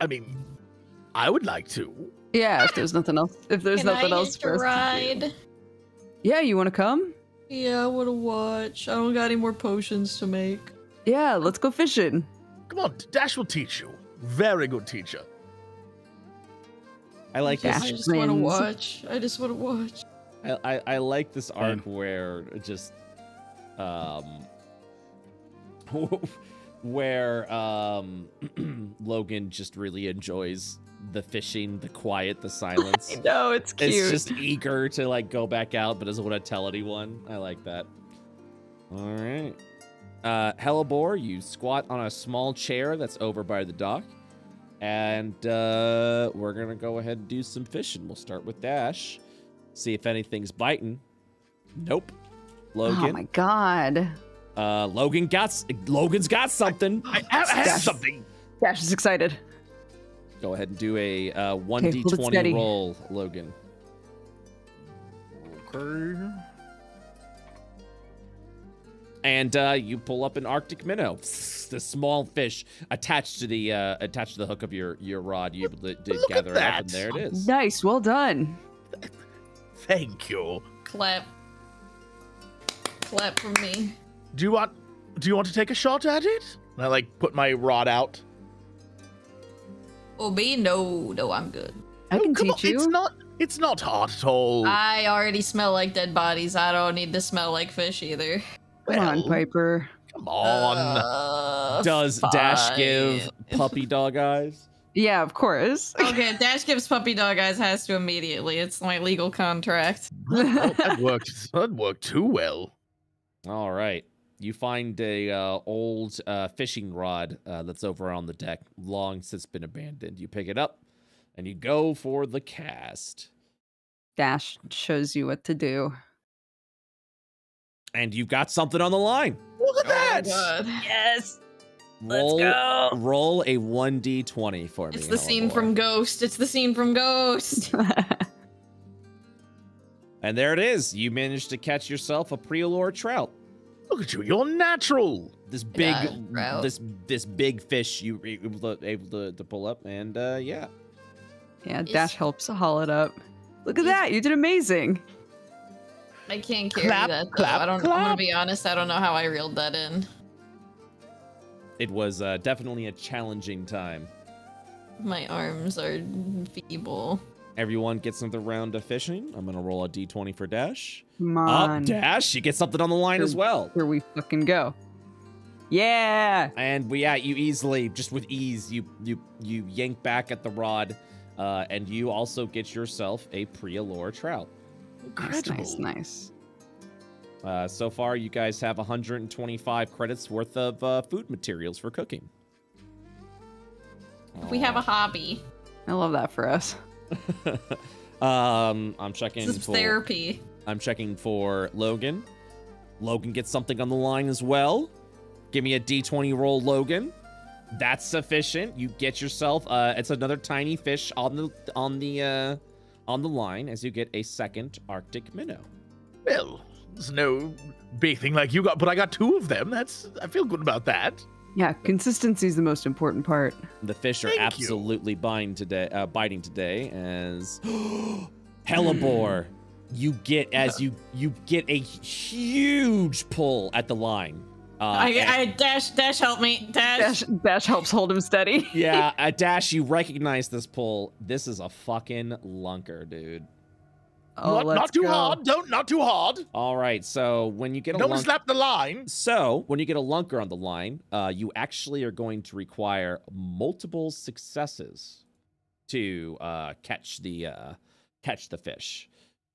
I mean, I would like to. Yeah, if there's nothing else, if there's can nothing I else hitch for a us to ride? do. Yeah, you want to come? Yeah, I wanna watch. I don't got any more potions to make. Yeah, let's go fishing. Come on, Dash will teach you. Very good teacher. I like Dash. I just wanna watch. I just wanna watch. I, I, I like this arc Same. where just um (laughs) where um (clears throat) Logan just really enjoys the fishing, the quiet, the silence. (laughs) No, it's cute. It's just eager to like go back out, but doesn't want to tell anyone. I like that. All right. Uh, Hellebore, you squat on a small chair that's over by the dock. And uh, we're going to go ahead and do some fishing. We'll start with Dash. See if anything's biting. Nope. Logan. Oh my god. uh, Logan got Logan's got something. I have, I have something. Dash is excited. Go ahead and do a uh, 1d20 steady. roll, Logan. Okay. and uh, you pull up an Arctic minnow, the small fish attached to the uh, attached to the hook of your your rod. You able to, to Look at gather it up, and there it is. Nice, well done. (laughs) Thank you. Clap. Clap from me. Do you want do you want to take a shot at it? And I like put my rod out. Oh, me? No, no, I'm good. I Oh, can come teach on, you. It's not it's not hard at all. I already smell like dead bodies. I don't need to smell like fish either. Come on, Piper. Come on. Uh, Does Dash give puppy dog eyes? Yeah, of course. (laughs) Okay, Dash gives puppy dog eyes has to immediately. It's my legal contract. (laughs) Oh, that worked. That worked too well. All right. You find a uh, old uh, fishing rod uh, that's over on the deck, long since been abandoned. You pick it up, and you go for the cast. Dash shows you what to do. And you've got something on the line. Look at that. Oh God. Yes. Roll, go. roll a 1d20 for me. It's the scene Hellebore. from Ghost. It's the scene from Ghost. (laughs) And there it is. You managed to catch yourself a Prialor trout. Look at you. You're natural. This big, Yeah, trout. this this big fish you were able to, able to, to pull up, and uh, yeah, yeah, Is- Dash helps haul it up. Look at Is- that. You did amazing. I can't carry Clap, that. Though. clap, I don't. I'm gonna be honest. I don't know how I reeled that in. It was uh, definitely a challenging time. My arms are feeble. Everyone gets another round of fishing. I'm gonna roll a d20 for Dash. Come Up, on. Dash. You get something on the line as well. Here we fucking go. Yeah. And we, yeah, you easily, just with ease, you you you yank back at the rod, uh, and you also get yourself a Prialor trout. Nice, Incredible. nice, nice. Uh, so far, you guys have 125 credits worth of uh, food materials for cooking. We have a hobby. I love that for us. (laughs) um, I'm checking This is for. therapy. I'm checking for Logan. Logan gets something on the line as well. Give me a D20 roll, Logan. That's sufficient. You get yourself. Uh, it's another tiny fish on the on the uh, on the line as you get a second Arctic minnow. Well, there's no big thing like you got, but I got two of them. That's I feel good about that. Yeah, consistency is the most important part. The fish are Thank you. absolutely biting today. Uh, biting today as (gasps) Hellebore. (clears throat) You get as you you get a huge pull at the line. Uh, I, I dash dash help me dash. Dash, Dash helps hold him steady. yeah, (laughs) at Dash, you recognize this pull. This is a fucking lunker, dude. Oh, not, not too go. hard. Don't not too hard. All right, so when you get a lunk- slap the line. so when you get a lunker on the line, uh, you actually are going to require multiple successes to uh, catch the uh, catch the fish.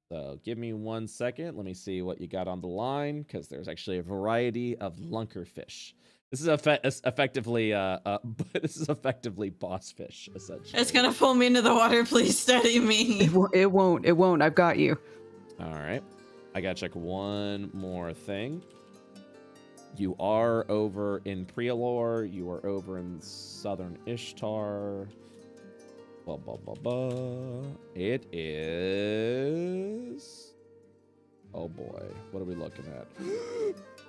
So give me one second. Let me see what you got on the line because there's actually a variety of lunker fish. This is effe- effectively uh, uh, (laughs) this is effectively boss fish essentially. It's gonna pull me into the water. Please steady me. It, wo- it won't. It won't. I've got you. All right. I got to check one more thing. You are over in Prialor. You are over in Southern Ishtar. Blah, blah, blah, blah. It is. Oh boy. What are we looking at? (gasps) (gasps) (gasps)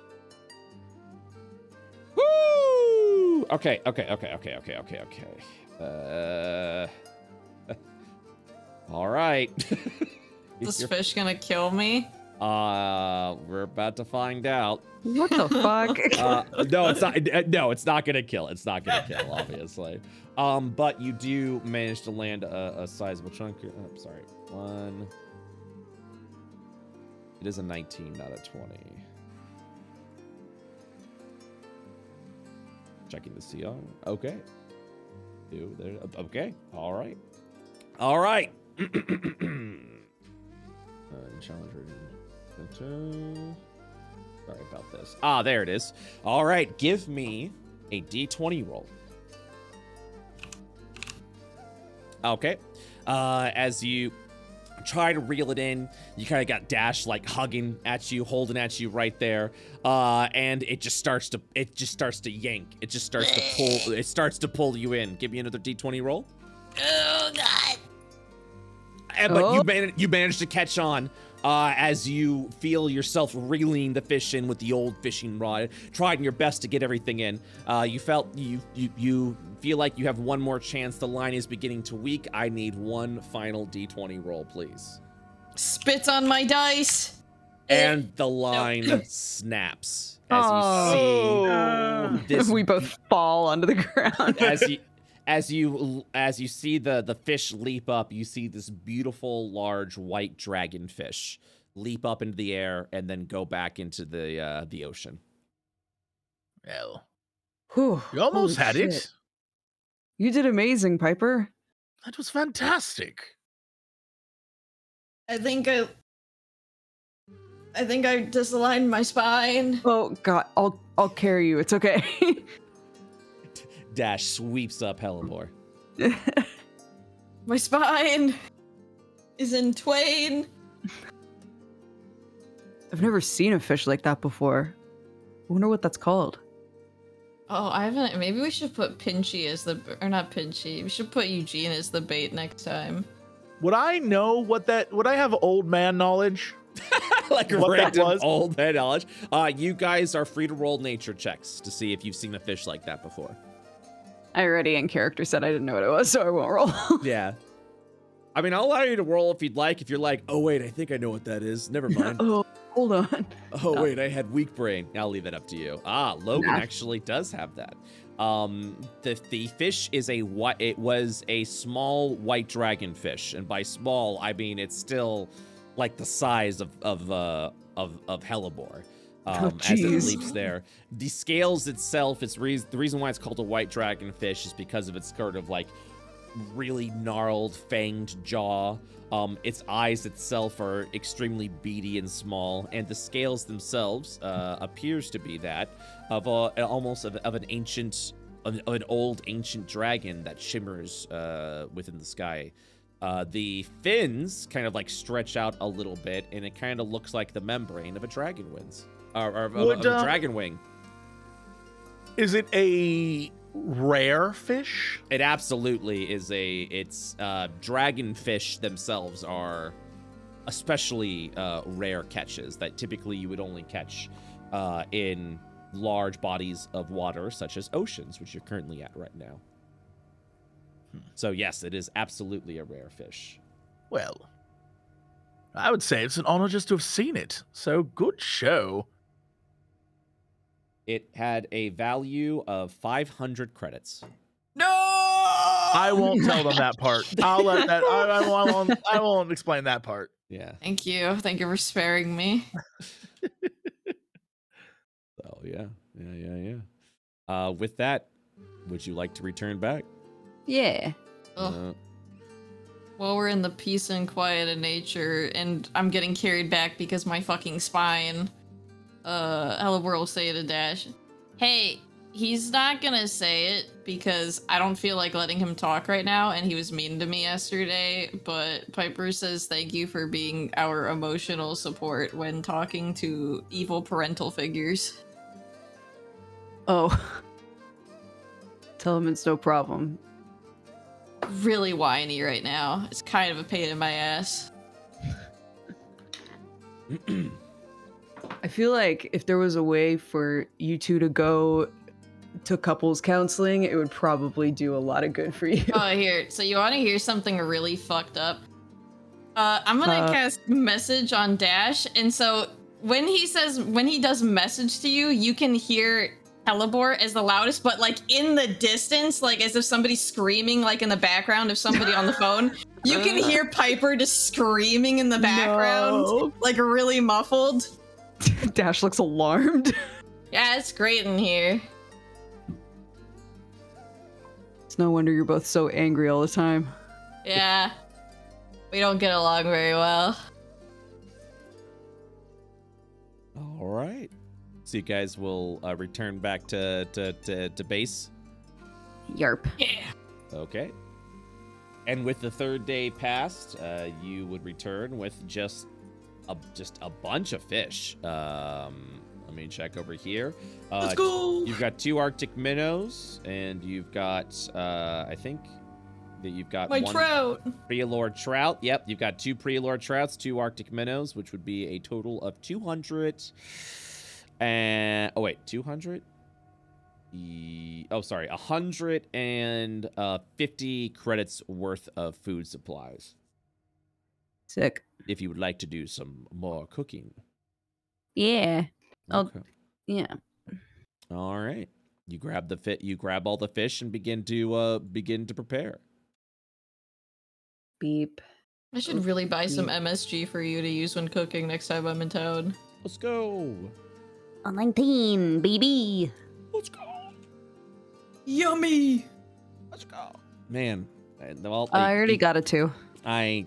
Woo! Okay, okay, okay, okay, okay, okay, okay. Uh. (laughs) All right. (laughs) This You're- fish gonna kill me. uh, we're about to find out. What the (laughs) fuck? Uh, no, it's not. uh, No, it's not gonna kill. It's not gonna kill, obviously. Um, but you do manage to land a, a sizable chunk. Oh, sorry, one, It is a 19, not a 20. Checking the CR. Okay. Do there. Okay. All right. All right. (clears throat) uh, challenger. Sorry about this. Ah, there it is. All right. Give me a d20 roll. Okay. Uh, as you try to reel it in, you kind of got Dash like hugging at you, holding at you right there, uh, and it just starts to it just starts to yank. It just starts to pull. It starts to pull you in. Give me another d20 roll. Oh god. And, but you Oh. man- you managed to catch on uh, as you feel yourself reeling the fish in with the old fishing rod, trying your best to get everything in. Uh, you felt you you you feel like you have one more chance. The line is beginning to weak. I need one final d20 roll, please. Spits on my dice. And the line (laughs) snaps as Oh. you see this (laughs) we both fall onto the ground. as you (laughs) as you as you see the the fish leap up, you see this beautiful large white dragonfish leap up into the air and then go back into the uh, the ocean. Well, Whew, you almost had shit. it. You did amazing, Piper. That was fantastic. I think I. I think I disaligned my spine. Oh God, I'll I'll carry you. It's okay. (laughs) Dash sweeps up Hellebore. (laughs) My spine is in twain. I've never seen a fish like that before. I wonder what that's called. Oh, I haven't. Maybe we should put Pinchy as the, or not Pinchy. We should put Eugene as the bait next time. Would I know what that? Would I have old man knowledge? (laughs) like a What that random was? old man knowledge. Uh, you guys are free to roll nature checks to see if you've seen a fish like that before. I already in character said I didn't know what it was, so I won't roll. (laughs) Yeah. I mean, I'll allow you to roll if you'd like. If you're like, oh wait, I think I know what that is. Never (laughs) mind. oh, hold on. (laughs) Oh wait, I had weak brain. I'll leave it up to you. Ah, Logan actually does have that. Um, the the fish is a white. It was a small white dragonfish, and by small I mean it's still like the size of of uh of of Hellebore. Um, as it leaps there, the scales itself. It's re- the reason why it's called a white dragonfish is because of its sort of like really gnarled, fanged jaw. Um, its eyes itself are extremely beady and small, and the scales themselves uh, appears to be that of a almost of, of an ancient, of, of an old ancient dragon that shimmers uh, within the sky. Uh, the fins kind of like stretch out a little bit, and it kind of looks like the membrane of a dragon wings, or, or of, of Would, a uh, dragon wing. Is it a rare fish? It absolutely is a. It's uh, dragonfish themselves are especially uh, rare catches that typically you would only catch uh, in large bodies of water, such as oceans, which you're currently at right now. So yes, it is absolutely a rare fish. Well, I would say it's an honor just to have seen it. So good show. It had a value of 500 credits. No. I won't tell them that part. (laughs) I'll let that. I, I, won't, I won't explain that part. Yeah. Thank you. Thank you for sparing me. (laughs) Oh yeah. Yeah. Yeah. Yeah. Uh, with that, would you like to return back? Yeah. Ugh. Uh, Well, we're in the peace and quiet of nature, and I'm getting carried back because my fucking spine. Uh, Hellebore will say to Dash, "Hey, he's not gonna say it because I don't feel like letting him talk right now, and he was mean to me yesterday. But Piper says thank you for being our emotional support when talking to evil parental figures. Oh. (laughs) Tell him it's no problem. Really whiny right now. It's kind of a pain in my ass." (clears throat) I feel like if there was a way for you two to go to couples counseling, it would probably do a lot of good for you. Oh, here. So you want to hear something really fucked up? Uh, I'm gonna Uh. cast message on Dash, and so when he says when he does message to you, you can hear Hellebore as the loudest, but like in the distance, like as if somebody's screaming, like in the background of somebody on the phone. You can (laughs) hear Piper just screaming in the background, No. like really muffled. (laughs) Dash looks alarmed. Yeah, it's great in here. It's no wonder you're both so angry all the time. Yeah. We don't get along very well. All right. So you guys will uh, return back to, to, to, to base. Yarp. Yeah. Okay. And with the third day passed, uh, you would return with just a just a bunch of fish. Um, let me check over here. Uh, Let's go. You've got two Arctic minnows, and you've got uh, I think that you've got My one trout. Prialor trout. Yep, you've got two Prialor trouts, two Arctic minnows, which would be a total of 200. And oh wait, 200. E- oh, sorry, 150 credits worth of food supplies. Sick. If you would like to do some more cooking. Yeah. I'll- Okay. Yeah. All right. You grab the fit. You grab all the fish and begin to uh begin to prepare. Beep. I should really buy some MSG for you to use when cooking next time I'm in town. Let's go. On 19, baby. Let's go. Yummy. Let's go. Man, well, I I- already got a two. I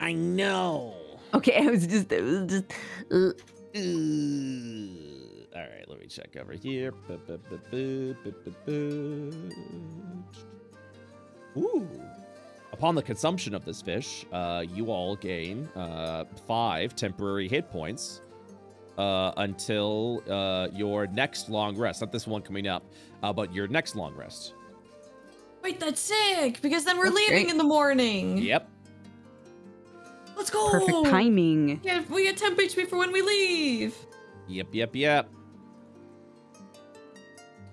I know. Okay, (laughs) I was just, it was just. Uh, Ooh. All right, let me check over here. Ooh. Upon the consumption of this fish, uh, you all gain uh, five temporary hit points uh, until uh, your next long rest. Not this one coming up, uh, but your next long rest. Wait, that's sick. Because then we're That's leaving great. in the morning. Yep. Let's go. perfect timing. Yeah, we get temp HP for when we leave. Yep, yep, yep.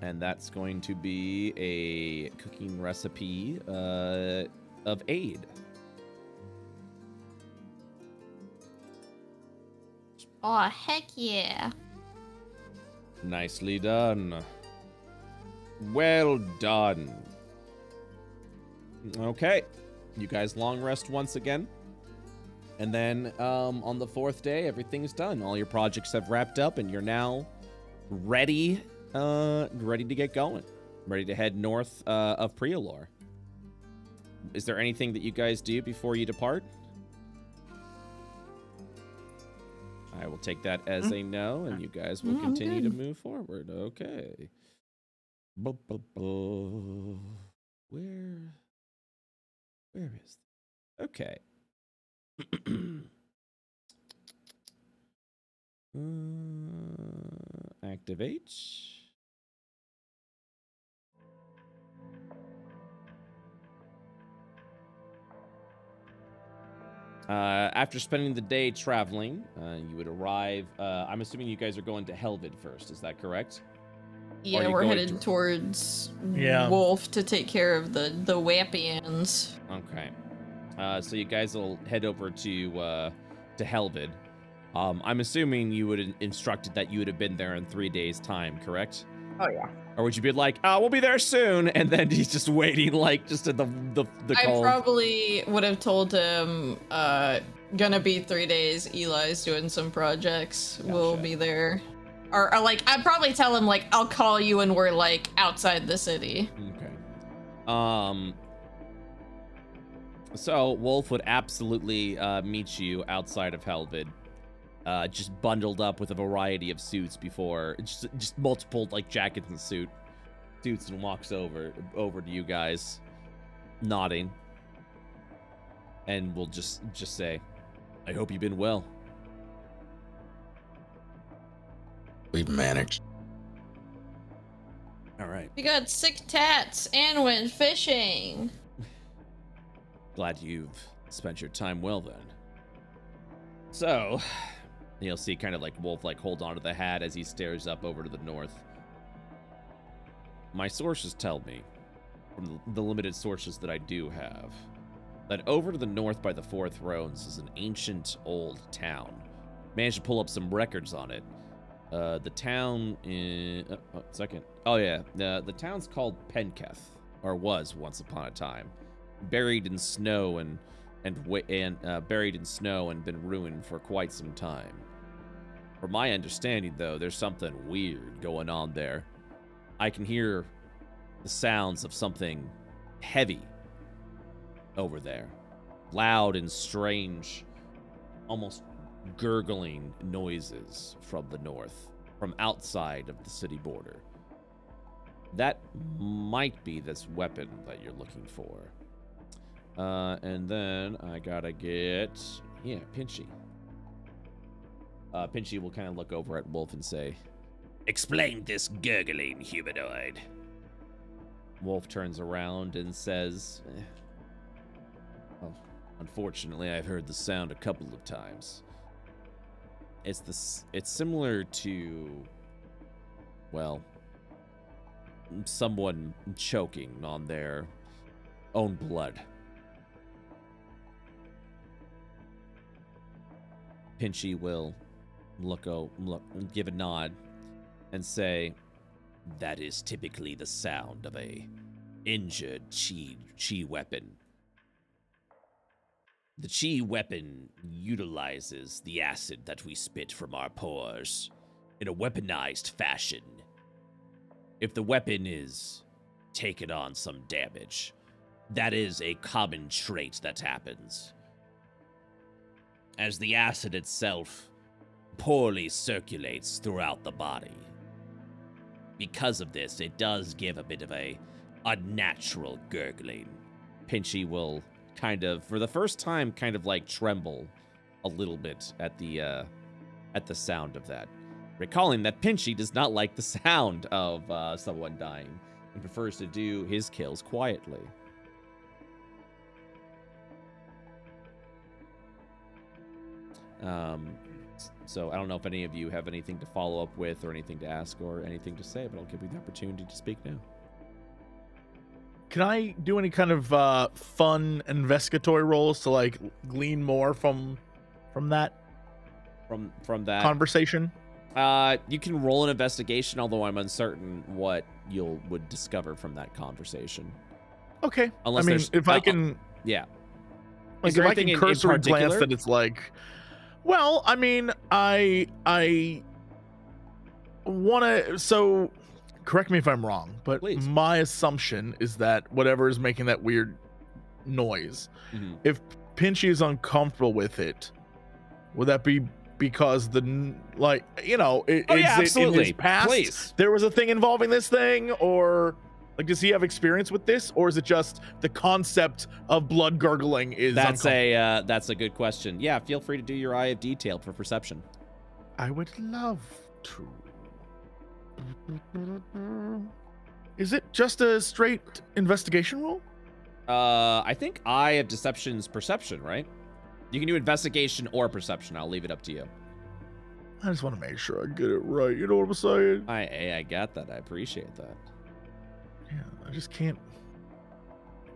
And that's going to be a cooking recipe uh, of aid. Oh, heck yeah. Nicely done. Well done. Okay. You guys long rest once again. And then um, on the fourth day, everything's done. All your projects have wrapped up, and you're now ready, uh, ready to get going. Ready to head north uh, of Prialor. Is there anything that you guys do before you depart? I will take that as a no, and you guys will Mm, continue to move forward. Okay. Where? Where is? Okay. (clears throat) uh, activate. Uh, after spending the day traveling, uh, you would arrive. Uh, I'm assuming you guys are going to Helvid first. Is that correct? Yeah, we're headed to- towards Yeah. Wolf to take care of the the Wappians. Okay. Uh, so you guys will head over to uh, to Helvid. Um, I'm assuming you would have instructed that you would have been there in three days' time, correct? Oh yeah. Or would you be like, "Oh, we'll be there soon," and then (laughs) he's just waiting, like just at the the the I cold? probably would have told him, uh, gonna be three days. Eli's doing some projects. We'll be there. Or, or like, I'd probably tell him like, I'll call you when we're like outside the city. Okay. Um. So Wolf would absolutely uh, meet you outside of Helvid, uh, just bundled up with a variety of suits before, just just multiple like jackets and suit suits, and walks over over to you guys, nodding, and we'll just just say, "I hope you've been well." We've managed. All right. We got sick tats and went fishing. Glad you've spent your time well then. So, you'll see kind of like Wolf like hold onto the hat as he stares up over to the north. My sources tell me, from the- limited sources that I do have, that over to the north by the Four Thrones is an ancient old town. Managed to pull up some records on it. Uh, the town in uh, oh, second. Oh yeah, the the town's called Penketh, or was once upon a time buried in snow and and and uh, buried in snow and been ruined for quite some time. From my understanding, though, there's something weird going on there. I can hear the sounds of something heavy over there, loud and strange, almost gurgling noises from the north, from outside of the city border. That might be this weapon that you're looking for. Uh, and then I gotta get, yeah, Pinchy. Uh, Pinchy will kind of look over at Wolf and say, Explain this gurgling humanoid. Wolf turns around and says, eh, Well, unfortunately, I've heard the sound a couple of times. It's this. It's similar to, well, someone choking on their own blood. Pinchy will look, look, give a nod, and say, "That is typically the sound of a injured chi chi weapon. The chi weapon utilizes the acid that we spit from our pores in a weaponized fashion. If the weapon is taken on some damage, that is a common trait that happens. As the acid itself poorly circulates throughout the body. Because of this, it does give a bit of a unnatural gurgling. Pinchy will kind of, for the first time, kind of like tremble a little bit at the uh, at the sound of that, recalling that Pinchy does not like the (laughs) sound of uh, someone dying and prefers to do his kills quietly. Um, so I don't know if any of you have anything to follow up with or anything to ask or anything to say, but I'll give you the opportunity to speak now. Can I do any kind of uh, fun investigatory roles to like glean more from from that From from that, conversation? uh, you can roll an investigation, although I'm uncertain what you'll would discover from that conversation. Okay. Unless I mean, if I uh, can, Yeah. like, if I can cursory glance that it's like, well, I mean, I I want to. So, correct me if I'm wrong, but Please. my assumption is that whatever is making that weird noise, Mhm. if Pinchy is uncomfortable with it, would that be because the like you know it, Oh is yeah, it in absolutely. his past Please. there was a thing involving this thing or like does he have experience with this or is it just the concept of blood gurgling is That's a uh, that's a good question. Yeah, feel free to do your eye of detail for perception. I would love to. Is it just a straight investigation roll? Uh, I think eye of deception's perception, right? You can do investigation or perception. I'll leave it up to you. I just want to make sure I get it right. You know what I'm saying? I I, I got that. I appreciate that. Yeah, I just can't.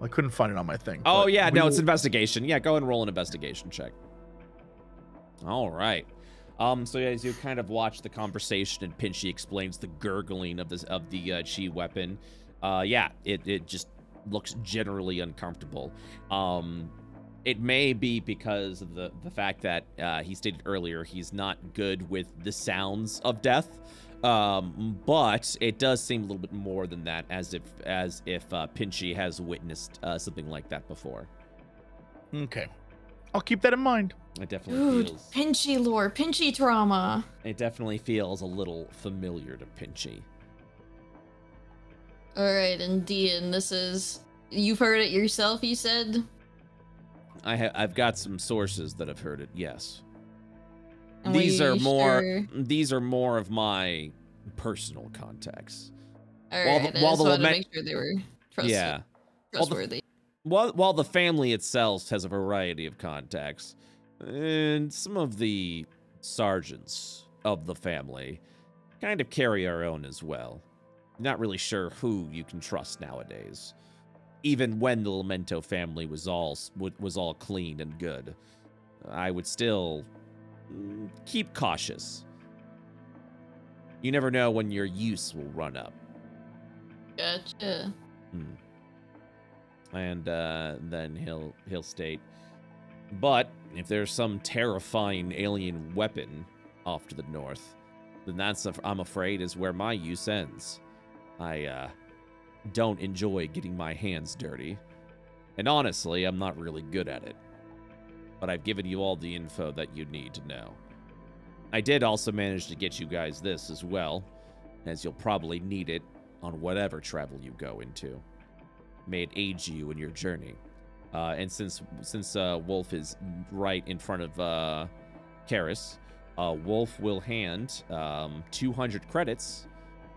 I couldn't find it on my thing. Oh yeah, no, it's investigation. Yeah, go ahead and roll an investigation check. All right. Um, so as you kind of watch the conversation and Pinchy explains the gurgling of this of the uh, chi weapon, uh, yeah, it it just looks generally uncomfortable. Um, it may be because of the the fact that uh, he stated earlier he's not good with the sounds of death. Um, but it does seem a little bit more than that, as if as if uh, Pinchy has witnessed uh, something like that before. Okay, I'll keep that in mind. It definitely Dude, feels pinchy lore, pinchy trauma. it definitely feels a little familiar to Pinchy. All right, and Dean, this is you've heard it yourself. You said. I ha- I've got some sources that have heard it. Yes, And were these are more sure? these are more of my personal contacts. All while right, the- I while just the to make sure they were trust- Yeah. While the- trustworthy. While while the family itself has a variety of contacts, and some of the sergeants of the family kind of carry our own as well. Not really sure who you can trust nowadays. Even when the Lamento family was all was all clean and good, I would still keep cautious. You never know when your use will run up. Gotcha. Hmm. and uh, then he'll he'll state, "But if there's some terrifying alien weapon off to the north, then that's I'm afraid is where my use ends. I uh, don't enjoy getting my hands dirty, and honestly, I'm not really good at it. But I've given you all the info that you need to know. I did also manage to get you guys this as well, as you'll probably need it on whatever travel you go into. May it aid you in your journey. Uh, and since since uh, Wolf is right in front of uh, Karis, uh, Wolf will hand um, 200 credits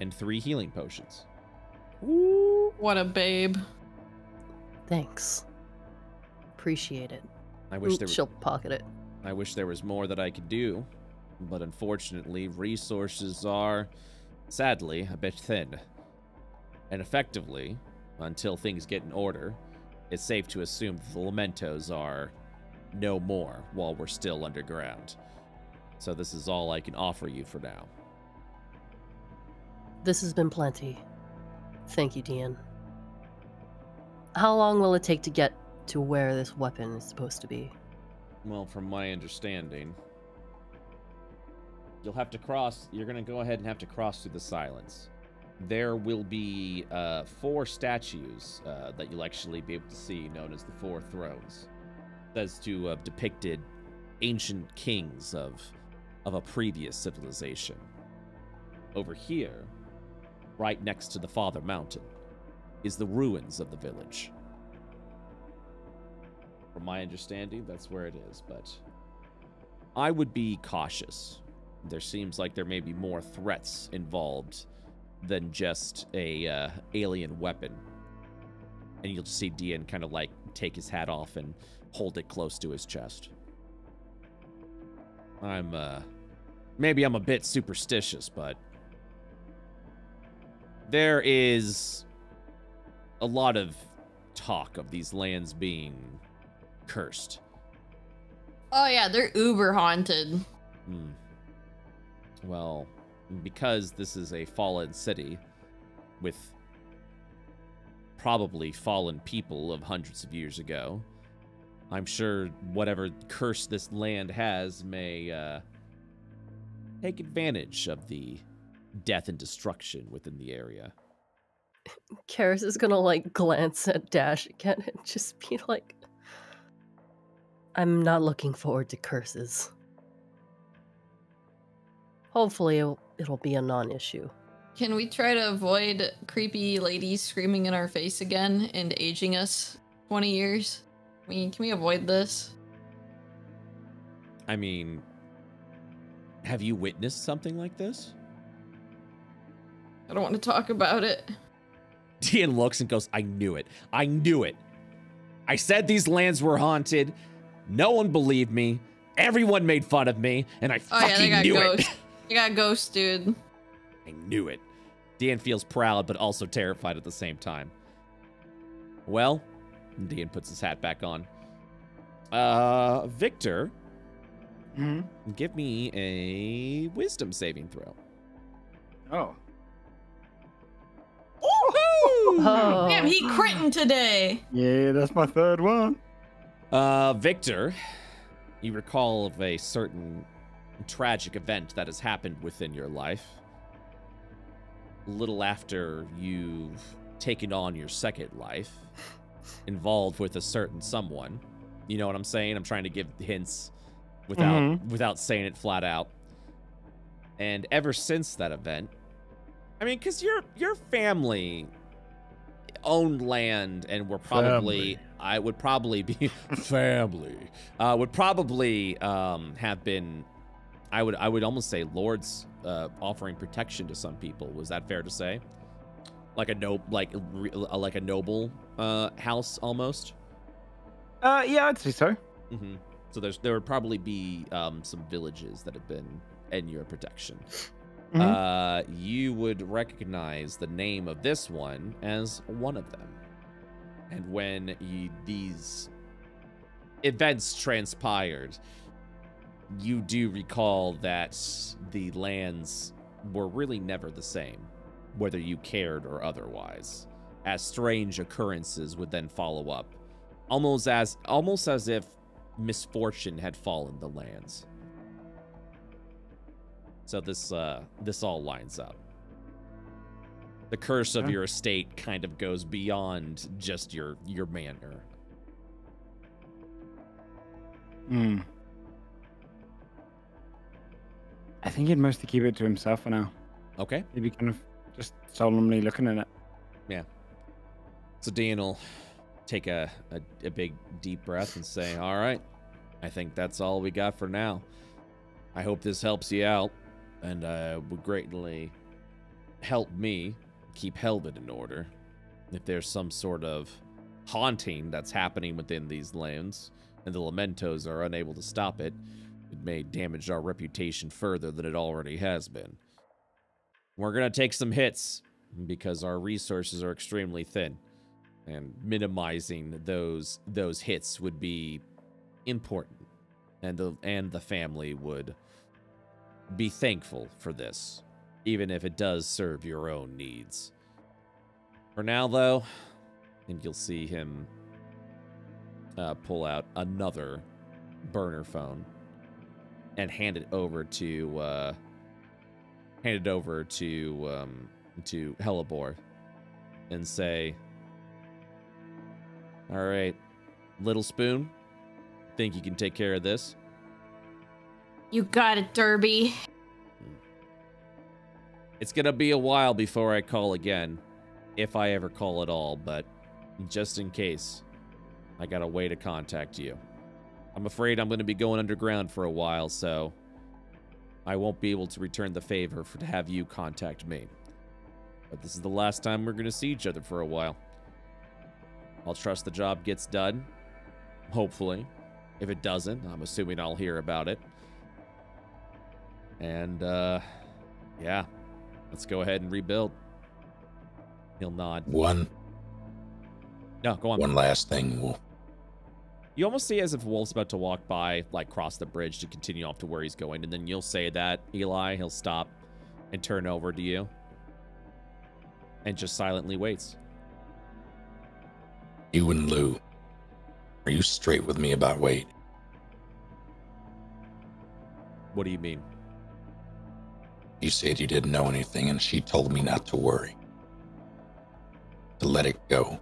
and three healing potions. Ooh, What a babe. Thanks. Appreciate it. I wish there. She'll pocket it. I wish there was more that I could do, but unfortunately, resources are, sadly, a bit thin. And effectively, until things get in order, it's safe to assume that the Lamentos are no more while we're still underground. So this is all I can offer you for now. This has been plenty. Thank you, Dean. How long will it take to get to where this weapon is supposed to be? Well, from my understanding, you'll have to cross. You're going to go ahead and have to cross through the silence. There will be uh, four statues uh, that you'll actually be able to see, known as the Four Thrones. Says to have depicted ancient kings of of a previous civilization. Over here, right next to the Father Mountain, is the ruins of the village. From my understanding, that's where it is, but I would be cautious. There seems like there may be more threats involved than just a uh, alien weapon. And you'll see Dian kind of like take his hat off and hold it close to his chest. I'm uh maybe I'm a bit superstitious, but there is a lot of talk of these lands being cursed. Oh yeah, they're uber haunted. Hmm. Well, because this is a fallen city with probably fallen people of hundreds of years ago, I'm sure whatever curse this land has may uh, take advantage of the death and destruction within the area. Karis is gonna like glance at Dash again and just be like, I'm not looking forward to curses. Hopefully, it'll, it'll be a non issue. Can we try to avoid creepy ladies screaming in our face again and aging us 20 years? I mean, can we avoid this? I mean, have you witnessed something like this? I don't want to talk about it. Dian looks and goes, I knew it. I knew it. I said these lands were haunted. No one believed me. Everyone made fun of me, and I Oh yeah, they fucking got knew ghosts. it. (laughs) They got ghosts, dude. I knew it. Dan feels proud, but also terrified at the same time. Well, Dan puts his hat back on. Uh, Victor, hmm give me a wisdom saving throw. Oh. Oh. Damn, he critting today. Yeah, that's my third one. Uh, Victor, you recall of a certain tragic event that has happened within your life. A little after you've taken on your second life, involved with a certain someone. You know what I'm saying? I'm trying to give hints without Mhm. without saying it flat out. And ever since that event, I mean, because your your family owned land and were probably Family. I would probably be (laughs) family uh, would probably um, have been I would I would almost say lords uh, offering protection to some people. Was that fair to say? Like a no like re- uh, like a noble uh, house almost. Uh, yeah, I'd say so. hmm So there's there would probably be um, some villages that have been in your protection. Mhm. Uh, you would recognize the name of this one as one of them. And when you, these events transpired, you do recall that the lands were really never the same, whether you cared or otherwise. as strange occurrences would then follow up, almost as almost as if misfortune had fallen the lands. So this uh, this all lines up. The curse of your estate kind of goes beyond just your your manor. Hmm. I think he'd mostly keep it to himself for now. Okay. He'd be kind of just solemnly looking at it. Yeah. So Dan will take a, a, a big deep breath and say, All right, I think that's all we got for now. I hope this helps you out and uh, would greatly help me keep Helvet in order. If there's some sort of haunting that's happening within these lands and the Lamentos are unable to stop it, it may damage our reputation further than it already has been. We're to take some hits because our resources are extremely thin and minimizing those those hits would be important and the and the family would be thankful for this even if it does serve your own needs for now though and you'll see him uh, pull out another burner phone and hand it over to uh, hand it over to um, to Hellebore and say all right, Little Spoon. Think you can take care of this? You got it, Derby. It's gonna be a while before I call again, if I ever call at all, but just in case, I got a way to contact you. I'm afraid I'm gonna be going underground for a while, so I won't be able to return the favor for to have you contact me. But this is the last time we're gonna see each other for a while. I'll trust the job gets done. Hopefully. If it doesn't, I'm assuming I'll hear about it. And, uh, yeah, let's go ahead and rebuild. He'll nod. One No, go on. one last thing. Wolf. You almost see as if Wolf's about to walk by, like cross the bridge to continue off to where he's going, and then you'll say that, Eli, he'll stop and turn over to you and just silently waits. You and Lou. Are you straight with me about Wade? What do you mean? You said you didn't know anything, and she told me not to worry. To let it go.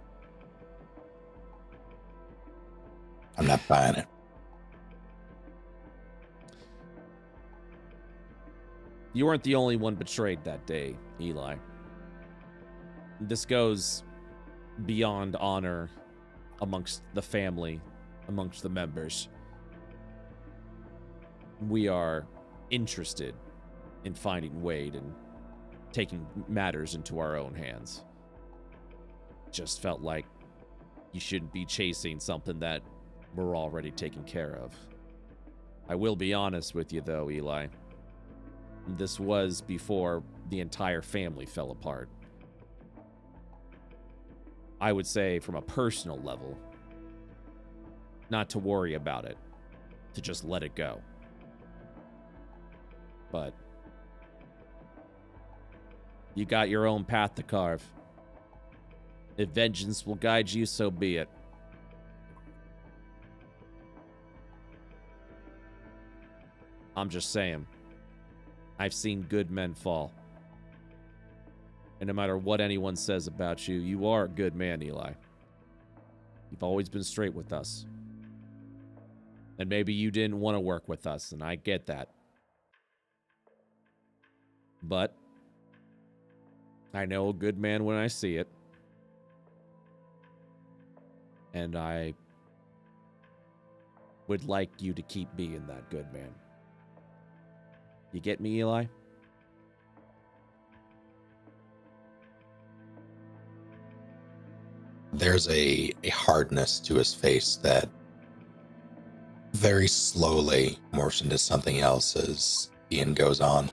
I'm not buying it. You weren't the only one betrayed that day, Eli. This goes beyond honor amongst the family, amongst the members. We are interested in finding Wade and taking matters into our own hands. Just felt like you shouldn't be chasing something that we're already taking care of. I will be honest with you, though, Eli. This was before the entire family fell apart. I would say, from a personal level, not to worry about it, to just let it go. But you got your own path to carve. If vengeance will guide you, so be it. I'm just saying. I've seen good men fall. And no matter what anyone says about you, you are a good man, Eli. You've always been straight with us. And maybe you didn't want to work with us, and I get that. But I know a good man when I see it. And I would like you to keep being that good man. You get me, Eli? There's a, a hardness to his face that very slowly morphs into something else as Ian goes on.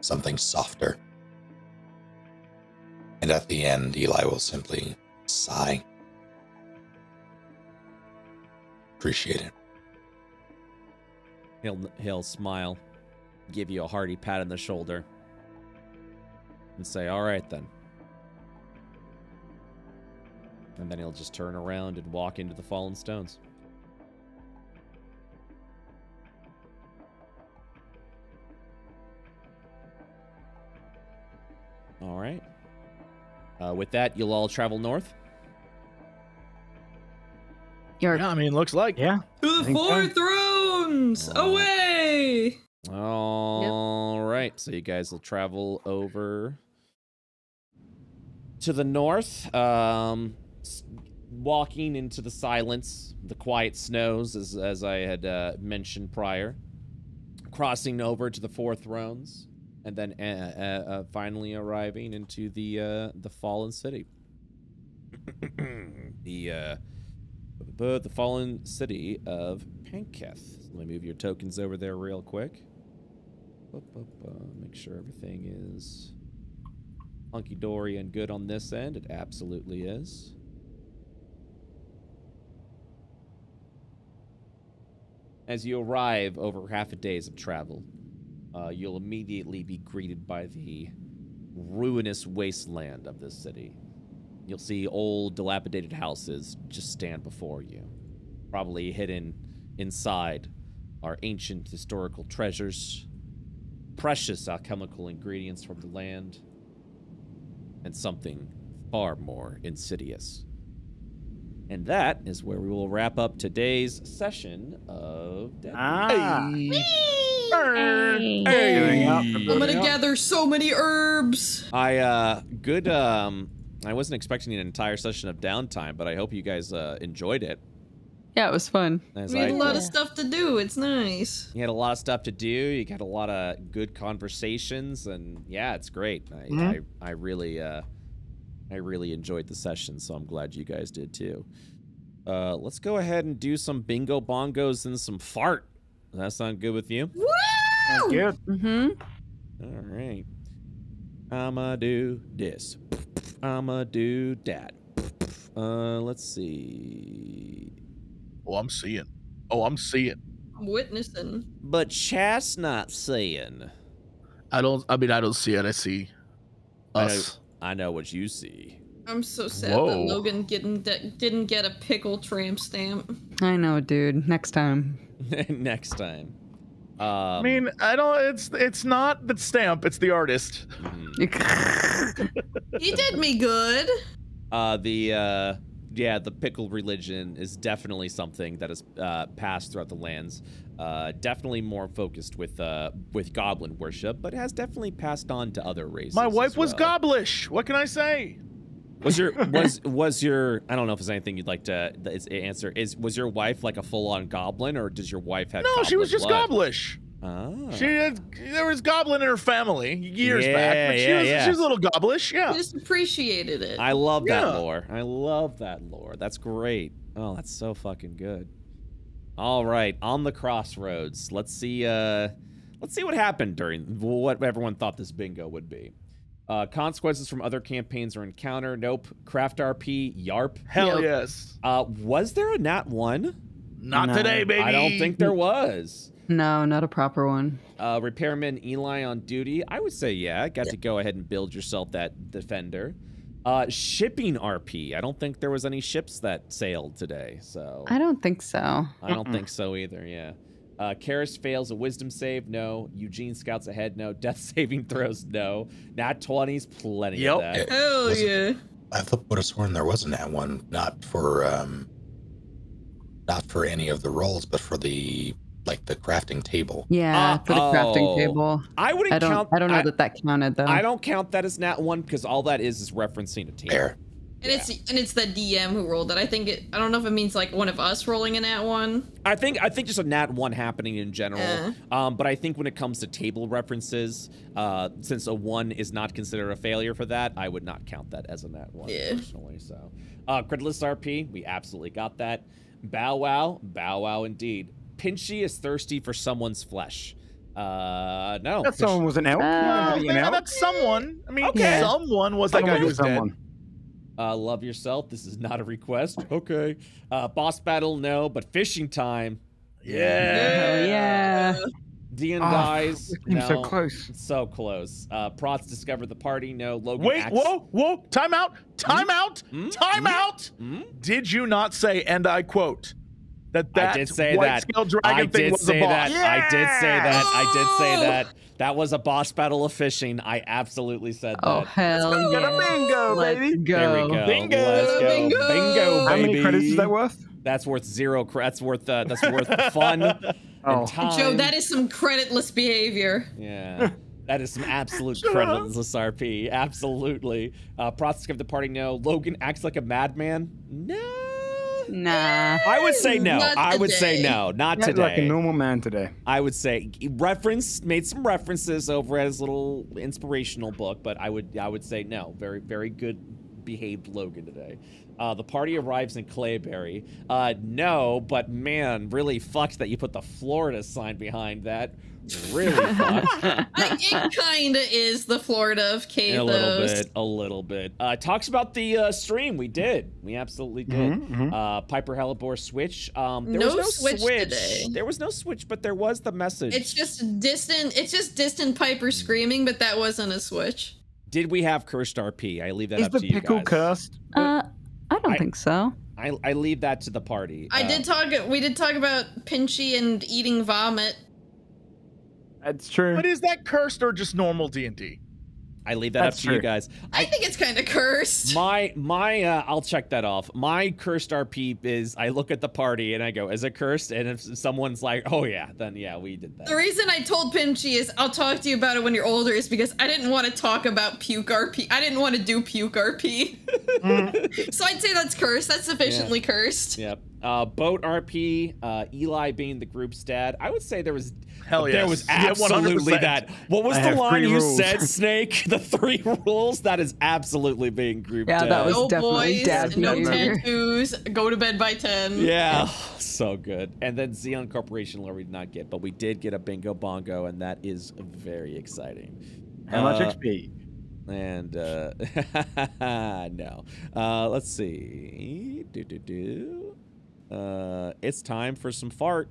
Something softer. And at the end, Eli will simply sigh. Appreciate it. He'll he'll smile, give you a hearty pat on the shoulder, and say, "All right then. And then he'll just turn around and walk into the fallen stones. All right. Uh, with that, you'll all travel north. You're Yeah, I mean, looks like. Yeah. To the think so. four thrones! Away! All right, so you guys will travel over to the north, um, walking into the silence, the quiet snows, as as I had uh, mentioned prior, crossing over to the Four Thrones, and then uh, uh, uh, finally arriving into the uh, the fallen city. (coughs) the uh, the fallen city of Panketh. Let me move your tokens over there real quick. Make sure everything is hunky dory and good on this end. It absolutely is. As you arrive over half a days of travel, uh, you'll immediately be greeted by the ruinous wasteland of this city. You'll see old, dilapidated houses just stand before you. Probably hidden inside are ancient historical treasures, precious alchemical ingredients from the land, and something far more insidious. And that is where we will wrap up today's session of Dead Ah. Hey. Doing up, I'm gonna up. gather so many herbs. I uh good um I wasn't expecting an entire session of downtime, but I hope you guys uh enjoyed it. yeah, it was fun. As We had I a lot Yeah. of stuff to do. It's nice. you had a lot of stuff to do, you got a lot of good conversations and yeah, it's great. I Mhm. I, I really uh I really enjoyed the session, so I'm glad you guys did too. Uh let's go ahead and do some bingo bongos and some fart. Does that sound good with you? Woo! Sounds good. Mm-hmm. All right. I'ma do this. I'ma do that. Uh, let's see. Oh, I'm seeing. Oh, I'm seeing. I'm witnessing. But Chas not seeing. I don't. I mean, I don't see it. I see I know, us. I know what you see. I'm so sad Whoa. that Logan didn't didn't get a pickle tramp stamp. I know, dude. Next time. (laughs) Next time. Um, I mean, I don't. It's it's not the stamp. It's the artist. mhm. (laughs) He did me good. uh, the uh, yeah, the pickle religion is definitely something that has uh, passed throughout the lands. Uh, definitely more focused with uh, with goblin worship, but has definitely passed on to other races. My wife as was well. goblish. What can I say? Was your (laughs) was was your I don't know if there's anything you'd like to answer is was your wife like a full on goblin or does your wife have No, she was just blood? goblish. Ah. She had, there was goblin in her family years Yeah, back, but she yeah, was yeah. she was a little goblish. I Yeah. just appreciated it. I love that Yeah. lore. I love that lore. That's great. Oh, that's so fucking good. All right, on the crossroads. Let's see uh let's see what happened during what everyone thought this bingo would be. Uh consequences from other campaigns or encounter. Nope. Craft RP, YARP. Hell Yep. yes. Uh was there a nat 1? Not No. today, baby. I don't think there was. No, not a proper one. Uh, repairman Eli on duty. I would say yeah. Got to go ahead and build yourself that defender. Uh, shipping RP. I don't think there was any ships that sailed today, so I don't think so. I don't think so either. Yeah. Uh, Karis fails a wisdom save. No. Eugene scouts ahead. No. Death (laughs) saving throws. No. Nat twenties. Plenty Yep. of that. Hell Was it- yeah. I thought would have sworn there wasn't that one, not for um, not for any of the rolls, but for the like the crafting table. Yeah, Uh, for the crafting oh. table. I wouldn't I don't. count. I don't know that that counted though. I don't count that as nat one because all that is is referencing a team. Fair. And it's and it's the DM who rolled it. I think it. I don't know if it means like one of us rolling a nat one. I think I think just a nat one happening in general. Yeah. Um, but I think when it comes to table references, uh, since a one is not considered a failure for that, I would not count that as a nat one Yeah. personally. So, uh, Creditless RP, we absolutely got that. Bow wow, bow wow indeed. Pinchy is thirsty for someone's flesh. Uh, no. That someone was an elk. Uh, Remember the Yeah, elk? that's someone. I mean, Okay. someone was that guy Someone who was was dead. Someone. Uh, love yourself. This is not a request. (laughs) Okay. Uh, boss battle, no, but fishing time. Yeah. Hell yeah. Zian Ah, dies. no. so close. So close. Uh, Prots discovered the party. No. Logan. Wait, acts- whoa, whoa, time out, time out, time out. Hmm? Did you not say, and I quote, that that I did say white that. scale dragon I thing did was say a boss? that. I did say that. I did say Oh! that. That was a boss battle of fishing. I absolutely said that. Oh hell Get a yeah! bingo, Let's baby. go. There we go. Bingo! Let's go. Bingo! Bingo, Baby. How many credits is that worth? That's worth zero. Cre- that's worth. Uh, that's worth fun (laughs) Oh. and time. Joe, that is some creditless behavior. Yeah. That is some absolute (laughs) creditless RP. Absolutely. Uh, Prots of the party, no. Logan acts like a madman. No. Nah. I would say no. Not I would say no. Not Yeah, today. like a normal man today. I would say reference made some references over at his little inspirational book, but I would I would say no. Very very good behaved Logan today. Uh, the party arrives in Clayberry. Uh, no, but man, really fucked that you put the Florida sign behind that. Really (laughs) fucked. It kinda is the Florida of Cathos. a little bit, a little bit. Uh, talks about the uh, stream. We did. We absolutely did. Mhm, mhm. Uh, Piper Hellebore switch. Um, there No was no switch today. There was no switch, but there was the message. It's just distant. It's just distant Piper screaming, but that wasn't a switch. Did we have cursed RP? I leave that Is up to you guys. Is the pickle cursed? Uh, I don't I- think so. I, I leave that to the party. I Uh, did talk. We did talk about Pinchy and eating vomit. That's true. But is that cursed or just normal D and D? I leave that That's up to you guys. I, think it's kind of cursed. My my uh, I'll check that off. My cursed RP is I look at the party and I go, is it cursed? And if someone's like, oh yeah, then yeah, we did that. The reason I told Pinchy is I'll talk to you about it when you're older is because I didn't want to talk about puke RP. I didn't want to do puke RP. (laughs) so I'd say that's cursed. That's sufficiently cursed. Yep. Uh, boat RP, uh, Eli being the group's dad. I would say there was Hell there was absolutely 100%. that. What was I the line you rules. said, Snake? (laughs) The three rules? That is absolutely being grouped Yeah, dad. that was No definitely boys, dad no behavior. tattoos. Go to bed by ten. Yeah, (sighs) so good. And then Xeon Corporation, Lord, we did not get, but we did get a bingo bongo, and that is very exciting. How much Uh, XP? And uh, (laughs) no. Uh, let's see. Do do do. Uh, it's time for some fart.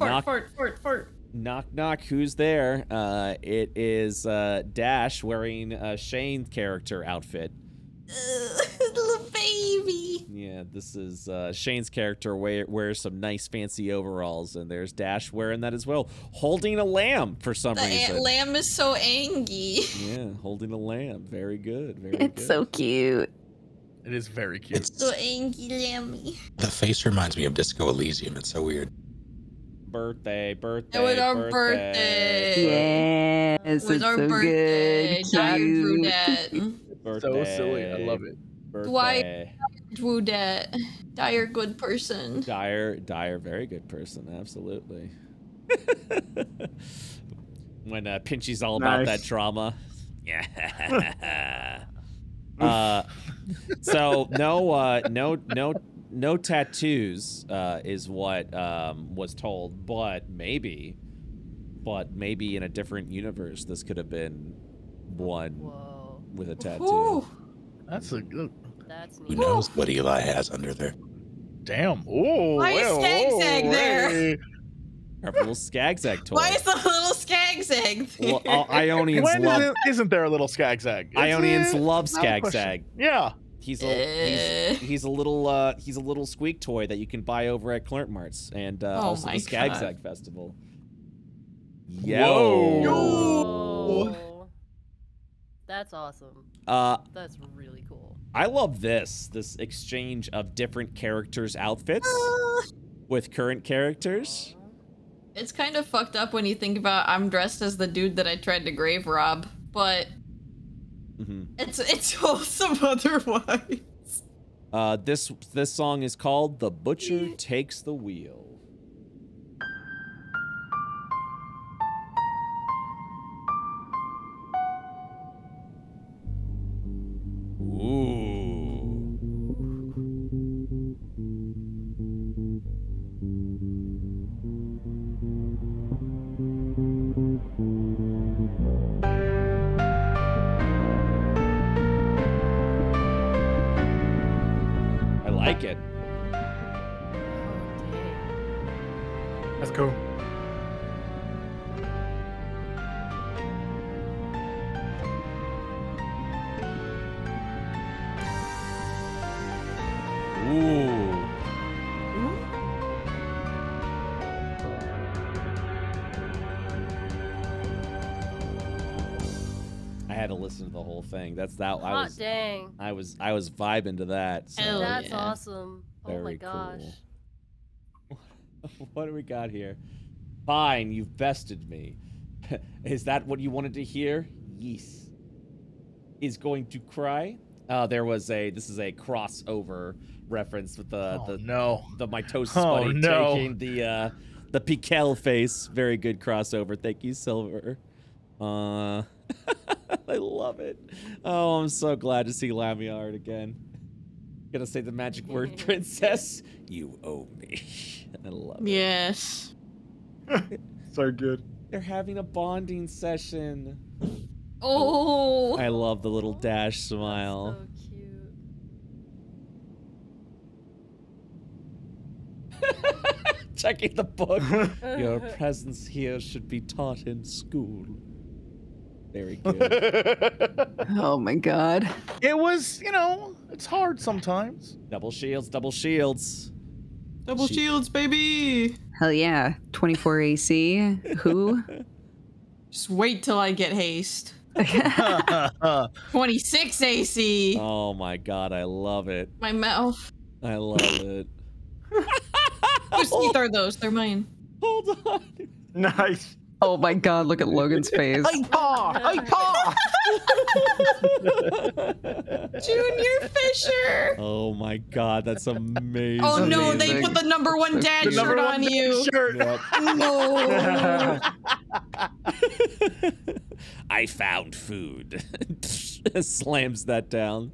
Fart, knock, fart, fart, fart. knock, knock. Who's there? Uh, it is uh, Dash wearing a Shane character outfit. Ugh, (laughs) little baby. Yeah, this is uh, Shane's character wear, wears some nice fancy overalls, and there's Dash wearing that as well, holding a lamb for some The reason. ant lamb is so angry. (laughs) yeah, holding a lamb. Very good. Very It's good. so cute. It is very cute. It's So angry lammy. the face reminds me of Disco Elysium. It's so weird. Birthday, birthday. It was our birthday. birthday. Yes, It was it's our so birthday. good. Dire Cute. Brudette. birthday. so silly. I love it. Birthday. Brudette. Dire good person. Dire, Dyer, very good person. Absolutely. (laughs) when uh, Pinchy's all about that drama. (laughs) Yeah. (laughs) uh, so no, uh, no, no, no tattoos uh, is what um, was told, but maybe, but maybe in a different universe, this could have been one Whoa, with a tattoo. Ooh. That's a good. that's Who knows what Eli has under there? Damn. Oh, Why is well, Skag oh, Zag there? hey. Our little Skagzag toy. Why is the little skag zag there? well, uh, Ionians When love isn't, isn't there a little skag zag? Ionians love not a. Skagzag. Yeah. He's a Eh. he's, he's a little uh he's a little squeak toy that you can buy over at Clint Marts and uh, Oh also the Skag God. Festival. Whoa. Yo. That's awesome. Uh That's really cool. I love this this exchange of different characters' outfits with current characters. It's kind of fucked up when you think about I'm dressed as the dude that I tried to grave rob, but hmm it's it's wholesome (laughs) otherwise. Uh, this this song is called "The Butcher Takes the Wheel." Ooh. Was. I was vibing to that. So. Hell That's yeah. awesome. Oh my Very gosh. cool. (laughs) what do we got here? Fine, you've bested me. (laughs) Is that what you wanted to hear? Yes. Is going to cry? Uh, there was a. This is a crossover reference with the oh, the no. the mitosis Oh, buddy no. taking the uh the Piquel face. Very good crossover. Thank you, Silver. Uh (laughs) I love it. Oh, I'm so glad to see Lamiard again. Gonna say the magic word, princess. You owe me. (laughs) I love it. Yes. (laughs) So good. They're having a bonding session. Oh. I love the little oh, dash smile. So cute. Checking the book. Your presence here should be taught in school. Very good. (laughs) Oh my god. It was, you know, it's hard sometimes. double shields, double shields. Double She- shields, baby. Hell yeah. 24 AC. Who? (laughs) Just wait till I get haste. (laughs) 26 AC. Oh my god, I love it. My mouth. I love it. Whose teeth are those? They're mine. Hold on. Nice. Oh my god, look at Logan's (laughs) face. Hey, paw! Hey, paw! (laughs) Junior Fisher. Oh my god, that's amazing. Oh no, they put the number one dad The shirt one on you. shirt. Yep. No. (laughs) I found food. Slams that down.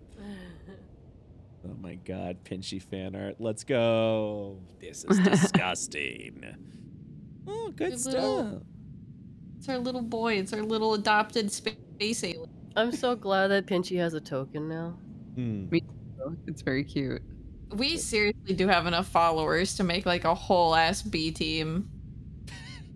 Oh my god, pinchy fan art. Let's go. This is disgusting. Oh, good Good stuff. Little- It's our little boy. It's our little adopted space alien. I'm so glad that Pinchy has a token now. Hmm. It's very cute. We seriously do have enough followers to make like a whole ass B team.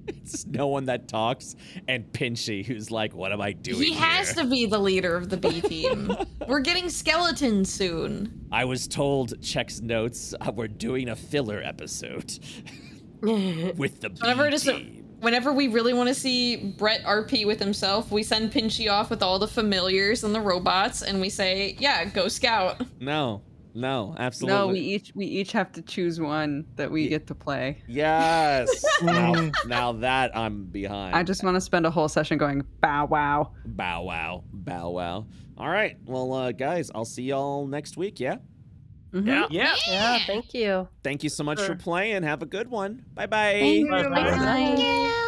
It's no one that talks, and Pinchy, who's like, "What am I doing?" He has here?" to be the leader of the B (laughs) team. We're getting skeletons soon. I was told, checks notes, uh, we're doing a filler episode (laughs) with the B it is a- team. Whenever we really want to see Brett RP with himself, we send Pinchy off with all the familiars and the robots, and we say, "Yeah, go scout." No, no, absolutely. No, we each we each have to choose one that we Ye- get to play. Yes. (laughs) now, now that I'm behind. I just want to spend a whole session going bow wow. bow wow, bow wow. All right, well, uh, guys, I'll see y'all next week. Yeah. Mhm. Yeah. Yeah. yeah, thank you. Thank you so much for playing. Have a good one. Bye bye. Thank you. Bye. Thank you.